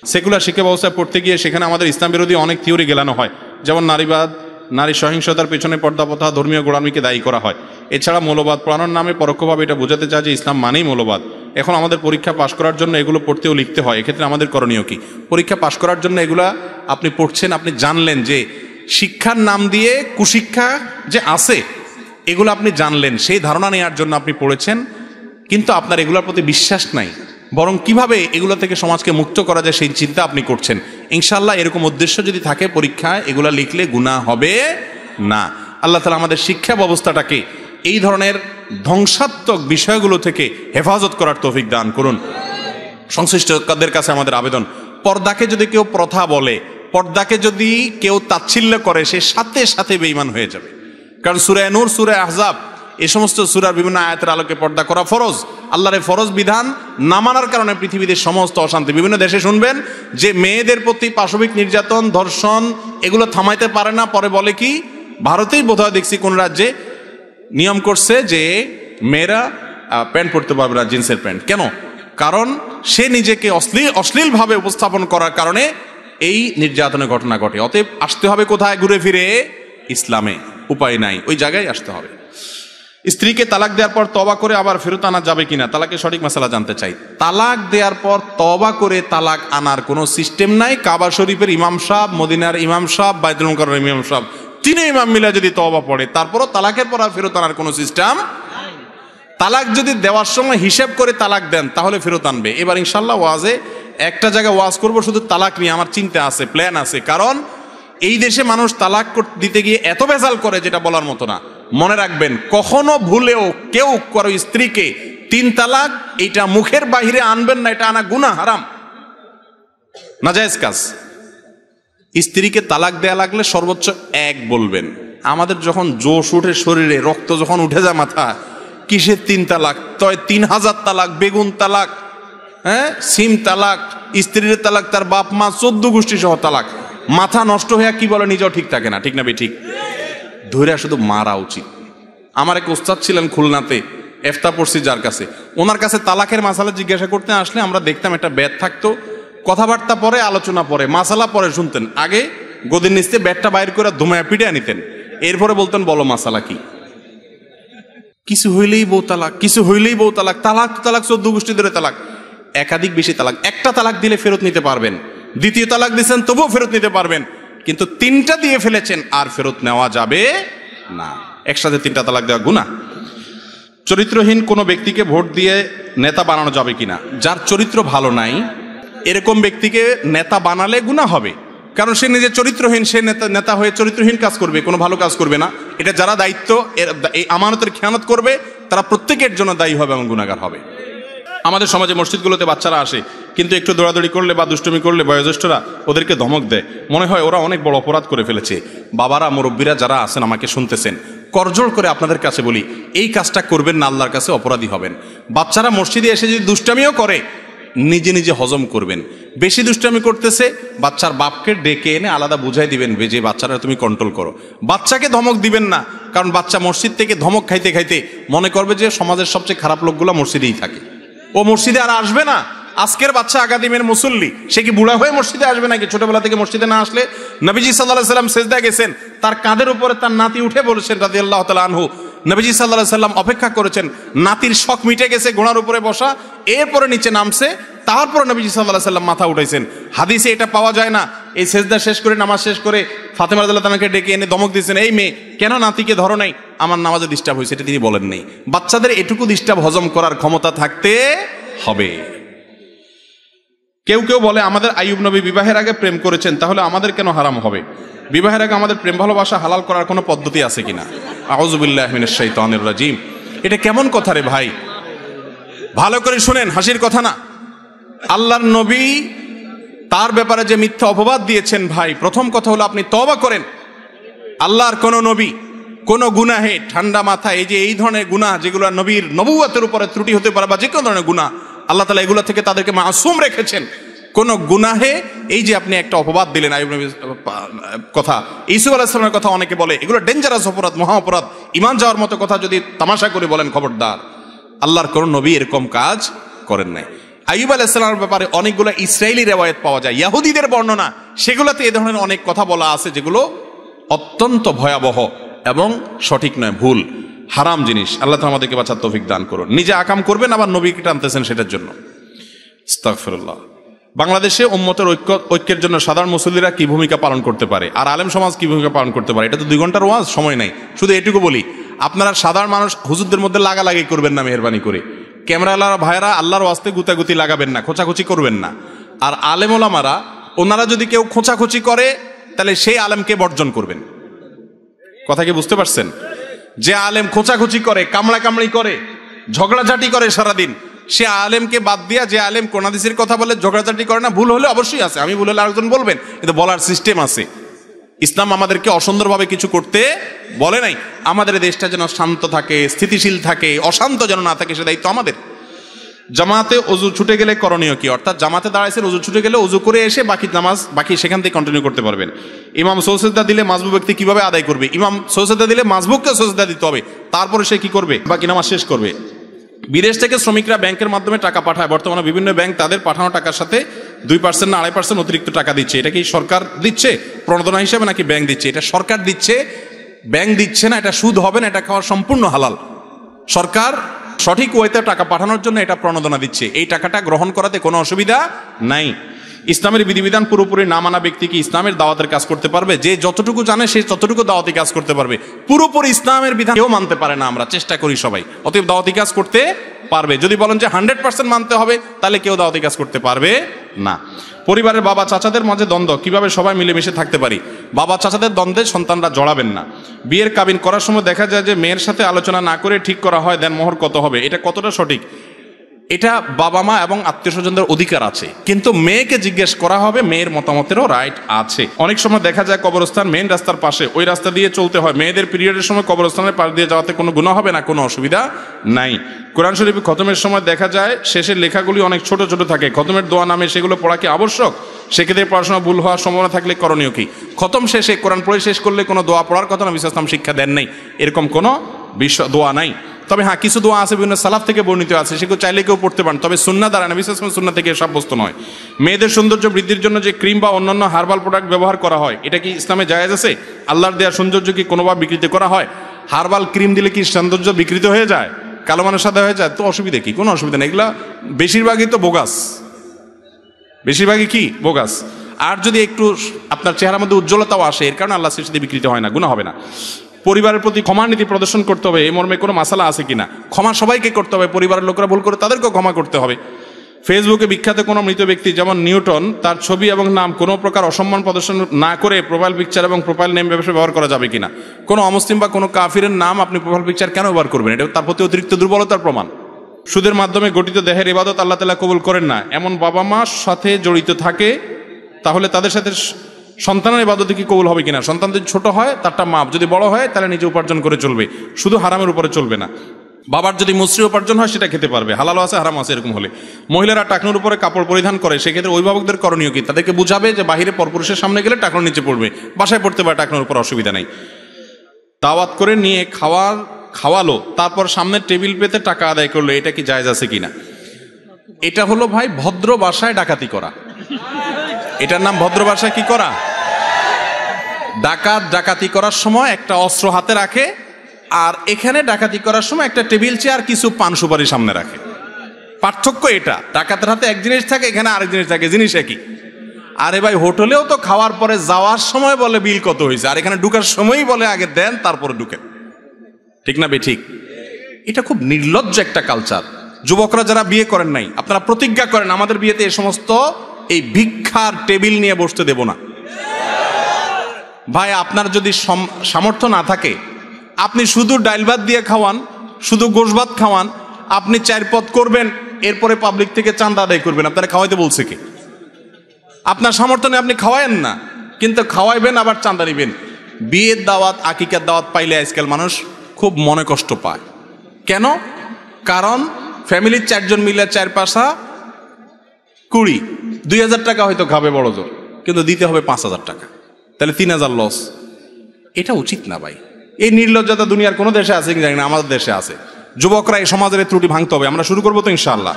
সেকুলার শিক্ষা ব্যবস্থায় পড়তে গিয়ে সেখানে আমাদের ইসলাম বিরোধী অনেক থিওরি গেলানো হয়। যেমন নারীবাদ, নারী সহিংসতার পেছনে পর্দা প্রথা ধর্মীয় গোড়ামিকে দায়ী করা হয়। এছাড়া মৌলবাদ পড়ানোর নামে পরোক্ষভাবে এটা বোঝাতে চায় যে ইসলাম মানেই মৌলবাদ। এখন আমাদের পরীক্ষা পাশ করার জন্য এগুলো পড়তেও লিখতে হয়। এক্ষেত্রে আমাদের করণীয় কি? পরীক্ষা পাশ করার জন্য এগুলা আপনি পড়ছেন, আপনি জানলেন যে শিক্ষার নাম দিয়ে কুশিক্ষা যে আছে, এগুলো আপনি জানলেন। সেই ধারণা নেওয়ার জন্য আপনি পড়েছেন, কিন্তু আপনার এগুলোর প্রতি বিশ্বাস নাই। বরং কীভাবে এগুলো থেকে সমাজকে মুক্ত করা যায় সেই চিন্তা আপনি করছেন। ইনশাল্লাহ এরকম উদ্দেশ্য যদি থাকে পরীক্ষায়, এগুলো লিখলে গুণা হবে না। আল্লাহ তালা আমাদের শিক্ষা ব্যবস্থাটাকে এই ধরনের ধ্বংসাত্মক বিষয়গুলো থেকে হেফাজত করার তৌফিক দান করুন। সংশ্লিষ্টদের কাছে আমাদের আবেদন, পর্দাকে যদি কেউ প্রথা বলে, পর্দাকে যদি কেউ তাচ্ছিল্য করে, সে সাথে সাথে বেইমান হয়ে যাবে। কারণ সুরায় নূর সুরায় আহজাব এই সমস্ত সুরার বিভিন্ন আয়াতের আলোকে পর্দা করা ফরজ। আল্লাহর এই ফরজ বিধান না মানার কারণে পৃথিবীতে সমস্ত অশান্তি বিভিন্ন দেশে শুনবেন যে মেয়েদের প্রতি পাশবিক নির্যাতন, ধর্ষণ, এগুলো থামাইতে পারে না। পরে বলে কি, ভারতেই বোধহয় দেখছি কোন রাজ্যে নিয়ম করছে যে মেয়েরা প্যান্ট পরতে পারবে না, জিন্সের প্যান্ট। কেন? কারণ সে নিজেকে অশ্লীল, অশ্লীলভাবে উপস্থাপন করার কারণে এই নির্যাতনের ঘটনা ঘটে। অতএব আসতে হবে কোথায়? ঘুরে ফিরে ইসলামে। উপায় নাই। ওই জায়গায় আসতে হবে। স্ত্রীকে তালাক দেওয়ার পর তবা করে আবার ফেরত আনা যাবে কিনা, তালাকের সঠিক মশালা জানতে চাই। তালাক দেওয়ার পর তবা করে তালাক আনার কোনো সিস্টেম নাই। কাবা শরীফের ইমাম সাহ মদিনার ইমাম সাহ মুকাররমের ইমাম সাহ তিনে ইমাম মিলা যদি তওবা পড়ে, তারপরও তালাকের পর আর ফেরত আনার কোনো সিস্টেম তালাক যদি দেওয়ার সময় হিসেব করে তালাক দেন, তাহলে ফেরত আনবে। এবার ইনশাল্লাহ ওয়াজে একটা জায়গায় ওয়াজ করব, শুধু তালাক নিয়ে আমার চিন্তা আছে, প্ল্যান আছে। কারণ এই দেশে মানুষ তালাক দিতে গিয়ে এত বেজাল করে, যেটা বলার মতো না। মনে রাখবেন, কখনো ভুলেও কেউ কারও স্ত্রীকে তিন তালাক, এটা মুখের বাহিরে আনবেন না, এটা আনা গুনা হারাম। নাজায়েজ কাজ। স্ত্রীকে তালাক দেয়া লাগলে সর্বোচ্চ এক বলবেন, আমাদের যখন জোশ উঠে শরীরে, রক্ত যখন উঠে যায় মাথা, কিসের তিন তালাক? তয় তিন হাজার তালাক, বেগুন তালাক হ্যাঁ? সিম তালাক, স্ত্রীর তালাক, তার বাপ মা চোদ্দ গোষ্ঠী সহ তালাক। মাথা নষ্ট হয়ে কি বলে, নিজেও ঠিক থাকে না, ঠিক না বে ঠিক। ধৈর্য শুধু মারা উচিত। আমার এক ওস্তাদ ছিলেন খুলনাতে এফতা পড়ছি যার কাছে। ওনার কাছে তালাকের মাসালা জিজ্ঞাসা করতে আসলে আমরা দেখতাম একটা ব্যাট থাকতো। কথাবার্তা পরে, আলোচনা পরে, মাসালা পরে শুনতেন। আগে গদির নিচতে ব্যাটটা বাইর করে ধুমায়া পিটে নিতেন এরপরে বলতেন, বলো মাসালা কি? কিছু হইলেই বউ তালাক, কিছু হইলেই বউ তালাক তালাক তালাক, চোদ্দ গোষ্ঠী ধরে তালাক। একাধিক বেশি তালাক, একটা তালাক দিলে ফেরত নিতে পারবেন। দ্বিতীয় তালাক দিয়েছেন তবুও ফেরত নিতে পারবেন। কিন্তু তিনটা দিয়ে ফেলেছেন, আর ফেরত নেওয়া যাবে না। একসাথে তিনটা তালাক দেওয়া গুণা চরিত্রহীন কোনো ব্যক্তিকে ভোট দিয়ে নেতা বানানো যাবে কিনা, যার চরিত্র ভালো নাই, এরকম ব্যক্তিকে নেতা বানালে গুণা হবে। কারণ সে নিজের চরিত্রহীন, সে নেতা নেতা হয়ে চরিত্রহীন কাজ করবে, কোনো ভালো কাজ করবে না। এটা যারা দায়িত্ব এই আমানতের খেয়ানত করবে, তারা প্রত্যেকের জন্য দায়ী হবে এবং গুণাগার হবে। আমাদের সমাজে মসজিদগুলোতে বাচ্চারা আসে, কিন্তু একটু দৌড়াদৌড়ি করলে বা দুষ্টুমি করলে বয়োজ্যেষ্ঠরা ওদেরকে ধমক দেয়। মনে হয় ওরা অনেক বড় অপরাধ করে ফেলেছে। বাবারা, মুরব্বীরা যারা আছেন আমাকে শুনতেছেন, করজোড় করে আপনাদের কাছে বলি, এই কাজটা করবেন না, আল্লাহর কাছে অপরাধী হবেন। বাচ্চারা মসজিদে এসে যদি দুষ্টামিও করে, নিজে নিজে হজম করবেন। বেশি দুষ্টামি করতেছে, বাচ্চার বাপকে ডেকে এনে আলাদা বুঝাই দিবেন, যে বাচ্চারা তুমি কন্ট্রোল করো। বাচ্চাকে ধমক দিবেন না, কারণ বাচ্চা মসজিদ থেকে ধমক খাইতে খাইতে মনে করবে যে সমাজের সবচেয়ে খারাপ লোকগুলো মসজিদেই থাকে। ও মসজিদে আর আসবে না। আজকের বাচ্চা আগাদিমের মুসল্লি, সে কি বুড়া হয়ে মসজিদে আসবে নাকি? ছোটবেলা থেকে মসজিদে না আসলে নবীজি সাল্লাহ সাল্লাম সেজদা গেছেন, তার কাঁধের উপরে তার নাতি উঠে বলেছেন রাজি আল্লাহ তালা আনহু, নবীজি সাল্লাহ সাল্লাম অপেক্ষা করেছেন, নাতির শখ মিটে গেছে ঘোড়ার উপরে বসা, এরপরে নিচে নামছে তারপরে নবীজি সাল্লাহ সাল্লাম মাথা উঠাইছেন। হাদিসে এটা পাওয়া যায় না। এই সেজদা শেষ করে, নামাজ শেষ করে ফাতেমা রাদিয়াল্লাহু তাআলাকে ডেকে এনে দমক দিয়েছেন, এই মেয়ে, কেন নাতিকে ধরো নাই? আমার নামাজে ডিস্টার্ব হয়েছে, এটা তিনি বলেন নেই। বাচ্চাদের এটুকু ডিস্টার্ব হজম করার ক্ষমতা থাকতে হবে। কেউ কেউ বলে, আমাদের আইয়ুব নবী বিবাহের আগে প্রেম করেছেন, তাহলে আমাদের কেন হারাম হবে? বিবাহের আগে আমাদের প্রেম ভালোবাসা হালাল করার কোনো পদ্ধতি আছে কিনা? আউজুবিল্লাহ মিনাশ শাইতানির রাজিম। এটা কেমন কথা রে ভাই? ভালো করে শুনেন, হাসির কথা না। আল্লাহর নবী তার ব্যাপারে যে মিথ্যা অপবাদ দিয়েছেন ভাই, প্রথম কথা হলো আপনি তবা করেন। আল্লাহর কোন নবী, কোন গুনাহে ঠান্ডা মাথা, এই যে এই ধরনের গুনাহ যেগুলো নবীর নবুয়াতের উপরে ত্রুটি হতে পারে বা যে কোনো ধরনের গুনাহ, আল্লাহ তালা এগুলো থেকে তাদেরকে মাসুম রেখেছেন। কোন গুনাহে, এই যে আপনি একটা অপবাদ দিলেন কথা ইসুফ আলাহিসামের কথা অনেকে বলে, এগুলো ডেঞ্জারাস অপরাধ, মহা অপরাধ। ইমান যাওয়ার মতো কথা যদি তামাশা করে বলেন, খবরদার। আল্লাহর কোন নবী এরকম কাজ করেন নাই। আইব আলাইসালামের ব্যাপারে অনেকগুলো ইসরায়েলি রেওয়ায়ত পাওয়া যায়। ইয়াহুদিদের বর্ণনা, সেগুলোতে এ ধরনের অনেক কথা বলা আছে যেগুলো অত্যন্ত ভয়াবহ এবং সঠিক নয়, ভুল, হারাম জিনিস। আল্লাহ আমাদেরকে বাঁচার তৌফিক দান করুন। নিজে আকাম করবেন, আবার নবীকে টানতেছেন সেটার জন্য। বাংলাদেশে উম্মতের ঐক্য, ঐক্যের জন্য সাধারণ মুসল্লিরা কি ভূমিকা পালন করতে পারে? আর আলেম সমাজ কি ভূমিকা পালন করতে পারে? এটা তো দুই ঘণ্টার ওয়াজ, সময় নাই। শুধু এটুকু বলি, আপনারা সাধারণ মানুষ হুজুরদের মধ্যে লাগালাগি করবেন না, মেহরবানি করে। ক্যামেরালার ভাইরা আল্লাহর ওয়াস্তে গুতাগুতি লাগাবেন না, খোঁচাখুচি করবেন না। আর আলেম ওলামারা ওনারা যদি কেউ খোঁচাখুচি করে, তাহলে সেই আলেমকে বর্জন করবেন। কথা কি বুঝতে পারছেন? যে আলেম খোঁচাখুচি করে কামড়া কামড়ি করে, ঝগড়াঝাটি করে সারাদিন, সে আলেমকে বাদ দিয়া যে আলেম কোনাদিসের কথা বলে ঝগড়াঝাটি করে না, ভুল হলে অবশ্যই আছে, আমি ভুল হলে আরেকজন বলবেন, কিন্তু বলার সিস্টেম আছে। ইসলাম আমাদেরকে অসুন্দরভাবে কিছু করতে বলে নাই। আমাদের দেশটা যেন শান্ত থাকে, স্থিতিশীল থাকে, অশান্ত যেন না থাকে, সে দায়িত্ব আমাদের। জামাতে অজু ছুটে গেলে করণীয় কি? অর্থাৎ জামাতে দাঁড়াইছেন, অজু ছুটে গেলে অজু করে এসে বাকি নামাজ, বাকি সেখান থেকে কন্টিনিউ করতে পারবেন। ইমাম সৌসেদা দিলে মাজবু ব্যক্তি কীভাবে আদায় করবে? ইমাম সৌসেদা দিলে মাজবুককে সৌসেদা দিতে হবে। তারপরে সে কি করবে? বাকি নামাজ শেষ করবে। বিদেশ থেকে শ্রমিকরা ব্যাংকের মাধ্যমে টাকা পাঠায়। বর্তমানে বিভিন্ন ব্যাংক তাদের পাঠানো টাকার সাথে দুই পার্সেন্ট না আড়াই পার্সেন্ট অতিরিক্ত টাকা দিচ্ছে। এটা কি সরকার দিচ্ছে? প্রণোদনা হিসেবে নাকি ব্যাংক দিচ্ছে? এটা সরকার দিচ্ছে ব্যাংক দিচ্ছে না, এটা সুদ হবে না, এটা খাওয়া সম্পূর্ণ হালাল। সরকার সঠিক ওয়েতে টাকা পাঠানোর জন্য এটা প্রণোদনা দিচ্ছে। এই টাকাটা গ্রহণ করাতে কোনো অসুবিধা নাই। ইসলামের বিধিবিধান পুরোপুরি না মানা ব্যক্তি কি ইসলামের দাওয়াতের কাজ করতে পারবে? যে যতটুকু জানে, সে ততটুকু দাওয়াতি কাজ করতে পারবে। পুরোপুরি ইসলামের বিধান কেউ মানতে পারে না, আমরা চেষ্টা করি সবাই। অতএব দাওয়াতি কাজ করতে পারবে। যদি বলেন যে হান্ড্রেড পার্সেন্ট মানতে হবে, তাহলে কেউ দাওয়াতি কাজ করতে পারবে না। পরিবারের বাবা চাচাদের মাঝে দ্বন্দ্ব, কীভাবে সবাই মিলেমিশে থাকতে পারি? বাবা চাচাদের দ্বন্দ্বে সন্তানরা জড়াবেন না। বিয়ের কাবিন করার সময় দেখা যায় যে মেয়ের সাথে আলোচনা না করে ঠিক করা হয়, দেন মোহর কত হবে? এটা কতটা সঠিক? এটা বাবা মা এবং আত্মীয় স্বজনদের অধিকার আছে। কিন্তু মেয়েকে জিজ্ঞেস করা হবে মেয়ের মতামতেরও রাইট আছে। অনেক সময় দেখা যায় কবরস্থান মেন রাস্তার পাশে, ওই রাস্তা দিয়ে চলতে হয়। মেয়েদের পিরিয়ডের সময় কবরস্থানের পাশ দিয়ে যাওয়াতে কোনো গুণ হবে না, কোনো অসুবিধা নাই। কোরআন শরীফ খতমের সময় দেখা যায়, শেষের লেখাগুলি অনেক ছোট ছোট থাকে। খতমের দোয়া নামে সেগুলো পড়া কি আবশ্যক? সেক্ষেত্রে পড়াশোনা ভুল হওয়ার সম্ভাবনা থাকলে করণীয় কি? খতম শেষে কোরআন পড়ে শেষ করলে কোনো দোয়া পড়ার কথা না বিশ্বাসলাম শিক্ষা দেন নাই। এরকম কোনো বিশ্ব দোয়া নাই। তবে হ্যাঁ কিছু দোয়া আছে, বিভিন্ন সালাফ থেকে বর্ণিত আছে, সেগুলো চাইলে কেউ পড়তে পারেন। তবে সুন্না দ্বারা না বিশেষ করে সুন্না থেকে সাব্যস্ত নয়। মেয়েদের সৌন্দর্য বৃদ্ধির জন্য যে ক্রিম বা অন্যান্য হার্বাল প্রোডাক্ট ব্যবহার করা হয়, এটা কি ইসলামে জায়েজ আছে? আল্লাহর দেওয়া সৌন্দর্য কি কোনোভাবে বিকৃত করা হয়? হার্বাল ক্রিম দিলে কি সৌন্দর্য বিকৃত হয়ে যায়? কালো মানুষ সাদা হয়ে যায়? তো অসুবিধা কি? কোনো অসুবিধা নেই। এগুলা বেশিরভাগই তো বোগাস। বেশিরভাগই কি? বোগাস। আর যদি একটু আপনার চেহারার মধ্যে উজ্জ্বলতাও আসে, এর কারণে আল্লাহ সৃষ্টি বিকৃত হয় না গুণ হবে না। পরিবারের প্রতি ক্ষমা নীতি প্রদর্শন করতে হবে, এই মর্মে কোনো মাসালা আছে কিনা? ক্ষমা সবাইকে করতে হবে, পরিবারের লোকরা ভুল করে তাদেরকেও ক্ষমা করতে হবে। ফেসবুকে বিখ্যাত কোনো মৃত ব্যক্তি যেমন নিউটন, তার ছবি এবং নাম কোনো প্রকার অসম্মান প্রদর্শন না করে প্রোফাইল পিকচার এবং প্রোফাইল নেম ব্যবসা ব্যবহার করা যাবে কিনা? কোনো অমুসলিম বা কোনো কাফিরের নাম আপনি প্রোফাইল পিকচার কেন ব্যবহার করবেন? এটা তার প্রতি অতিরিক্ত দুর্বলতার প্রমাণ। সুদের মাধ্যমে গঠিত দেহের ইবাদত আল্লাহ তালা কবুল করেন না। এমন বাবা মার সাথে জড়িত থাকে, তাহলে তাদের সাথে সন্তানের ইবাদতে কি কবুল হবে কিনা? সন্তান যদি ছোট হয়, তারটা মাপ। যদি বড় হয়, তাহলে নিজে উপার্জন করে চলবে। শুধু হারামের উপরে চলবে না। বাবার যদি মুসরি উপার্জন হয়, সেটা খেতে পারবে। হালাল আছে, হারাম আছে, এরকম হলে। মহিলারা টাকনুর উপরে কাপড় পরিধান করে, সেক্ষেত্রে অভিভাবকদের করণীয় কি? তাদেরকে বুঝাবে যে বাহিরে পরপুরুষের সামনে গেলে টাকনুর নিচে পড়বে। বাসায় পড়তে পারে টাকনুর উপর অসুবিধা নেই। দাওয়াত করে নিয়ে খাওয়ার, খাওয়ালো, তারপর সামনের টেবিল পেতে টাকা আদায় করল, এটা কি জায়জ আছে কিনা? এটা হলো ভাই ভদ্র বাসায় ডাকাতি করা। এটার নাম ভদ্র বাসায় কি করা? ডাকাত ডাকাতি করার সময় একটা অস্ত্র হাতে রাখে, আর এখানে ডাকাতি করার সময় একটা টেবিল চেয়ার কিছু পান সুপারি সামনে রাখে। পার্থক্য এটা, ডাকাতের হাতে এক জিনিস থাকে, এখানে আরেক জিনিস থাকে, জিনিস একই। আরে ভাই, হোটেলেও তো খাওয়ার পরে যাওয়ার সময় বলে বিল কত হয়েছে, আর এখানে ঢুকার সময়ই বলে আগে দেন, তারপরে ঢুকেন। ঠিক না বে, ঠিক? এটা খুব নির্লজ্জ একটা কালচার যুবকরা যারা বিয়ে করেন নাই, আপনারা প্রতিজ্ঞা করেন, আমাদের বিয়েতে এই সমস্ত এই ভিক্ষার টেবিল নিয়ে বসতে দেব না। ভাই, আপনার যদি সামর্থ্য না থাকে, আপনি শুধু ডাইল ভাত দিয়ে খাওয়ান, শুধু গোশ ভাত খাওয়ান, আপনি চার পথ করবেন, এরপরে পাবলিক থেকে চান্দা আদায় করবেন। আপনারা খাওয়াইতে বলছে কি? আপনার সামর্থ্য নেই, আপনি খাওয়ায়েন না, কিন্তু খাওয়াইবেন, আবার চান্দা নিবেন। বিয়ের দাওয়াত, আকিকার দাওয়াত পাইলে আজকাল মানুষ খুব মনে কষ্ট পায়। কেন? কারণ ফ্যামিলির চারজন মিলে চার পাশা কুড়ি। দুই হাজার টাকা হয়তো খাবে বড় জোর কিন্তু দিতে হবে পাঁচ হাজার টাকা। তাহলে তিন হাজার লস এটা উচিত না ভাই। এই নির্লজ্জতা দুনিয়ার কোনো দেশে আছে কি জানি না, আমাদের দেশে আছে। যুবকরা এই সমাজের ত্রুটি ভাঙতে হবে, আমরা শুরু করব তো ইনশাল্লাহ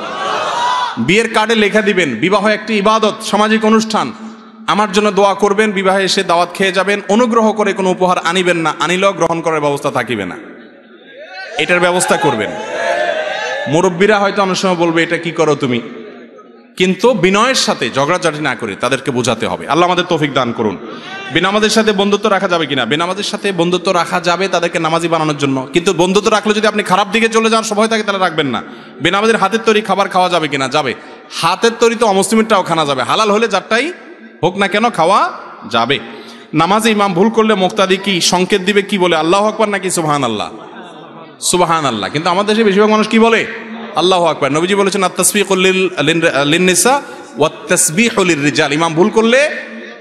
বিয়ের কার্ডে লেখা দিবেন, বিবাহ একটি ইবাদত, সামাজিক অনুষ্ঠান। আমার জন্য দোয়া করবেন, বিবাহে এসে দাওয়াত খেয়ে যাবেন, অনুগ্রহ করে কোনো উপহার আনিবেন না, আনিলেও গ্রহণ করার ব্যবস্থা থাকিবে না। এটার ব্যবস্থা করবেন। মুরব্বীরা হয়তো অনেক সময় বলবে, এটা কি করো তুমি? কিন্তু বিনয়ের সাথে ঝগড়াঝাটি না করে তাদেরকে বোঝাতে হবে। আল্লাহ আমাদের তৌফিক দান করুন। বেনামাজের সাথে বন্ধুত্ব রাখা যাবে কিনা? বেনামাজের সাথে বন্ধুত্ব রাখা যাবে তাদেরকে নামাজি বানানোর জন্য। কিন্তু বন্ধুত্ব রাখলে যদি আপনি খারাপ দিকে চলে যাওয়ার সময় থাকে, তাহলে রাখবেন না। বেনামাজের হাতের তৈরি খাবার খাওয়া যাবে কিনা? যাবে। হাতের তৈরি তো অমুসলিমেরটাও খানা যাবে। হালাল হলে যারটাই হোক না কেন খাওয়া যাবে। নামাজে ইমাম ভুল করলে মুক্তাদি কি সংকেত দিবে, কি বলে? আল্লাহ আকবর নাকি সুবাহান আল্লাহ সুবাহান আল্লাহ কিন্তু আমাদের দেশে বেশিরভাগ মানুষ কি বলে? আল্লাহ আকবর। নবীজি বলেছেন আত্মসবিকা ওয়াত্তসবিহুলির ইমাম ভুল করলে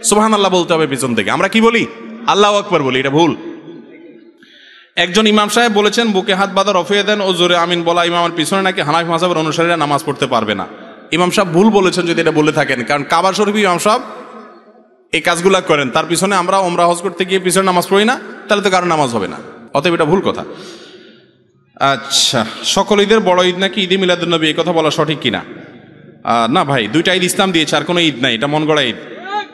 সুবহান আল্লাহ বলতে হবে পিছন থেকে। আমরা কি বলি? আল্লাহ আকবর বলি, এটা ভুল। একজন ইমাম সাহেব বলেছেন, বুকে হাত বাঁধা রফিয়ে দেন ও জোরে আমিন বলা ইমামের পিছনে নাকি হানাফি মাসাবের অনুসারীরা নামাজ পড়তে পারবে না। ইমাম সাহেব ভুল বলেছেন যদি এটা বলে থাকেন, কারণ কাবার শরীফ ইমাম সাহেব এই কাজগুলা করেন। তার পিছনে আমরা ওমরা হজ করতে গিয়ে পিছনে নামাজ পড়ি না, তাহলে তো কারও নামাজ হবে না। অতএব এটা ভুল কথা। আচ্ছা সকল ঈদের বড় ঈদ নাকি ঈদে মিলাদুলনবী এই কথা বলা সঠিক কিনা? না ভাই, দুইটা ঈদ ইসলাম দিয়েছে, আর কোনো ঈদ নাই, এটা মন গড়া ঈদ।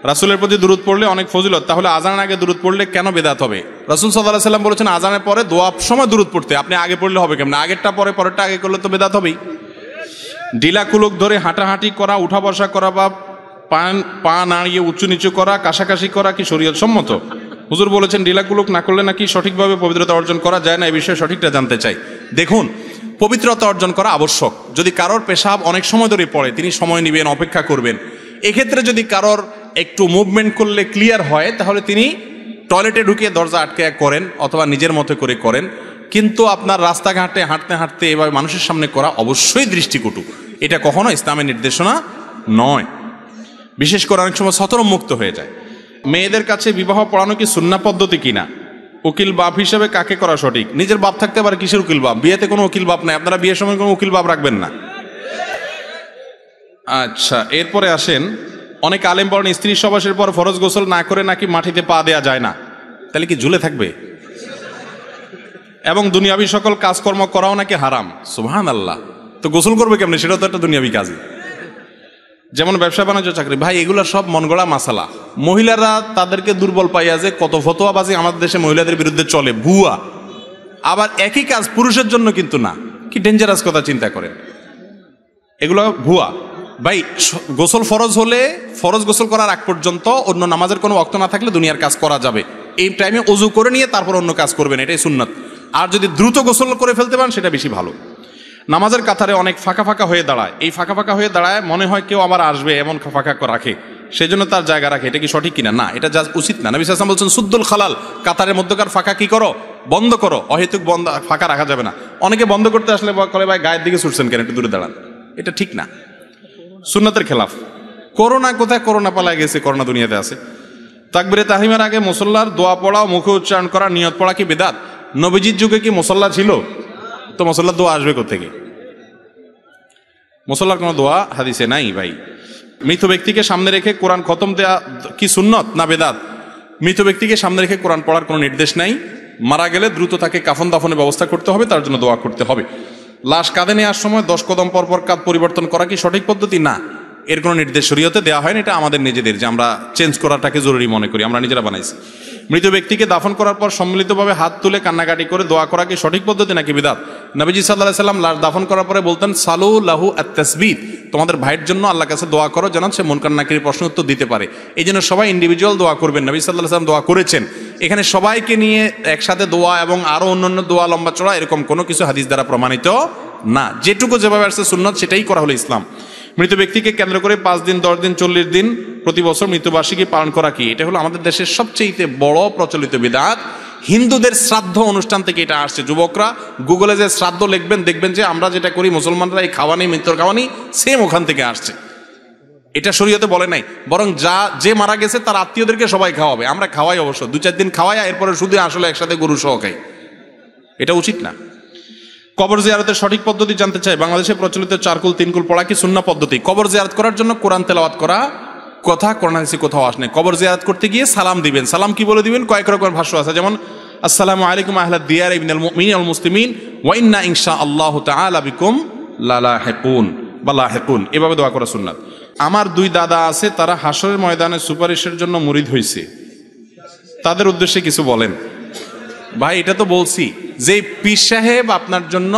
রাসুলের প্রতি দূরত পড়লে অনেক ফজিলত, তাহলে আজানের আগে দূরত পড়লে কেন বেদাত হবে? রাসুল সাল্লাহ সাল্লাম বলেছেন আজানের পরে দোয়া সময় দূরত পড়তে, আপনি আগে পড়লে হবে কেমন? আগেরটা পরে, পরেরটা আগে করলে তো বেদাত হবেই। ডিলা কুলক ধরে হাঁটাহাঁটি করা উঠা বসা করা বা পা পা নাড়িয়ে উঁচু নিচু করা, কাশাকাশি করা কি শরীয়ত সম্মত হুজুর বলেছেন ডিলাকুলুক না করলে নাকি সঠিকভাবে পবিত্রতা অর্জন করা যায় না? এই বিষয়ে সঠিকটা জানতে চাই। দেখুন, পবিত্রতা অর্জন করা আবশ্যক। যদি কারোর পেশাব অনেক সময় ধরে পড়ে, তিনি সময় নেবেন, অপেক্ষা করবেন। এক্ষেত্রে যদি কারোর একটু মুভমেন্ট করলে ক্লিয়ার হয়, তাহলে তিনি টয়লেটে ঢুকিয়ে দরজা আটকে করেন অথবা নিজের মতো করে করেন। কিন্তু আপনার রাস্তাঘাটে হাঁটতে হাঁটতে এভাবে মানুষের সামনে করা অবশ্যই দৃষ্টিকটু। এটা কখনো ইসলামের নির্দেশনা নয়। বিশেষ করে অনেক সময় সতর মুক্ত হয়ে যায়। মেয়েদের কাছে বিবাহ পড়ানো কি সুন্না পদ্ধতি কিনা? উকিল বাপ হিসেবে কাকে করা সঠিক? নিজের বাপ থাকতে পারে কিসের উকিল বাপ? বিয়েতে কোনো উকিল বাপ নাই। আপনারা বিয়ের সময় কোনো উকিল বাপ রাখবেন না। আচ্ছা এরপরে আসেন। অনেক আলেম বলেন, স্ত্রী সবাসের পর ফরজ গোসল না করে নাকি মাটিতে পা দেয়া যায় না? তাহলে কি ঝুলে থাকবে? এবং দুনিয়াবি সকল কাজকর্ম করাও নাকি হারাম? সুহান আল্লাহ তো গোসল করবে কেমনি? সেটা তো একটা দুনিয়াবি কাজই। যেমন ব্যবসা বাণিজ্য, চাকরি। ভাই, এগুলো সব মন গড়া মাসালা। মহিলারা তাদেরকে দুর্বল পাইয়া যে কত ফতোয়াবাজি আমাদের দেশে মহিলাদের বিরুদ্ধে চলে, ভুয়া। আবার একই কাজ পুরুষের জন্য কিন্তু না। কি ডেঞ্জারাস কথা চিন্তা করেন। এগুলো ভুয়া। ভাই গোসল ফরজ হলে, ফরজ গোসল করার আগ পর্যন্ত অন্য নামাজের কোনো অক্ত না থাকলে দুনিয়ার কাজ করা যাবে। এই টাইমে অজু করে নিয়ে তারপর অন্য কাজ করবেন, এটাই সুন্নাত। আর যদি দ্রুত গোসল করে ফেলতে পারেন, সেটা বেশি ভালো। নামাজের কাতারে অনেক ফাঁকা ফাঁকা হয়ে দাঁড়ায়। এই ফাঁকা ফাঁকা হয়ে দাঁড়ায় মনে হয় কেউ আবার আসবে, এমন ফাঁকা রাখে। সেই জন্য তার জায়গা রাখে। এটা কি সঠিক কিনা? না, এটা যা উচিত না। নবী বলছেন, সুদ্দুল খালাল, কাতারের মধ্যকার ফাঁকা কি করো? বন্ধ করো। অহেতুক বন্ধ, ফাঁকা রাখা যাবে না। অনেকে বন্ধ করতে আসলে বলে, ভাই, গায়ের দিকে ছুটছেন কেন? একটু দূরে দাঁড়ান। এটা ঠিক না। সুন্নতের খেলাফ। করোনা কোথায়? করোনা পালায় গেছে, করোনা দুনিয়াতে আছে। তাকবিরে তাহিমের আগে মুসল্লার দোয়া পড়া মুখে উচ্চারণ করা, নিয়ত পড়া কি বেদাত? নবীজির যুগে কি মুসল্লা ছিল? তো মুসল্লার দোয়া আসবে থেকে মুসল্লার কোনো দোয়া হাদিসে নাই ভাই। মৃত ব্যক্তিকে সামনে রেখে কোরআন খতম দেয়া কি সুন্নত না বেদাত? মৃত ব্যক্তিকে সামনে রেখে কোরআন পড়ার কোনো নির্দেশ নাই। মারা গেলে দ্রুত তাকে কাফন দাফনের ব্যবস্থা করতে হবে, তার জন্য দোয়া করতে হবে। লাশ কাঁধে নেওয়ার সময় দশ কদম পর পর কাঁধ পরিবর্তন করা কি সঠিক পদ্ধতি? না। এর কোনো নির্দেশ শরীয়তে দেওয়া হয়নি, এটা আমাদের নিজেদের যে আমরা চেঞ্জ করাটাকে জরুরি মনে করি, আমরা নিজেরা বানাইছি। মৃত ব্যক্তিকে দাফন করার পর সম্মিলিতভাবে হাত তুলে কান্নাকাটি করে দোয়া করা কি সঠিক পদ্ধতি নাকি বিদাত নবীজি সাল্লাহ সাল্লাম লাশ দাফন করার পরে বলতেন, সালু লাহু আত্তাসবিদ তোমাদের ভাইয়ের জন্য আল্লাহ কাছে দোয়া করো যেন সে মন কান্নাকির প্রশ্ন উত্তর দিতে পারে। এই জন্য সবাই ইন্ডিভিজুয়াল দোয়া করবেন। নবী সাল্লাহ সাল্লাম দোয়া করেছেন। এখানে সবাইকে নিয়ে একসাথে দোয়া এবং আরও অন্যান্য দোয়া, লম্বা চড়া, এরকম কোনো কিছু হাদিস দ্বারা প্রমাণিত না। যেটুকু যেভাবে আসছে সুন্নত, সেটাই করা হলো ইসলাম। মৃত ব্যক্তিকে কেন্দ্র করে পাঁচ দিন, দশ দিন, চল্লিশ দিন প্রতি বছর মৃত্যুবার্ষিকী পালন করা কি? এটা হলো আমাদের দেশের সবচেয়ে বড় প্রচলিত বিধাত হিন্দুদের শ্রাদ্ধ অনুষ্ঠান থেকে এটা আসছে। যুবকরা গুগলে যে শ্রাদ্ধ লিখবেন, দেখবেন যে আমরা যেটা করি, মুসলমানরা এই খাওয়ানি মৃত্যুর খাওয়ানি সেম ওখান থেকে আসছে। এটা শরীয়তে বলে নাই। বরং যা, যে মারা গেছে তার আত্মীয়দেরকে সবাই খাওয়াবে। আমরা খাওয়াই অবশ্য। দু চার দিন খাওয়াই এরপরে শুধু আসলে একসাথে গরু সহ এটা উচিত না। কবর জিয়ারতের সঠিক পদ্ধতি জানতে চাই। বাংলাদেশে প্রচলিত চারকুল, তিনকুল পড়া কি শূন্য পদ্ধতি? কবর জিয়ারত করার জন্য কোরআন তেলাওয়াত করা কথা, কোরআন হাদিসে কোথাও আসনে কবর জিয়ারত করতে গিয়ে সালাম দিবেন। সালাম কি বলে দিবেন? কয়েক রকমের ভাষ্য আছে। যেমন, আসসালামু আলাইকুম আহলা দিয়ার ইবনাল মুমিনিন আল মুসলিমিন, ওয়া ইন্না ইনশা আল্লাহ তাআলা বিকুম লালাহিকুন, বা লাহিকুন। এভাবে দোয়া করা সুন্নাত। আমার দুই দাদা আছে, তারা হাসরের ময়দানে সুপারিশের জন্য মুরিদ হইছে। তাদের উদ্দেশ্যে কিছু বলেন। ভাই, এটা তো বলছি, যে পীর সাহেব আপনার জন্য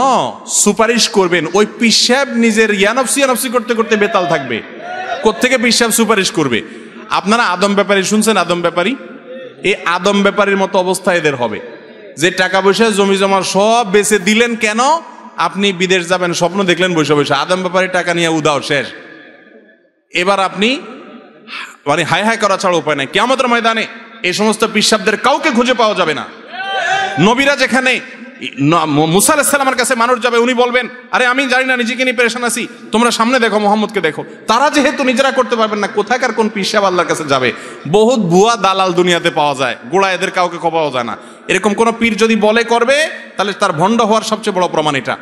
সুপারিশ করবেন, ওই পীর সাহেব নিজের ইয়ানফসি ইয়ানফসি করতে করতে বেতাল থাকবে। কোত্থেকে পীর সাহেব সুপারিশ করবে? আপনারা আদম ব্যাপারী শুনছেন আদম ব্যাপারী? এই আদম ব্যাপারীর মতো অবস্থা এদের হবে। যে টাকা পয়সা, জমি জমা সব বেচে দিলেন কেন? আপনি বিদেশ যাবেন, স্বপ্ন দেখলেন বসে বৈশা আদম ব্যাপারী টাকা নিয়ে উদাও শেষ। এবার আপনি মানে হাই হাই করা ছাড়া উপায় নাই। কেমতের ময়দানে এই সমস্ত পিসাবদের কাউকে খুঁজে পাওয়া যাবে না। নবীরা যেখানে মুসা আলাহিসাল্লামের কাছে মানুষ যাবে, উনি বলবেন, আরে, আমি জানি না, নিজেকে নিয়ে পেরেশান আছি। তোমরা সামনে দেখো, মোহাম্মদকে দেখো। তারা যেহেতু নিজেরা করতে পারবেন না, কোথাকার কোন পিসাব আল্লাহর কাছে যাবে? বহুত ভুয়া দালাল দুনিয়াতে পাওয়া যায়। গোড়া এদের কাউকে পাওয়া যায় না। এরকম কোন পীর যদি বলে করবে, তাহলে তার ভণ্ড হওয়ার সবচেয়ে বড় প্রমাণ এটা।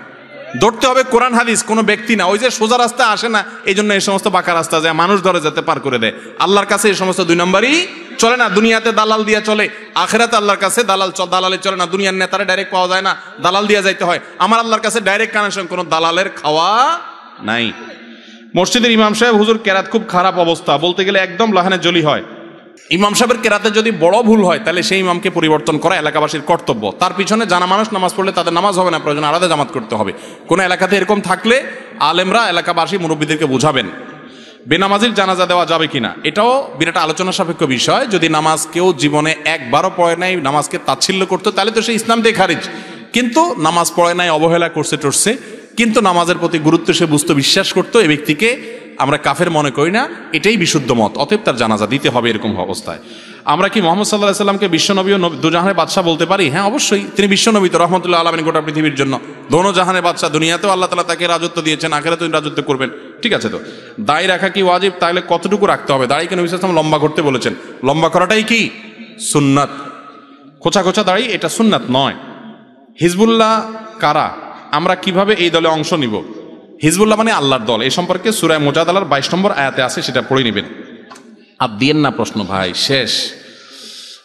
ধরতে হবে কোরআন হাদিস, কোনো ব্যক্তি না। ওই যে সোজা রাস্তা আসে না এই জন্য এই সমস্ত বাঁকা রাস্তা যায়, মানুষ ধরে যেতে পার করে দেয়। আল্লাহর কাছে এই সমস্ত দুই নম্বরই চলে না, দুনিয়াতে দালাল দিয়া চলে। আখেরাতে আল্লাহর কাছে দালাল দালালে চলে না, দুনিয়ার নেতারা ডাইরেক্ট পাওয়া যায় না, দালাল দিয়া যাইতে হয়। আমার আল্লাহর কাছে ডাইরেক্ট কানেকশন কোনো দালালের খাওয়া নাই। মসজিদের ইমাম সাহেব, হুজুর, কেরাত খুব খারাপ অবস্থা। বলতে গেলে একদম লাহানে জলি হয়। ইমাম সাহেবের কেরাতে যদি বড় ভুল হয়, তাহলে সেই ইমামকে পরিবর্তন করা এলাকাবাসীর কর্তব্য। তার পিছনে জানা মানুষ নামাজ পড়লে তাদের নামাজ হবে না, প্রয়োজন আলাদা জামাত করতে হবে। কোনো এলাকাতে এরকম থাকলে আলেমরা এলাকাবাসী মুরব্বীদেরকে বুঝাবেন। বেনামাজির জানাজা দেওয়া যাবে কিনা, এটাও বিরাট আলোচনা সাপেক্ষ বিষয়। যদি নামাজ কেউ জীবনে একবারও পড়ে নাই, নামাজকে তাচ্ছিল্য করতো, তাহলে তো সে ইসলাম দিয়ে খারিজ। কিন্তু নামাজ পড়ে নাই, অবহেলা করছে, টরছে। কিন্তু নামাজের প্রতি গুরুত্ব সে বুঝতে, বিশ্বাস করতো এই ব্যক্তিকে আমরা কাফের মনে করি না, এটাই বিশুদ্ধ মত, অতএব তার জানাজা দিতে হবে এরকম অবস্থায়। আমরা কি মোহাম্মদ সাল্লাহ সাল্লামকে বিশ্বনবী ও দুজাহানের বাদশাহ বলতে পারি? হ্যাঁ অবশ্যই। তিনি বিশ্বনবী তো, রহমতুল্লাহ আলমিন গোটা পৃথিবীর জন্য। দোনো জাহানের বাদশাহ দুনিয়াতেও আল্লাহ তালা তাকে রাজত্ব দিয়েছেন আখেরা তিনি রাজত্ব করবেন। ঠিক আছে তো? দাড়ি রাখা কি ওয়াজিব? তাহলে কতটুকু রাখতে হবে? দাঁড়িয়ে কেন বিশ্বাস লম্বা করতে বলেছেন। লম্বা করাটাই কি? সুন্নাত। খোঁচা খোঁচা দাড়ি এটা সুন্নাত নয়। হিজবুল্লাহ কারা? আমরা কীভাবে এই দলে অংশ নিব? হিজবুল্লাহ মানে আল্লাহর দল। এই সম্পর্কে সুরায় মোজাদালার বাইশ নম্বর আয়াতে আছে, সেটা পড়ে নেবেন। আর দিয়েন না প্রশ্ন, ভাই, শেষ।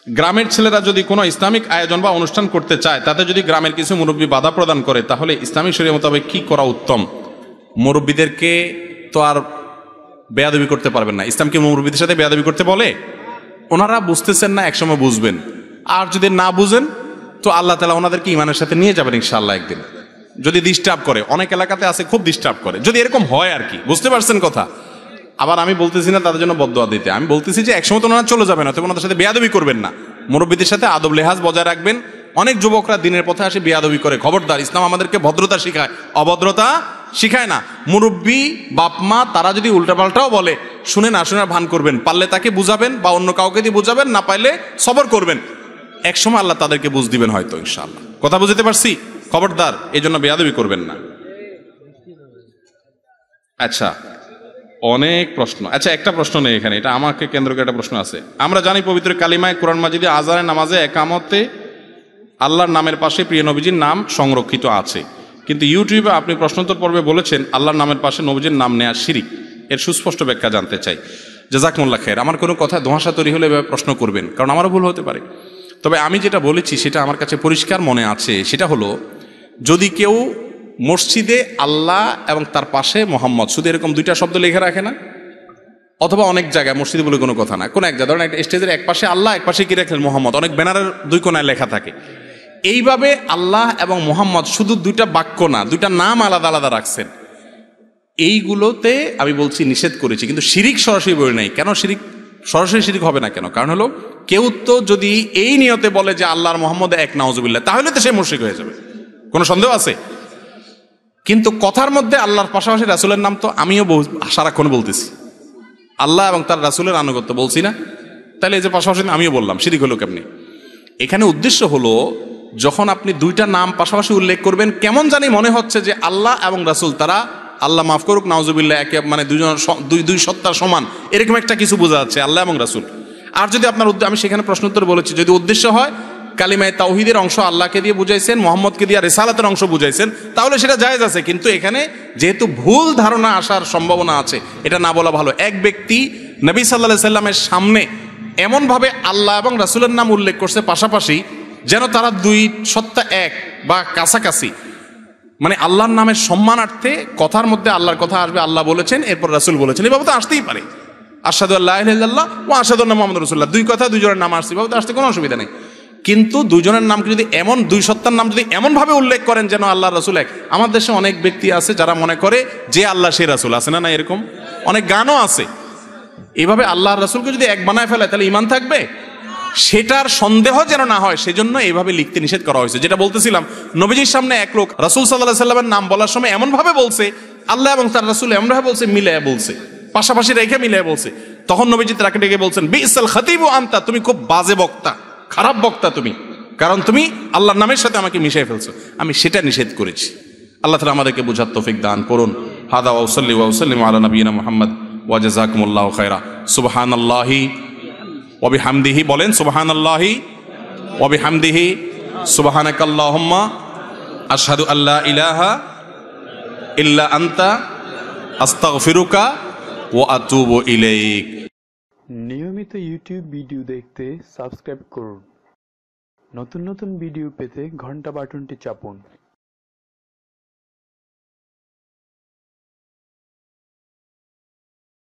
গ্রামের ছেলেরা যদি কোনো ইসলামিক আয়োজন বা অনুষ্ঠান করতে চায়, তাতে যদি গ্রামের কিছু মুরব্বী বাধা প্রদান করে, তাহলে ইসলামিক শরীর মোতাবেক কি করা উত্তম? মুরব্বীদেরকে তো আর বেয়াদবি করতে পারবেন না। ইসলাম কি মুরব্বীদের সাথে বেয়াদবি করতে বলে? ওনারা বুঝতেছেন না, একসময় বুঝবেন। আর যদি না বুঝেন, তো আল্লাহ তালা ওনাদেরকে ইমানের সাথে নিয়ে যাবেন ইনশাআল্লাহ একদিন। যদি ডিস্টার্ব করে। অনেক এলাকাতে আছে, খুব ডিস্টার্ব করে। যদি এরকম হয় আর কি, বুঝতে পারছেন কথা? আবার আমি বলতেছি না তাদের জন্য বদয়া দিতে। আমি বলতেছি যে একসময় তো ওনারা চলে যাবেন অথবা ওনাদের সাথে বেয়াদবি করবেন না। মুরব্বীদের সাথে আদব লেহাজ বজায় রাখবেন। অনেক যুবকরা দিনের পথে আসে বেয়াদবি করে। খবরদার, ইসলাম আমাদেরকে ভদ্রতা শিখায়। অভদ্রতা শিখায় না। মুরব্বী বাপমা তারা যদি উল্টাপাল্টাও বলে, শুনে না শুনে ভান করবেন। পারলে তাকে বুঝাবেন বা অন্য কাউকে দিয়ে বুঝাবেন, না পাইলে সবর করবেন। একসময় আল্লাহ তাদেরকে বুঝ দিবেন হয়তো, ইনশাআল্লাহ। কথা বুঝতে পারছি? খবরদার এই জন্য বেয়াদবি করবেন না। আচ্ছা অনেক প্রশ্ন। আচ্ছা একটা প্রশ্ন নেই এখানে, এটা আমাকে কেন্দ্র করে একটা প্রশ্ন আছে। আমরা জানি পবিত্র কালিমায় কোরআন মাজিদে আজানে নামাজে একামতে আল্লাহর নামের পাশে প্রিয় নবীজির নাম সংরক্ষিত আছে। কিন্তু ইউটিউবে আপনি প্রশ্নোত্তর পর্বে বলেছেন, আল্লাহর নামের পাশে নবীজির নাম নেয়া শিরিক। এর সুস্পষ্ট ব্যাখ্যা জানতে চাই। জাজাকমুল্লা খের আমার কোনো কথা ধোঁয়াশা তৈরি হলে এভাবে প্রশ্ন করবেন, কারণ আমারও ভুল হতে পারে। তবে আমি যেটা বলেছি, সেটা আমার কাছে পরিষ্কার মনে আছে, সেটা হলো যদি কেউ মসজিদে আল্লাহ এবং তার পাশে মোহাম্মদ, শুধু এরকম দুইটা শব্দ লিখে রাখে না? অথবা অনেক জায়গায় মসজিদে বলে কোনো কথা না। কোনো এক জায়গায়, ধরেন একটা স্টেজের এক পাশে আল্লাহ, এক পাশে কি রাখলেন মোহাম্মদ? অনেক ব্যানারের দুই কোনায় লেখা থাকে। এইভাবে আল্লাহ এবং মোহাম্মদ শুধু দুইটা বাক্য না, দুইটা নাম আলাদা আলাদা রাখছেন। এইগুলোতে আমি বলছি নিষেধ করেছি, কিন্তু শিরিক সরাসরি বলি নাই। কেন শিরিক? সরাসরি শিরিক হবে না কেন? কারণ হলো, কেউ তো যদি এই নিয়তে বলে যে আল্লাহর মোহাম্মদ এক, নাউজুবিল্লাহ, তাহলে তো সে মুশরিক হয়ে যাবে। কোনো সন্দেহ আছে? কিন্তু কথার মধ্যে আল্লাহর পাশাপাশি রাসুলের নাম তো আমিও বহু- সারাক্ষণ বলতেছি। আল্লাহ এবং তার রাসুলের আনুগত্য বলছি না। তাহলে এই যে পাশাপাশি আমিও বললাম, শিরিক হলো কেমনি? এখানে উদ্দেশ্য হলো, যখন আপনি দুইটা নাম পাশাপাশি উল্লেখ করবেন, কেমন জানি মনে হচ্ছে যে আল্লাহ এবং রাসুল তারা, আল্লাহ মাফ করুক, নাউজুবিল্লাহ, একে মানে দুজন দুই দুই সত্তার সমান, এরকম একটা কিছু বোঝা যাচ্ছে আল্লাহ এবং রাসুল। আর যদি আপনার আমি সেখানে প্রশ্ন উত্তর বলেছি, যদি উদ্দেশ্য হয় কালিমায় তাওহিদের অংশ আল্লাহকে দিয়ে বুঝাইছেন, মোহাম্মদকে দিয়ে রেসালাতের অংশ বুঝাইছেন, তাহলে সেটা জায়েজ আছে। কিন্তু এখানে যেহেতু ভুল ধারণা আসার সম্ভাবনা আছে, এটা না বলা ভালো। এক ব্যক্তি নবী সাল্লাহ সাল্লামের সামনে এমনভাবে আল্লাহ এবং রাসুলের নাম উল্লেখ করছে, পাশাপাশি যেন তারা দুই সত্তা এক বা কাছাকাছি মানে আল্লাহর নামের সম্মানার্থে কথার মধ্যে আল্লাহর কথা আসবে, আল্লাহ বলেছেন, এরপর রাসুল বলেছেন, এভাবে তো আসতেই পারে। আসাদু আল্লাহ ইল্লাল্লাহ ও আসাদু মোহাম্মদ রসুল্লাহ দুই কথা দুইজনের নাম আসছে, এভাবে তো আসতে কোনো অসুবিধা নেই। কিন্তু দুজনের নামকে যদি এমন, দুই সত্তার নাম যদি এমনভাবে উল্লেখ করেন যেন আল্লাহ রসুল এক। আমার দেশে অনেক ব্যক্তি আছে যারা মনে করে যে আল্লাহ সে রাসুল, আছে না না এরকম? অনেক গানও আছে। এভাবে আল্লাহ রাসুলকে যদি এক বানায় ফেলে তাহলে ইমান থাকবে? সেটার সন্দেহ যেন না হয়, সেজন্য এইভাবে লিখতে নিষেধ করা হয়েছে। যেটা বলতেছিলাম, নবীজির সামনে এক লোক, রাসুল সাল্লাহ সাল্লামের নাম বলার সময় এমনভাবে বলছে, আল্লাহ এবং তার রাসুল এমনভাবে বলছে মিলায় বলছে, পাশাপাশি রেখে মিলায় বলছে। তখন নবীজি তাকে ডেকে বলছেন, বিসাল খতিব আন্তা তুমি খুব বাজে বক্তা। খারাপ বক্তা তুমি। কারণ তুমি আল্লাহর নামের সাথে আমাকে মিশিয়ে ফেলছো। আমি সেটা নিষেধ করেছি। আল্লাহ তালা আমাদেরকে বুঝার তৌফিক দান করুন। হাদা ওসল্লি ওসল্লিম আলা নবীনা মোহাম্মদ ওয়াজাকুমুল্লাহ খায়রা। সুবহান আল্লাহি ওবি হামদিহি বলেন সুবহান আল্লাহি ওবি হামদিহি সুবহানাক আল্লাহুম্মা আশহাদু আল্লা ইলাহা ইল্লা আনতা। আস্তাগফিরুকা ওয়া আতুবু ইলাইক। নিয়মিত ইউটিউব ভিডিও দেখতে সাবস্ক্রাইব করুন। নতুন নতুন ভিডিও পেতে ঘণ্টা বাটনটি চাপুন।